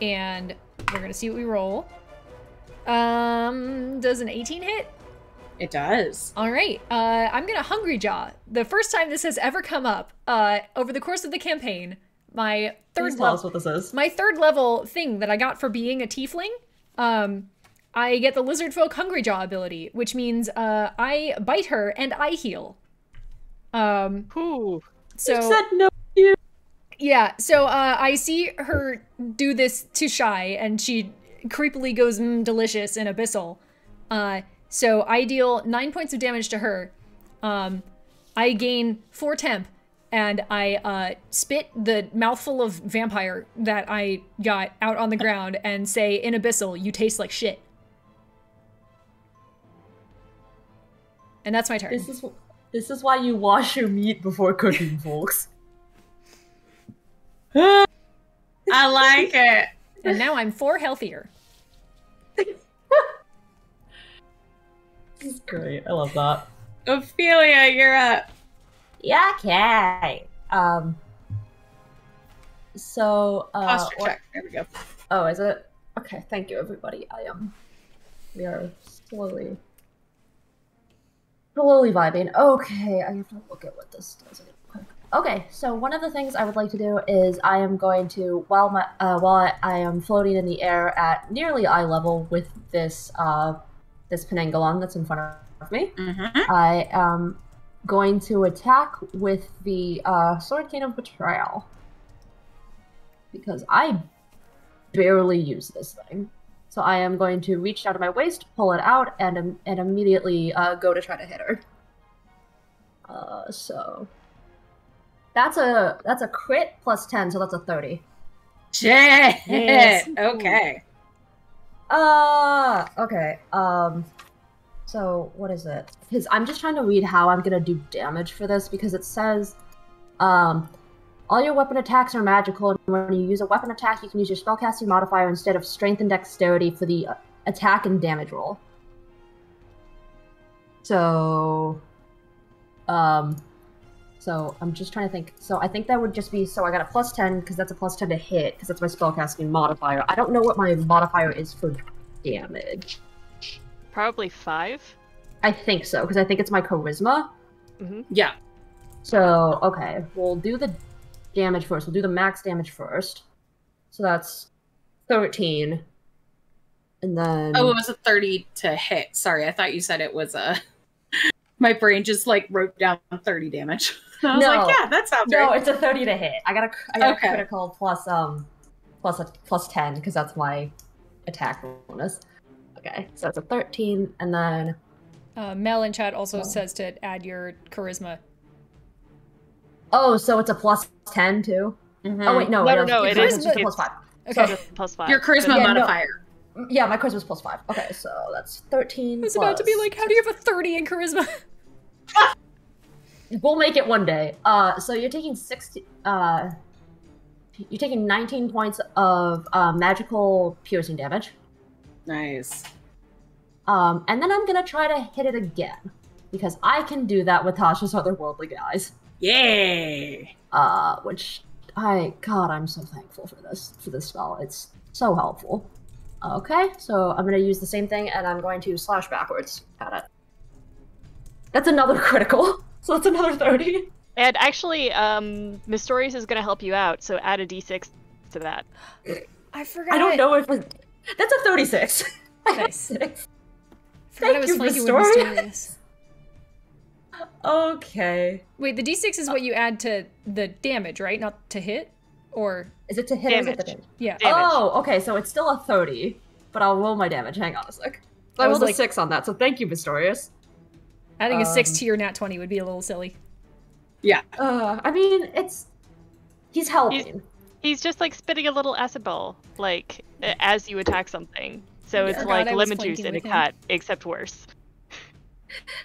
and we're gonna see what we roll. Um, does an 18 hit? It does. All right. Uh, I'm gonna hungry jaw. The first time this has ever come up. Uh, over the course of the campaign, my third Please tell level, what this is. my third level thing that I got for being a tiefling, um, I get the lizard folk hungry jaw ability, which means uh, I bite her and I heal. Um, Whew. so You said no. Yeah, so uh, I see her do this to Shy, and she creepily goes mm, delicious in Abyssal. Uh, so I deal nine points of damage to her. Um, I gain four temp, and I uh, spit the mouthful of vampire that I got out on the ground and say, "In Abyssal, you taste like shit." And that's my turn. This is this is why you wash your meat before cooking, folks. I like it. And now I'm four healthier. This is great. I love that. Ophelia, you're up. Yeah, okay. Um. So, uh, Posture what- check. There we go. oh, is it? Okay, thank you, everybody. I am. we are slowly, slowly vibing. Okay, I have to look at what this does. Okay, so one of the things I would like to do is I am going to while my uh, while I, I am floating in the air at nearly eye level with this uh this penanggalan that's in front of me. Mm-hmm. I am going to attack with the uh, Sword Cane of Betrayal. Because I barely use this thing. So I am going to reach out of my waist, pull it out, and and immediately uh, go to try to hit her. Uh, so that's a that's a crit plus ten, so that's a thirty. Shit. Yes. Okay. Uh okay. Um so what is it? Because I'm just trying to read how I'm gonna do damage for this because it says um all your weapon attacks are magical, and when you use a weapon attack, you can use your spellcasting modifier instead of strength and dexterity for the uh, attack and damage roll. So, um, so I'm just trying to think. So I think that would just be so I got a plus ten because that's a plus ten to hit because that's my spellcasting modifier. I don't know what my modifier is for damage. Probably five. I think so because I think it's my charisma. Mm-hmm. Yeah. So, okay, we'll do the damage first. We'll do the max damage first. So that's 13. And then. Oh, it was a 30 to hit. Sorry, I thought you said it was a. My brain just like wrote down 30 damage. I was No. like, yeah, that sounds no, right. it's a 30 to hit. I got a, I got Okay. a critical plus, um, plus, a, plus 10 because that's my attack bonus. Okay, so it's a 13, and then. Uh, Mel in chat also Oh. says to add your charisma. Oh, so it's a plus 10 too? Mhm. Oh, wait, no. No, no, it no, it's is- just it's- plus 5. Okay. So plus five. Your charisma Yeah, no. modifier. Yeah, my charisma's plus 5. Okay, so that's 13. I was about to be like, how do you have a 30 in charisma? We'll make it one day. Uh, so you're taking 60. Uh, you're taking 19 points of uh, magical piercing damage. Nice. Um, and then I'm gonna try to hit it again because I can do that with Tasha's otherworldly guise. Yay. Uh, which I God, I'm so thankful for this for this spell. It's so helpful. Okay, so I'm gonna use the same thing and I'm going to slash backwards at it. That's another critical. So that's another 30. And actually, um, Mistorius is gonna help you out, so add a d6 to that. I forgot. I don't know if it, that's a 36. Nice. Six. Forgot I Thank was you, flanking Mysterious. Mysterious. Okay. Wait, the d6 is what you add to the damage, right? Not to hit? Or, Is it to hit or is it to Damage. damage? yeah. Damage. Oh, okay, so it's still a 30, but I'll roll my damage. Hang on a sec. I I was rolled like- a 6 on that, so thank you, Pistorius. Adding a 6 um, to your nat 20 would be a little silly. Yeah. Uh, I mean, it's. He's helping. He's just like spitting a little acid ball, like as you attack something. So it's Forgot like I lemon juice in a cut, except worse.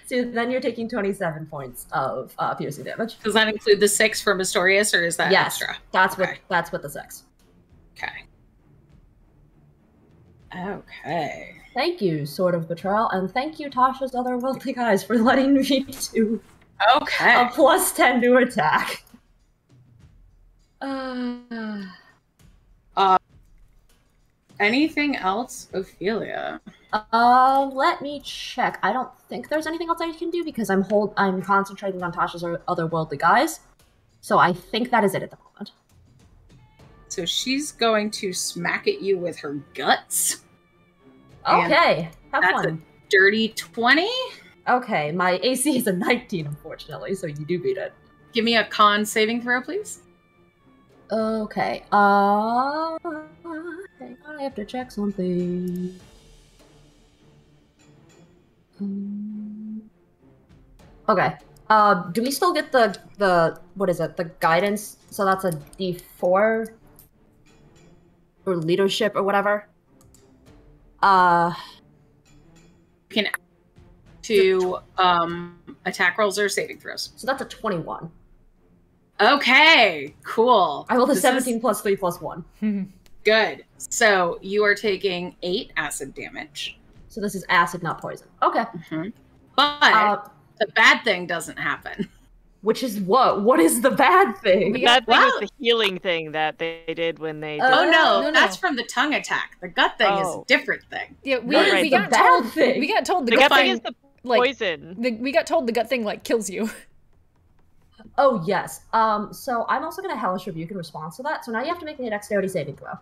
So then you're taking 27 points of uh, piercing damage. Does that include the six from Astorius, or is that yes, extra? that's what that's what the six. Okay. Okay. Thank you, Sword of Betrayal, and thank you, Tasha's otherworldly guise, for letting me do Okay. a plus 10 to attack. Uh, Anything else, Ophelia? uh, let me check. I don't think there's anything else I can do because I'm hold I'm concentrating on Tasha's otherworldly guise. So I think that is it at the moment. So she's going to smack at you with her guts. And Okay, have that's fun. Dirty 20? Okay, my AC is a 19, unfortunately, so you do beat it. Give me a con saving throw, please. Okay. Uh, I have to check something. Um, Okay. Uh, do we still get the the what is it? The guidance. So that's a D four or leadership or whatever. Uh, You can to um, attack rolls or saving throws. so that's a twenty one. Okay, cool. I rolled a This is seventeen plus three plus one. Good. So you are taking eight acid damage. So this is acid, not poison. Okay. Mhm. But Uh, the bad thing doesn't happen. Which is what? What is the bad thing? We That thing Wow. was the healing thing that they did when they. Uh, did- oh no, no, no. that's from the tongue attack. The gut thing is Oh. a different thing. Yeah, we, right, we got bad told thing? we got told the, the gut gut thing thing is the like poison. the, we got told the gut thing like kills you. Oh yes. Um. So I'm also gonna hellish rebuke in response to that. So now you have to make me a dexterity saving throw.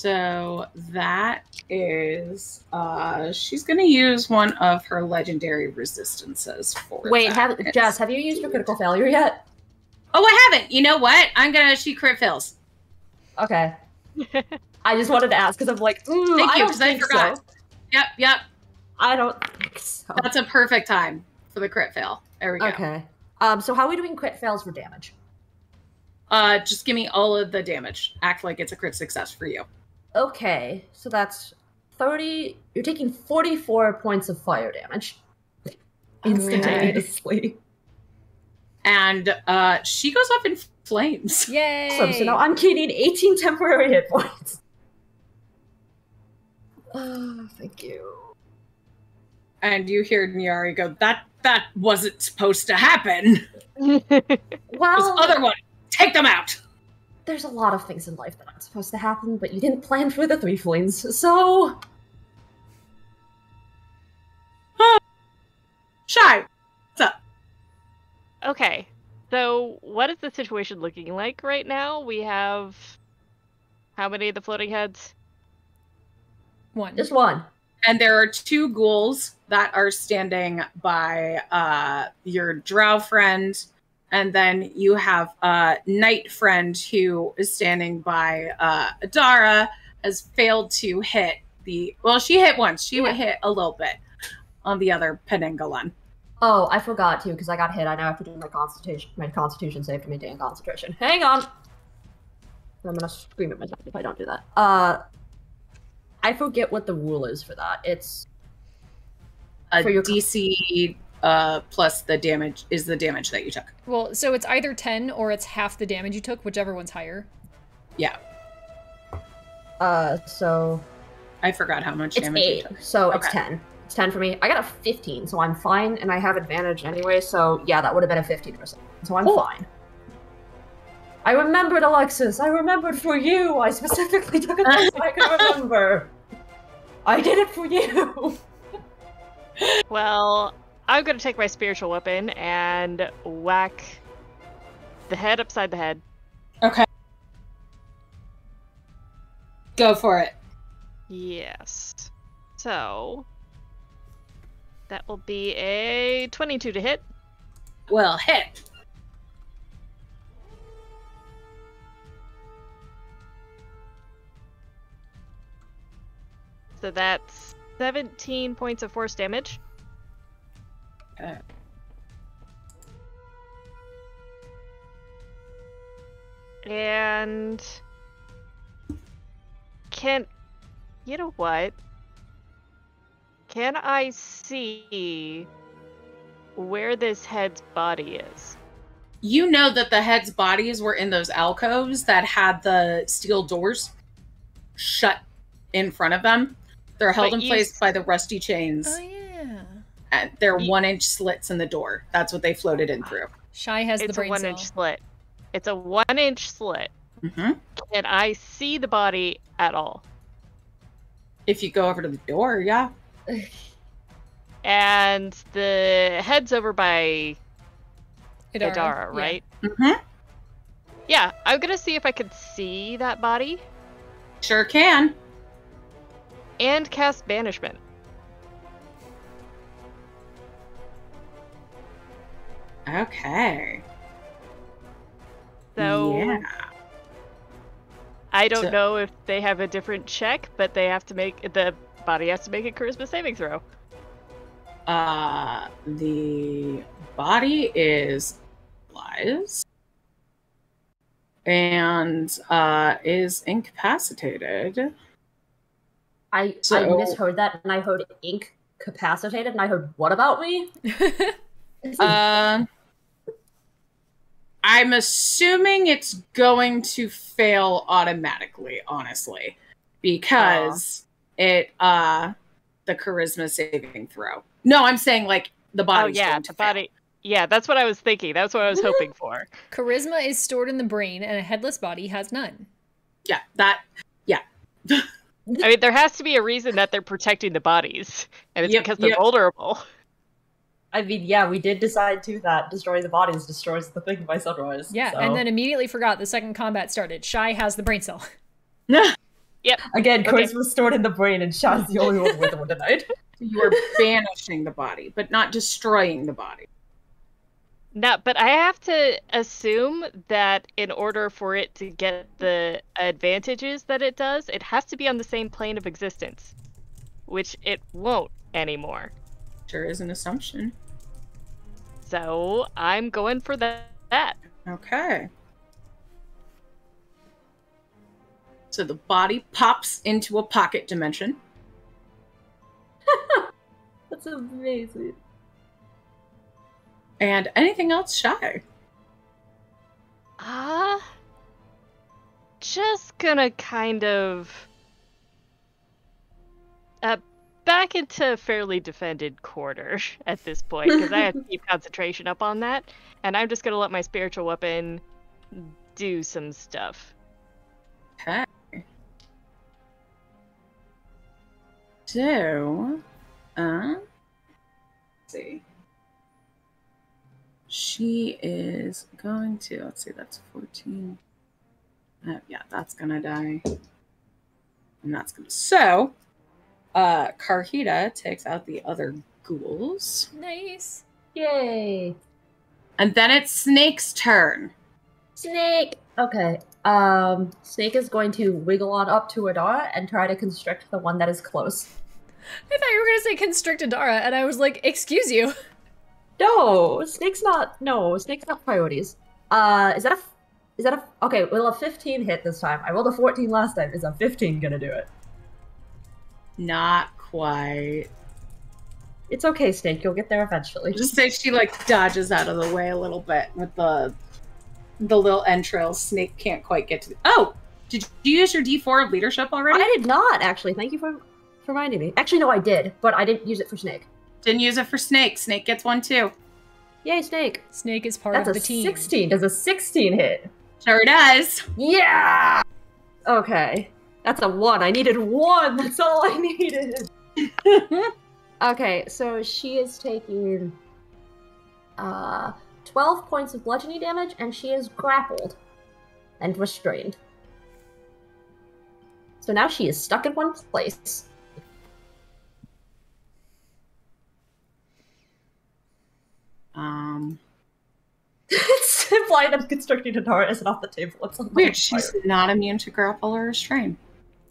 So that is uh she's gonna use one of her legendary resistances for Wait, that. have It's- Jess, have you used your critical failure yet? Oh I haven't. You know what? I'm gonna she crit fails. Okay. I just wanted to ask because I'm like, ooh, Thank I you, don't 'cause I forgot. so. Yep, yep. I don't think so. That's a perfect time for the crit fail. There we go. Okay. Um. So how are we doing crit fails for damage? Uh just give me all of the damage. Act like it's a crit success for you. Okay. So that's thirty. You're taking forty-four points of fire damage instantaneously. And uh she goes up in flames. Yay! Awesome. So now I'm gaining 18 temporary hit points. Oh, thank you. And you hear Nyari go, That that wasn't supposed to happen. well, This other one. Take them out. There's a lot of things in life that aren't supposed to happen, but you didn't plan for the three flames, so Shy. What's up? okay, so what is the situation looking like right now? We have how many of the floating heads? One. just one. And there are two ghouls that are standing by uh, your drow friend. And then you have a knight friend who is standing by uh, Adara, has failed to hit the. Well, she hit once. She would hit a little bit on the other Penanggalan. Oh, I forgot to because I got hit. I now have to do my constitution, my constitution save to maintain concentration. Hang on. I'm gonna scream at myself if I don't do that. Uh, I forget what the rule is for that. It's A For your- DC uh, plus the damage is the damage that you took. well, so it's either ten or it's half the damage you took, whichever one's higher. Yeah, uh, so I forgot how much It's damage you eight, took. so it's ten. It's ten for me. I got a fifteen, so I'm fine, and I have advantage anyway. So yeah, that would have been a fifteen percent. So I'm Cool. fine. I remembered Alexis. I remembered for you. I specifically took it so I could remember. I did it for you. Well, I'm gonna take my spiritual weapon and whack the head upside the head. Okay. Go for it. Yes. So that will be a 22 to hit. Well, hit. So that's 17 points of force damage. Okay. And can you know what? Can I see where this head's body is? You know that the heads' bodies were in those alcoves that had the steel doors shut in front of them. They're held But in place by the rusty chains, Oh yeah. And they're one inch slits in the door. That's what they floated in through. Shy has It's the a one cell. inch slit. It's a one inch slit. hmm Can I see the body at all? If you go over to the door, yeah. And the head's over by Adara, Adara, yeah. right? hmm Yeah, I'm gonna see if I could see that body Sure can. and cast banishment. Okay. So yeah. I don't So- know if they have a different check, but they have to make the body has to make a charisma saving throw. Uh, the body is lies and uh, is incapacitated. I so, I So- misheard that, and I heard ink capacitated, and I heard what about me? Uh, I'm assuming it's going to fail automatically, honestly, because it uh the charisma saving throw. No, I'm saying like the body. Oh yeah, going to the fail. body. Yeah, that's what I was thinking. That's what I was hoping for. Charisma is stored in the brain, and a headless body has none. Yeah, that. Yeah. I mean, there has to be a reason that they're protecting the bodies, and it's Yep, because they're yep. vulnerable. I mean, yeah, we did decide too that destroy the bodies destroys the thing by sunrise. Yeah, so- and then immediately forgot the second combat started. Shy has the brain cell. Yep. Again, Okay. charisma stored in the brain, and Shad's the only one with the one tonight. You are banishing the body, but not destroying the body. No, but I have to assume that in order for it to get the advantages that it does, it has to be on the same plane of existence, which it won't anymore. Sure is an assumption. So I'm going for that. that. Okay. So the body pops into a pocket dimension. That's amazing. And anything else shy? Ah, just gonna kind of back into fairly defended quarter at this point because I have to keep concentration up on that, and I'm just gonna let my spiritual weapon do some stuff. Okay. So, uh, let's see. She is going to, let's see, that's 14. Uh, yeah, that's gonna die. And that's gonna, so, uh, Karhita takes out the other ghouls. Nice. Yay! And then it's Snake's turn. Snake. Okay. Um, Snake is going to wiggle on up to Adara and try to constrict the one that is close. I thought you were gonna say constrict Adara, and I was like, excuse you. No, Snake's not. No, Snake's not priorities. Uh, is that a? Is that a? Okay, will a 15 hit this time? I rolled a 14 last time. Is a 15 gonna do it? Not quite. It's okay, Snake. You'll get there eventually. Just say she like dodges out of the way a little bit with the the little entrails. Snake can't quite get to. The- oh, did you use your D4 of leadership already? I did not actually. Thank you for, for reminding me. Actually, no, I did, but I didn't use it for Snake. Didn't use it for Snake. Snake gets one too. Yay, Snake! Snake is part That's of a the team. 16. Does a 16 hit? Sure does. Yeah. Okay, that's a one. I needed one. That's all I needed. Okay, so she is taking uh 12 points of bludgeoning damage and she is grappled and restrained. So now she is stuck in one place. um, it's implied that constructing Adara isn't off the table. It's on weird. She's fire. not immune to grapple or restrain.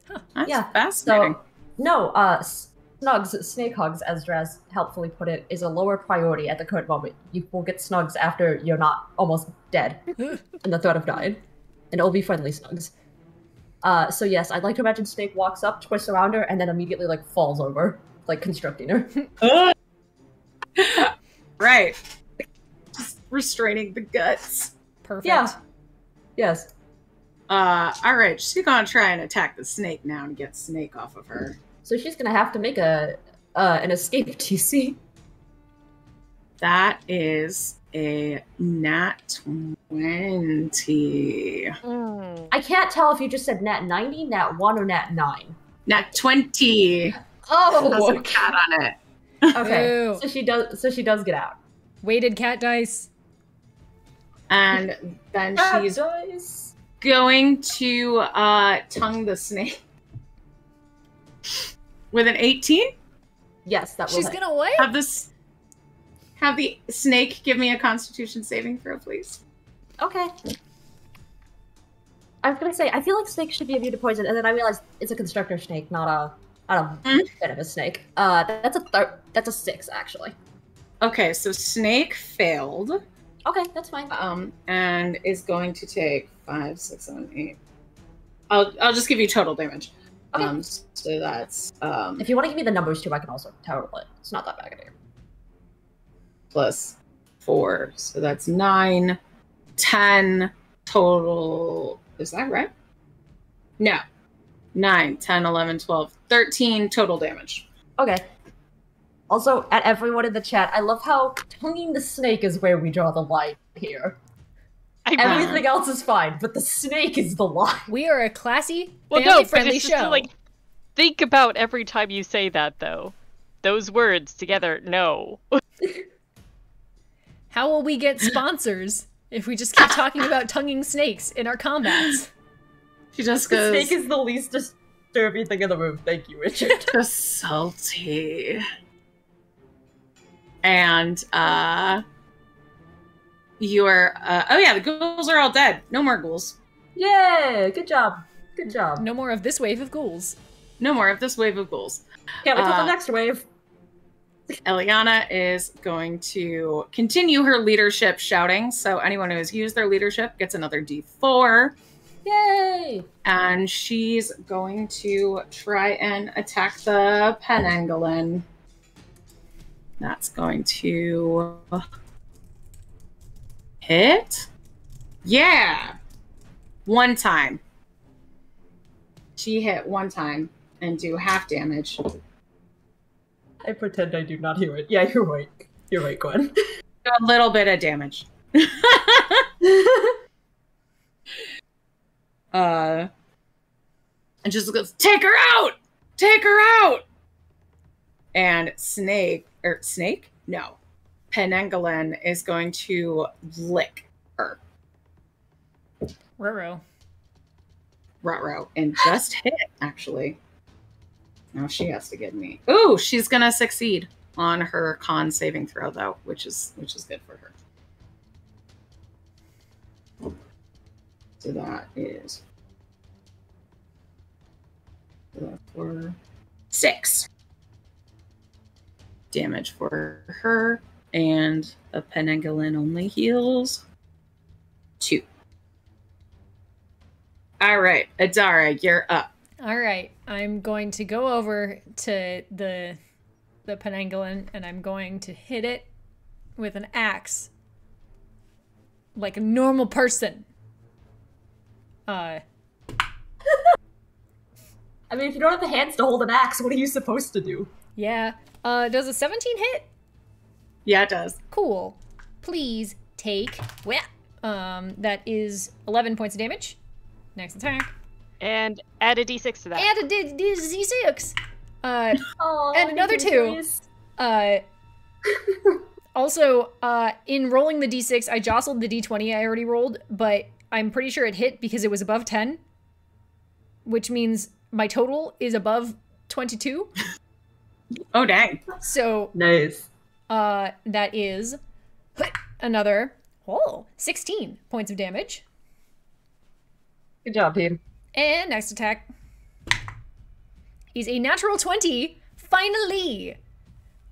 Huh. That's Yeah, fascinating. So, no, uh, Snugs, Snake Hugs, as Draz helpfully put it, is a lower priority at the current moment. You will get Snugs after you're not almost dead and the threat of dying. And it'll be friendly Snugs. Uh, so yes, I'd like to imagine Snake walks up, twists around her, and then immediately like falls over, like constructing her. right. Just restraining the guts. Perfect. Yeah. yes. Uh, all right. She's gonna try and attack the snake now and get snake off of her. So she's gonna have to make a uh, an escape DC. That is a nat 20. Mm. I can't tell if you just said nat 90, nat 1, or nat 9. Nat 20. Has Oh, a cat on it. okay. Boo. So she does. So she does get out. Weighted cat dice. And then Ah, she's dice. Going to uh, tongue the snake with an 18. Yes, that will. She's hit. gonna what? Have this. Have the snake give me a Constitution saving throw, please. Okay. I was gonna say I feel like snakes should be immune to poison, and then I realized it's a constructor snake, not a not a Hmm? venomous snake. Uh, that's a thir- that's a six actually. Okay, so Snake failed. Okay, that's fine. um, and is going to take five, six, seven, eight. I'll I'll just give you total damage. Okay. Um, so that's um If you want to give me the numbers too, I can also total it. It's not that bad of a plus four, so that's nine, ten total. Is that right? No, nine, 10, 11, 12, 13 total damage. Okay. Also, at everyone in the chat, I love how tonguing the snake is where we draw the line here. I Everything else is fine, but the snake is the line. We are a classy, well, no, but family-friendly it's just show. like think about every time you say that though. Those words together, no. How will we get sponsors if we just keep talking about tonguing snakes in our combats? She just The goes snake is the least disturbing thing in the room. Thank you, Richard. just salty. And uh you're uh oh yeah, the ghouls are all dead. No more ghouls. Yay! Good job. Good job. No more of this wave of ghouls. No more of this wave of ghouls. Can't wait till Uh, the next wave. Eliana is going to continue her leadership shouting. So anyone who has used their leadership gets another D4. Yay! And she's going to try and attack the Penanggalan. That's going to hit. Yeah. One time. She hit one time and do half damage. I pretend I do not hear it. Yeah, you're right. You're right, Gwen. A little bit of damage. uh and just goes take her out take her out and snake or snake? No. Penanggalan is going to lick her. Roro. Rotro and just hit actually. Now she has to get me. Ooh she's gonna succeed on her con saving throw though which is which is good for her. So that is for six damage for her and a penanggalan only heals two all right adara you're up All right, I'm going to go over to the the penanggalan and I'm going to hit it with an axe like a normal person. Uh, I mean, if you don't have the hands to hold an axe, what are you supposed to do? Yeah. Uh, does a 17 hit? yeah it does Cool. Please take. Well, um, that is 11 points of damage. Next attack. And add a d6 to that. And a d- d- z6. Uh, Oh, And another two. uh, also, uh, in rolling the d6, I jostled the d20 I already rolled, but I'm pretty sure it hit because it was above 10, which means my total is above 22. oh dang So, Nice. uh, that is another, oh, 16 points of damage. Good job, team. And next attack is a natural 20. Finally!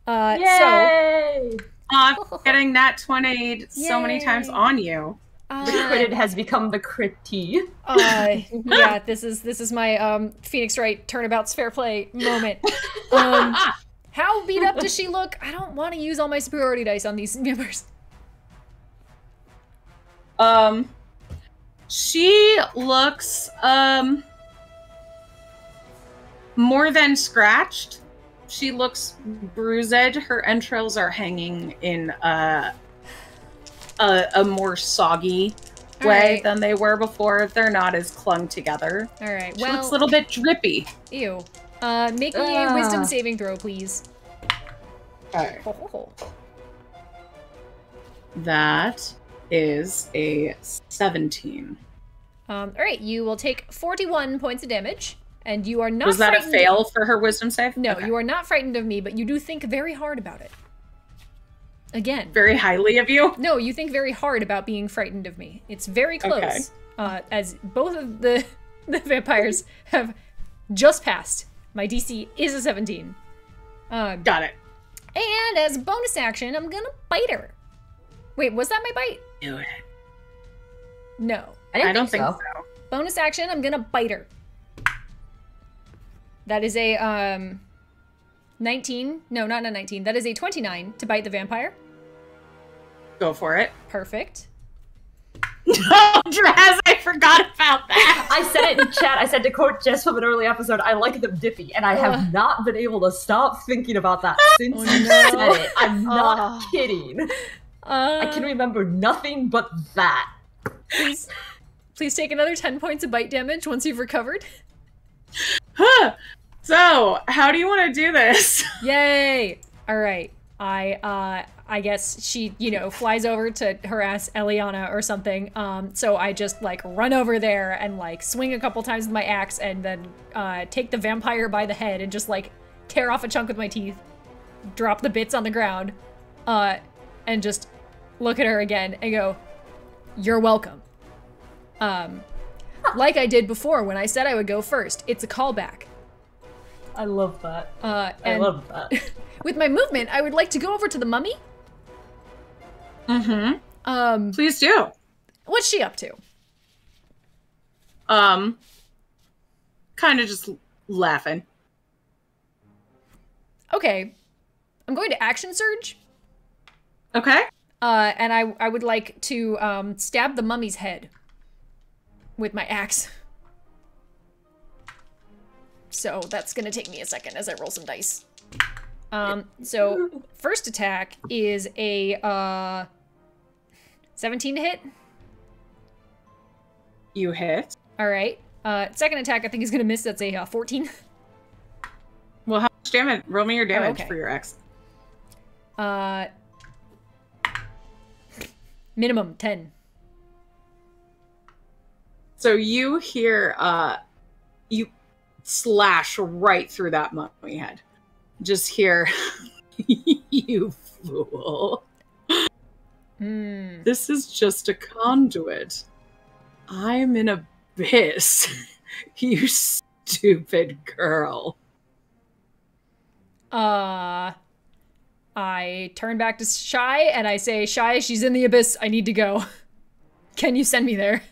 Uh, so, Yay! uh, getting that 20 so many times on you The uh, crit has become the critty. uh, yeah, this is this is my um, Phoenix Wright turnabout's fair play moment. Um, how beat up does she look? I don't want to use all my superiority dice on these members. Um, she looks um more than scratched. She looks bruised. Her entrails are hanging in a a, a more soggy All way right. than they were before. They're not as clung together. All right. She looks a little bit drippy. ew. Uh, make me a Ah. wisdom saving throw, please. All right. Ho, ho, ho. That is a 17. Um, all right, you will take 41 points of damage, and you are not. Was that a fail for her wisdom save? No, Okay. you are not frightened of me, but you do think very hard about it. Again. very highly of you. No, you think very hard about being frightened of me. It's very close. Okay. uh, as both of the the vampires have just passed. My DC is a 17. Uh, Got it. and as bonus action, I'm gonna bite her. Wait, was that my bite? Do it. No. I, didn't I don't think so. Bonus action, I'm gonna bite her. That is a um 19. No, not a 19. That is a 29 to bite the vampire. Go for it. Perfect. Oh, Draz, I forgot about that. I said it in chat. I said to quote Jess from an early episode, I like them dippy, and I have Ugh. not been able to stop thinking about that since Oh, you no. said it. I'm not Oh. kidding. Uh, I can remember nothing but that. please, please take another 10 points of bite damage once you've recovered. Huh. So, how do you want to do this? Yay! All right. I uh I guess she, you know, flies over to harass Eliana or something. Um so I just like run over there and like swing a couple times with my axe and then uh take the vampire by the head and just like tear off a chunk with my teeth, drop the bits on the ground, uh and just look at her again and go, "You're welcome." Um like I did before when I said I would go first. It's a callback. I love that. Uh I love that. with my movement, I would like to go over to the mummy. Mm-hmm. Um, Please do. what's she up to? Um, kind of just laughing. Okay, I'm going to action surge. Okay. Uh, and I I would like to um stab the mummy's head with my axe. So that's gonna take me a second as I roll some dice. Um, so first attack is a uh 17 to hit. You hit. All right. Uh, second attack I think is gonna miss. That's a uh, 14. Well, how much damage? Roll me your damage okay. for your X. Uh, minimum 10. So you hear, uh, slash right through that mummy head. Just hear, you fool. Hmm. This is just a conduit. I'm in an abyss. you stupid girl. Uh, I turn back to Shy and I say, Shy, she's in the abyss. I need to go. Can you send me there?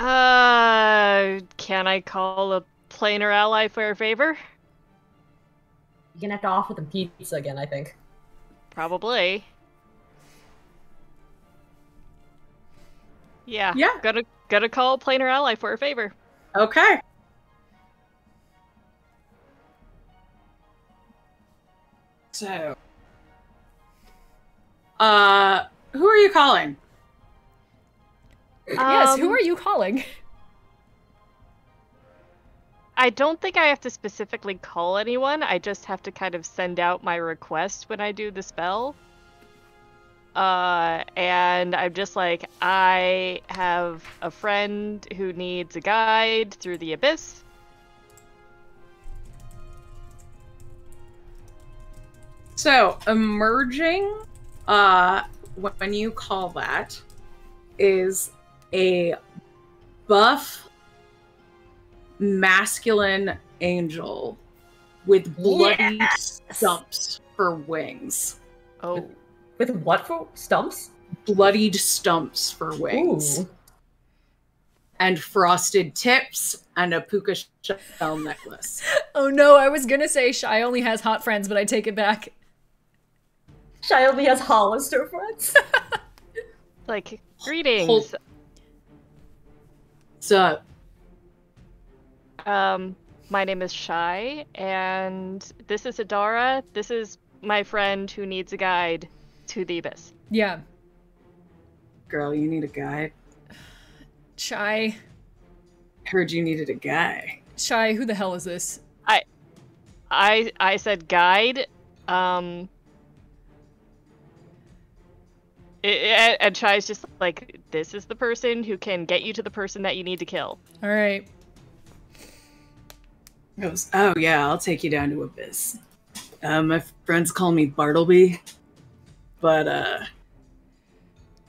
Uh, can I call a planar ally for a favor? You're gonna have to offer them pizza again, I think. Probably. Yeah. Yeah. Gotta gotta call a planar ally for a favor. Okay. So, uh, who are you calling? Yes, who Um, are you calling? I don't think I have to specifically call anyone. I just have to kind of send out my request when I do the spell. Uh, and I'm just like, I have a friend who needs a guide through the abyss. So, emerging, uh, when you call that, is a buff, masculine angel with bloody Yes! stumps for wings. Oh, With what for stumps? Bloodied stumps for wings. Ooh. And frosted tips and a puka shell necklace. Oh no, I was gonna say Shy only has hot friends, but I take it back. Shy only has Hollister friends. like greetings. Hold- So, Um, my name is Shy, and this is Adara. This is my friend who needs a guide to the abyss. Yeah, girl, you need a guide. Shy. Heard you needed a guy. Shy, who the hell is this? I, I I said guide. Um. It, and Shy's just like, this is the person who can get you to the person that you need to kill. All right. Goes, oh yeah, I'll take you down to Abyss. Uh, my friends call me Bartleby, but uh,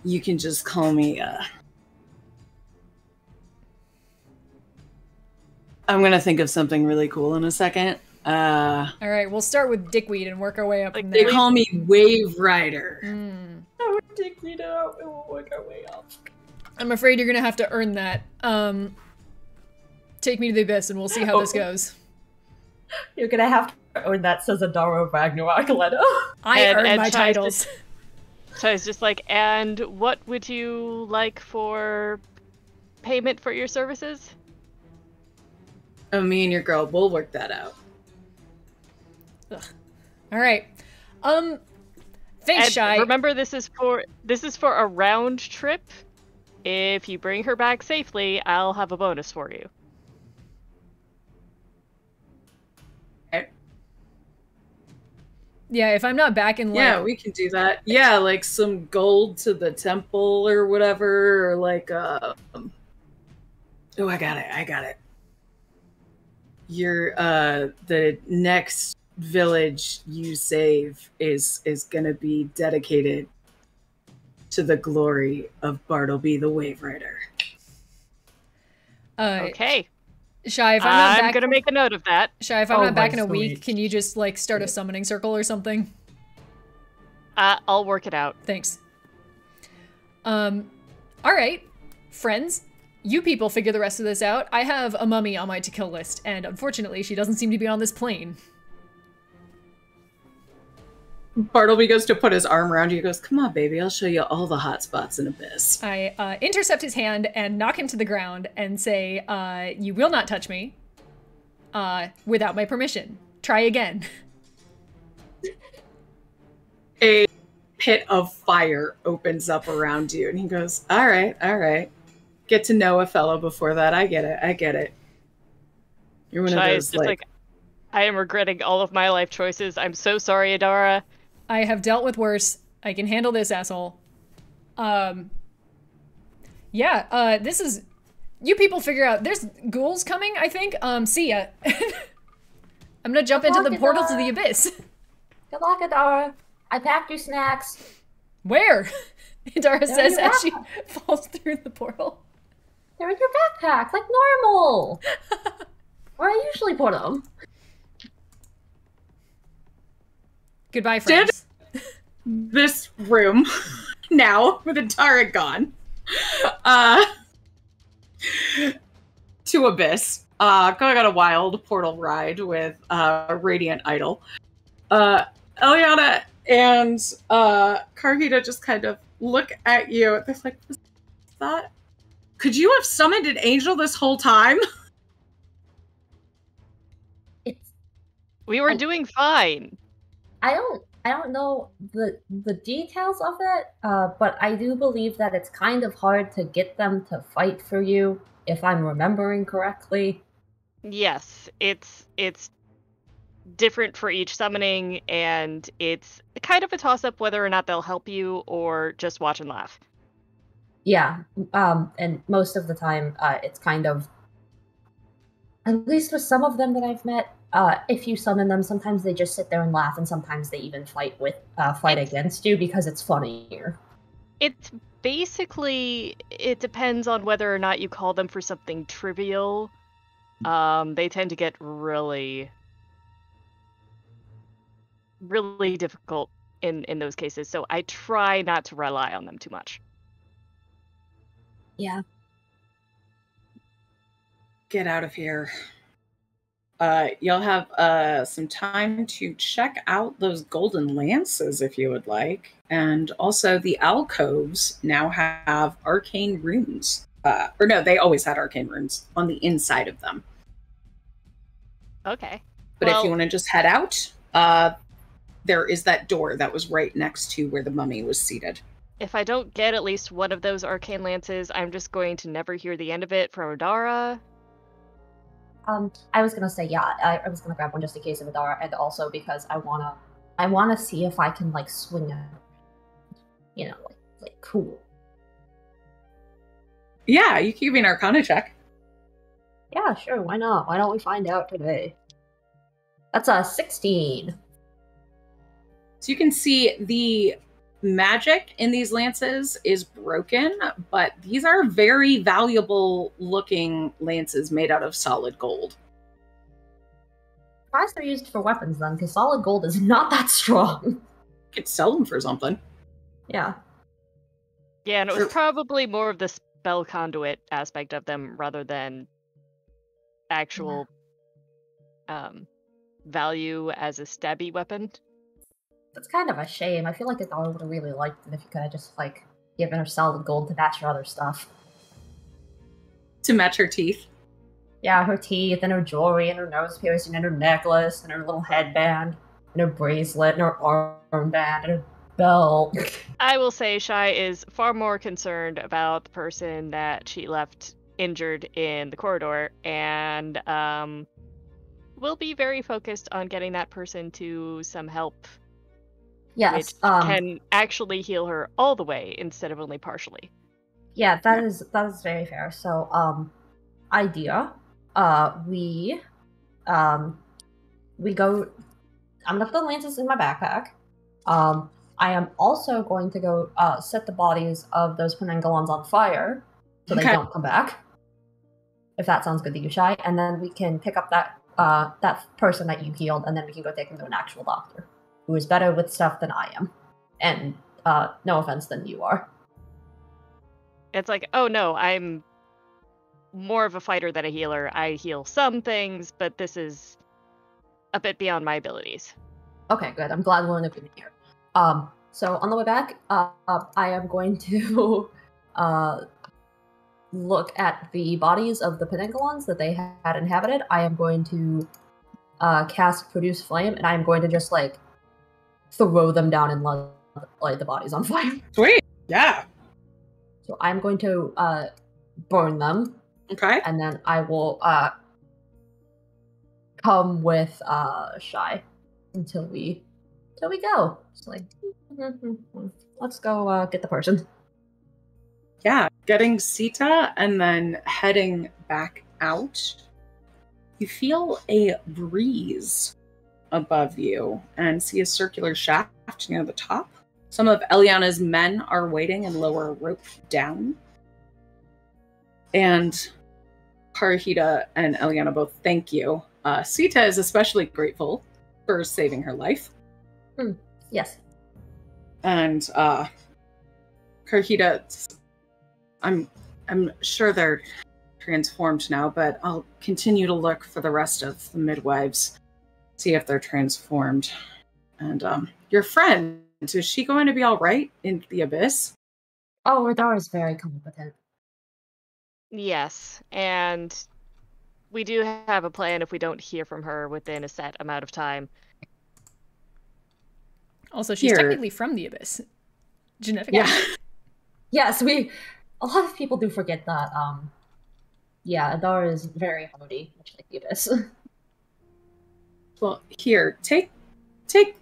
you can just call me. Uh... I'm gonna think of something really cool in a second. Uh, All right, we'll start with Dickweed and work our way up. Like, they call me Wave Rider. Mm. Oh, dickweed out. We will work our way up. I'm afraid you're gonna have to earn that. Um, take me to the abyss, and we'll see how this Oh. goes. You're gonna have to earn that, says Adara Ragnarok Leto. I And- earn and my tries to- titles. So I was just like, and what would you like for payment for your services? Oh, me and your girl, we'll work that out. Ugh. All right. Um, thanks, And Shy. remember, this is for this is for a round trip. If you bring her back safely, I'll have a bonus for you. yeah, if I'm not back in like Yeah, we can do that. Yeah, like some gold to the temple or whatever, or like uh um, Oh, I got it. I got it. Your uh the next village you save is is going to be dedicated to the glory of Bartleby the Wave Rider. uh, Okay, Shy, if I'm not I'm back, gonna make a note of that. Shy, if I'm Oh, not back in my a week, sweet. can you just like start a summoning circle or something? Uh, I'll work it out. Thanks. Um, all right, friends. You people figure the rest of this out. I have a mummy on my to kill list, and unfortunately, she doesn't seem to be on this plane. Bartleby goes to put his arm around you. He goes, "Come on, baby. I'll show you all the hot spots in Abyss." I uh, intercept his hand and knock him to the ground and say, uh, "You will not touch me, uh, without my permission. Try again." a pit of fire opens up around you and he goes all right all right get to know a fellow before that i get it i get it you're one Shy of is those just like, like, I am regretting all of my life choices. I'm so sorry, Adara. I have dealt with worse. I can handle this asshole. Um. Yeah. Uh. This is. You people figure out. There's ghouls coming. I think. Um. See ya. I'm gonna jump into the portal to the abyss. Good luck, Adara. I packed you snacks. Where? Dara says as she falls through the portal. They're in your backpack, like normal. Where I usually put them. Goodbye, Did- friends. this room now with a turret gone uh to abyss uh going on a wild portal ride with uh radiant idol uh eliana and uh carhita just kind of look at you they're like was that could you have summoned an angel this whole time We were Oh. doing fine. I don't I don't know the the details of it, uh, but I do believe that it's kind of hard to get them to fight for you, if I'm remembering correctly. Yes, it's it's different for each summoning, and it's kind of a toss up whether or not they'll help you or just watch and laugh. Yeah, um, and most of the time, uh, it's kind of, at least with some of them that I've met, uh, if you summon them, sometimes they just sit there and laugh, and sometimes they even fight with uh, fight against you because it's funnier. It's basically it depends on whether or not you call them for something trivial. Um, they tend to get really, really difficult in in those cases. So I try not to rely on them too much. Yeah. get out of here. Uh, you'll have uh, some time to check out those golden lances if you would like. And also, the alcoves now have arcane runes. Uh, or no, they always had arcane runes on the inside of them. Okay. But if you want to just head out, uh, there is that door that was right next to where the mummy was seated. If I don't get at least one of those arcane lances, I'm just going to never hear the end of it from Adara. Um, I was gonna say yeah. I, I was gonna grab one just in case of Adara, and also because I wanna, I wanna see if I can like swing it. You know, like like cool. Yeah, you can give me an arcana check. Yeah, sure. Why not? Why don't we find out today? That's a sixteen. So you can see the magic in these lances is broken, but these are very valuable looking lances made out of solid gold. Surprised they're used for weapons then, because solid gold is not that strong. You could sell them for something. yeah. Yeah, and it was probably more of the spell conduit aspect of them rather than actual um, value as a stabby weapon. That's kind of a shame. I feel like I would have really liked it if you could have just like given her solid gold to match her other stuff. To match her teeth. Yeah, her teeth and her jewelry and her nose piercing and her necklace and her little headband and her bracelet and her armband and her belt. I will say Shy is far more concerned about the person that she left injured in the corridor and um, will be very focused on getting that person to some help yes. which Um, can actually heal her all the way instead of only partially. Yeah, that is that is very fair. So, um, idea, uh, we, um, we go. I'm gonna put the lances in my backpack. Um, I am also going to go uh, set the bodies of those Penanggalans on fire so they don't come back. If that sounds good to you, Shy, and then we can pick up that uh that person that you healed, and then we can go take them to an actual doctor who is better with stuff than I am, and uh, no offense, than you are. It's like, oh no, I'm more of a fighter than a healer. I heal some things, but this is a bit beyond my abilities. Okay, good. I'm glad we're in agreement here. Um, so on the way back, uh, uh, I am going to uh, look at the bodies of the Penanggalans that they had inhabited. I am going to uh, cast Produce Flame, and I am going to just like throw them down and light, light the bodies on fire. Sweet. Yeah. So I'm going to uh, burn them, Okay. and then I will uh, come with uh, Shy until we until we go. It's like let's go uh, get the person. Yeah. Getting Sita and then heading back out. You feel a breeze above you and see a circular shaft near the top. Some of Eliana's men are waiting and lower a rope down. And Haruhita and Eliana both thank you. Uh, Sita is especially grateful for saving her life. Yes. and uh Karhita I'm I'm sure they're transformed now, but I'll continue to look for the rest of the midwives, see if they're transformed. And um your friend, is she going to be all right in the abyss? Oh, Radar is very competent. Yes, and we do have a plan if we don't hear from her within a set amount of time. Also, she's Here. technically from the Abyss. Genetically. Yes, we. A lot of people do forget that. Um, yeah, Adar is very hardy, much like the Abyss. Well, here, take take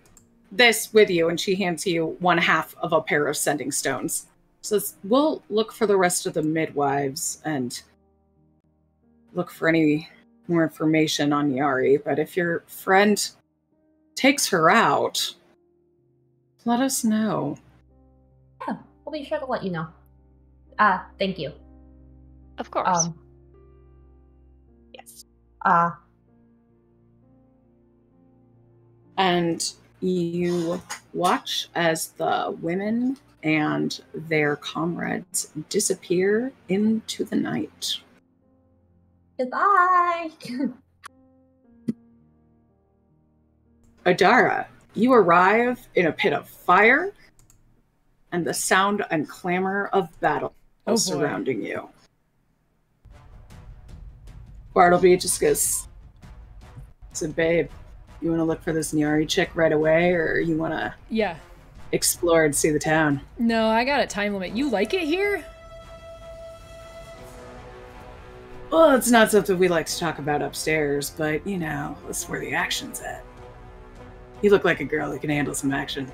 this with you, and she hands you one half of a pair of sending stones. Says, we'll look for the rest of the midwives and look for any more information on Nyari. But if your friend takes her out, let us know. yeah, we'll be sure to let you know. Ah, thank you. Of course. Um, yes. Uh, and you watch as the women and their comrades disappear into the night. goodbye. Adara, you arrive in a pit of fire and the sound and clamor of battle Oh, surrounding you. Bartleby just goes, It's a babe, you want to look for this Nyari chick right away, or you want to Yeah. explore and see the town? No, I got a time limit. You like it here? Well, it's not something we like to talk about upstairs, but you know, that's where the action's at. You look like a girl that can handle some action.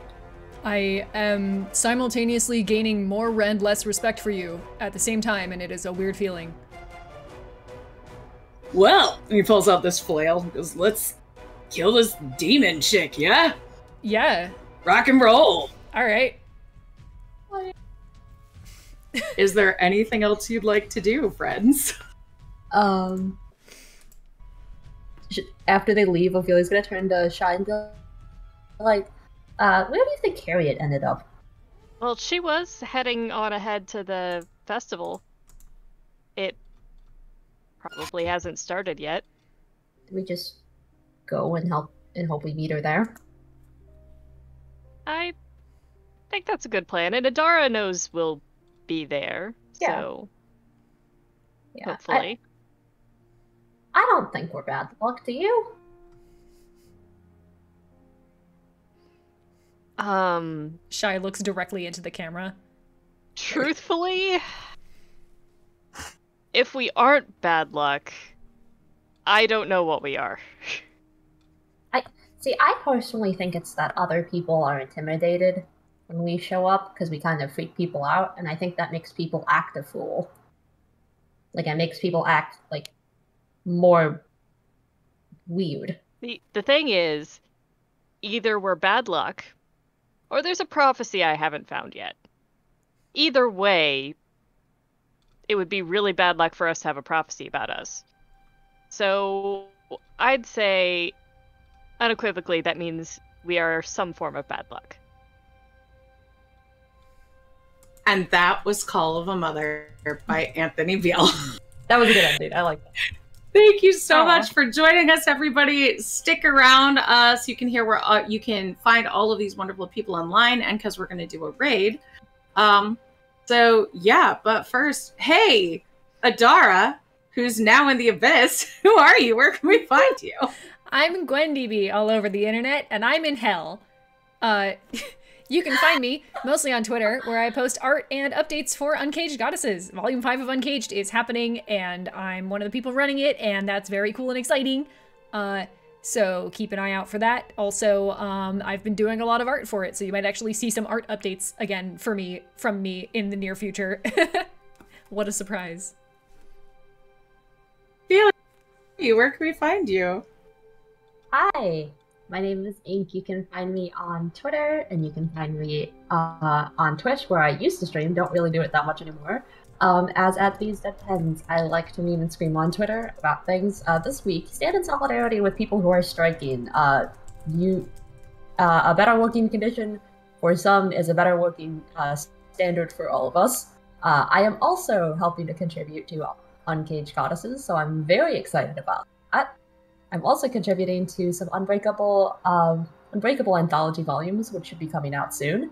I am simultaneously gaining more and less respect for you at the same time, and it is a weird feeling. Well, he pulls out this flail and goes, Let's kill this demon chick, yeah? Yeah. Rock and roll. All right. is there anything else you'd like to do, friends? Um, after they leave, Ophelia's gonna turn to Shy and be like, uh, where do you think Harriet ended up? Well, she was heading on ahead to the festival. It probably hasn't started yet. Do we just go and help and hope we meet her there? I think that's a good plan, and Adara knows we'll be there. Yeah. So Yeah, I, hopefully. I don't think we're bad luck. Do you? Um Shy looks directly into the camera. truthfully, if we aren't bad luck, I don't know what we are. See, I personally think it's that other people are intimidated when we show up because we kind of freak people out, and I think that makes people act a fool. Like, it makes people act like more weird. The the thing is, either we're bad luck, or there's a prophecy I haven't found yet. Either way, it would be really bad luck for us to have a prophecy about us. So I'd say unequivocally that means we are some form of bad luck. And that was Call of a Mother by Anthony Beal. That was a good ending. I like that. Thank you so Aw. much for joining us, everybody. Stick around uh, so you can hear where uh, you can find all of these wonderful people online, and because we're going to do a raid. Um, so yeah, but first, hey, Adara, who's now in the abyss. Who are you? Where can we find you? I'm GwenDB all over the internet, and I'm in hell. Uh, you can find me mostly on Twitter, where I post art and updates for Uncaged Goddesses. Volume 5 of Uncaged is happening, and I'm one of the people running it, and that's very cool and exciting. Uh, so keep an eye out for that. Also, um, I've been doing a lot of art for it, so you might actually see some art updates again for me from me in the near future. what a surprise. Hey, where can we find you? Hi, my name is Ink. You can find me on Twitter, and you can find me uh, on Twitch, where I used to stream. Don't really do it that much anymore. Um, as at these dead pens, I like to meme and scream on Twitter about things. Uh, this week, stand in solidarity with people who are striking. Uh, you, uh, a better working condition for some is a better working uh, standard for all of us. Uh, I am also helping to contribute to Uncaged Goddesses, so I'm very excited about that. I'm also contributing to some Unbreakable, um, Unbreakable anthology volumes, which should be coming out soon.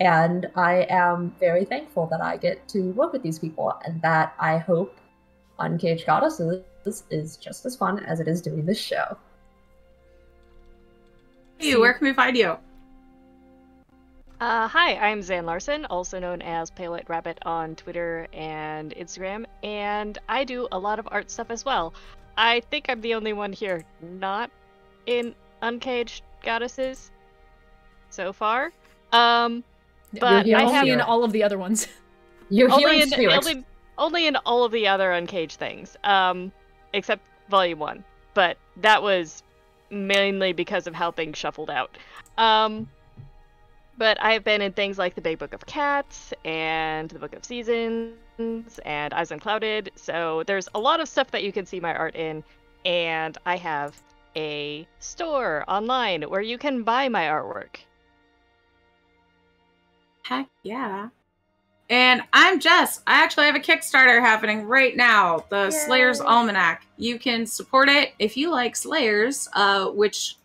And I am very thankful that I get to work with these people, and that I hope Uncaged Goddesses is just as fun as it is doing this show. Hey, where can we find you? Uh, hi, I'm Zan Larson, also known as Pale White Rabbit on Twitter and Instagram, and I do a lot of art stuff as well. I think I'm the only one here not in Uncaged Goddesses so far. Um, But You're I have in all of the other ones. You're only in in only, only in all of the other Uncaged things, um, except Volume One. But that was mainly because of how things shuffled out. Um, but I've been in things like the Big Book of Cats and the Book of Seasons and Eyes Unclouded. So there's a lot of stuff that you can see my art in, and I have a store online where you can buy my artwork. Heck yeah. And I'm Jess. I actually have a Kickstarter happening right now, the Slayers Almanac. You can support it if you like Slayers, uh, which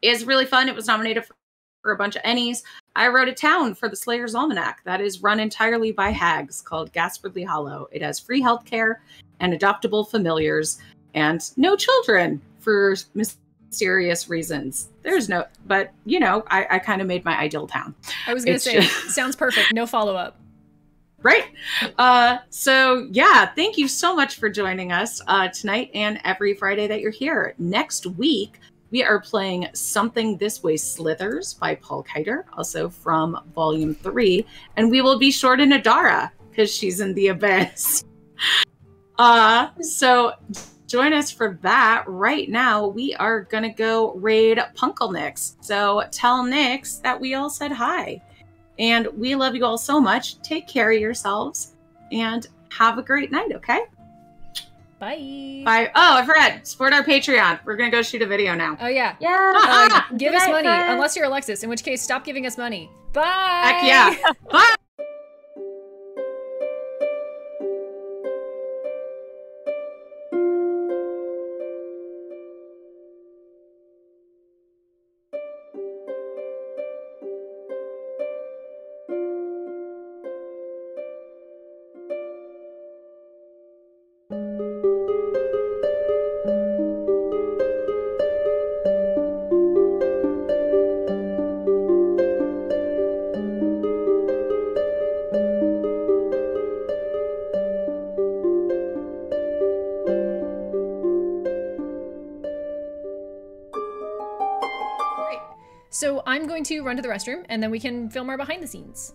is really fun. It was nominated for, for a bunch of Ennies. I wrote a town for the Slayers Almanac that is run entirely by hags called Gasfordley Hollow. It has free healthcare and adoptable familiars and no children for mysterious reasons. There's no, but you know, I, I kind of made my ideal town. I was gonna say, just- sounds perfect. No follow up. Right. Uh, so, yeah, thank you so much for joining us uh, tonight and every Friday that you're here. Next week, we are playing Something This Way Slithers by Paul Kiter, also from Volume 3. And we will be short in Adara because she's in the abyss. Uh, so, join us for that. Right now, we are going to go raid Punkle Nix. So, tell Nix that we all said hi. And we love you all so much. Take care of yourselves and have a great night, okay? Bye. Bye. Oh, I forgot. Support our Patreon. We're going to go shoot a video now. Oh yeah. Yeah. Give us night, money, friends. unless you're Alexis, in which case, stop giving us money. Bye. Heck yeah. Bye. I'm going to run to the restroom, and then we can film our behind the scenes.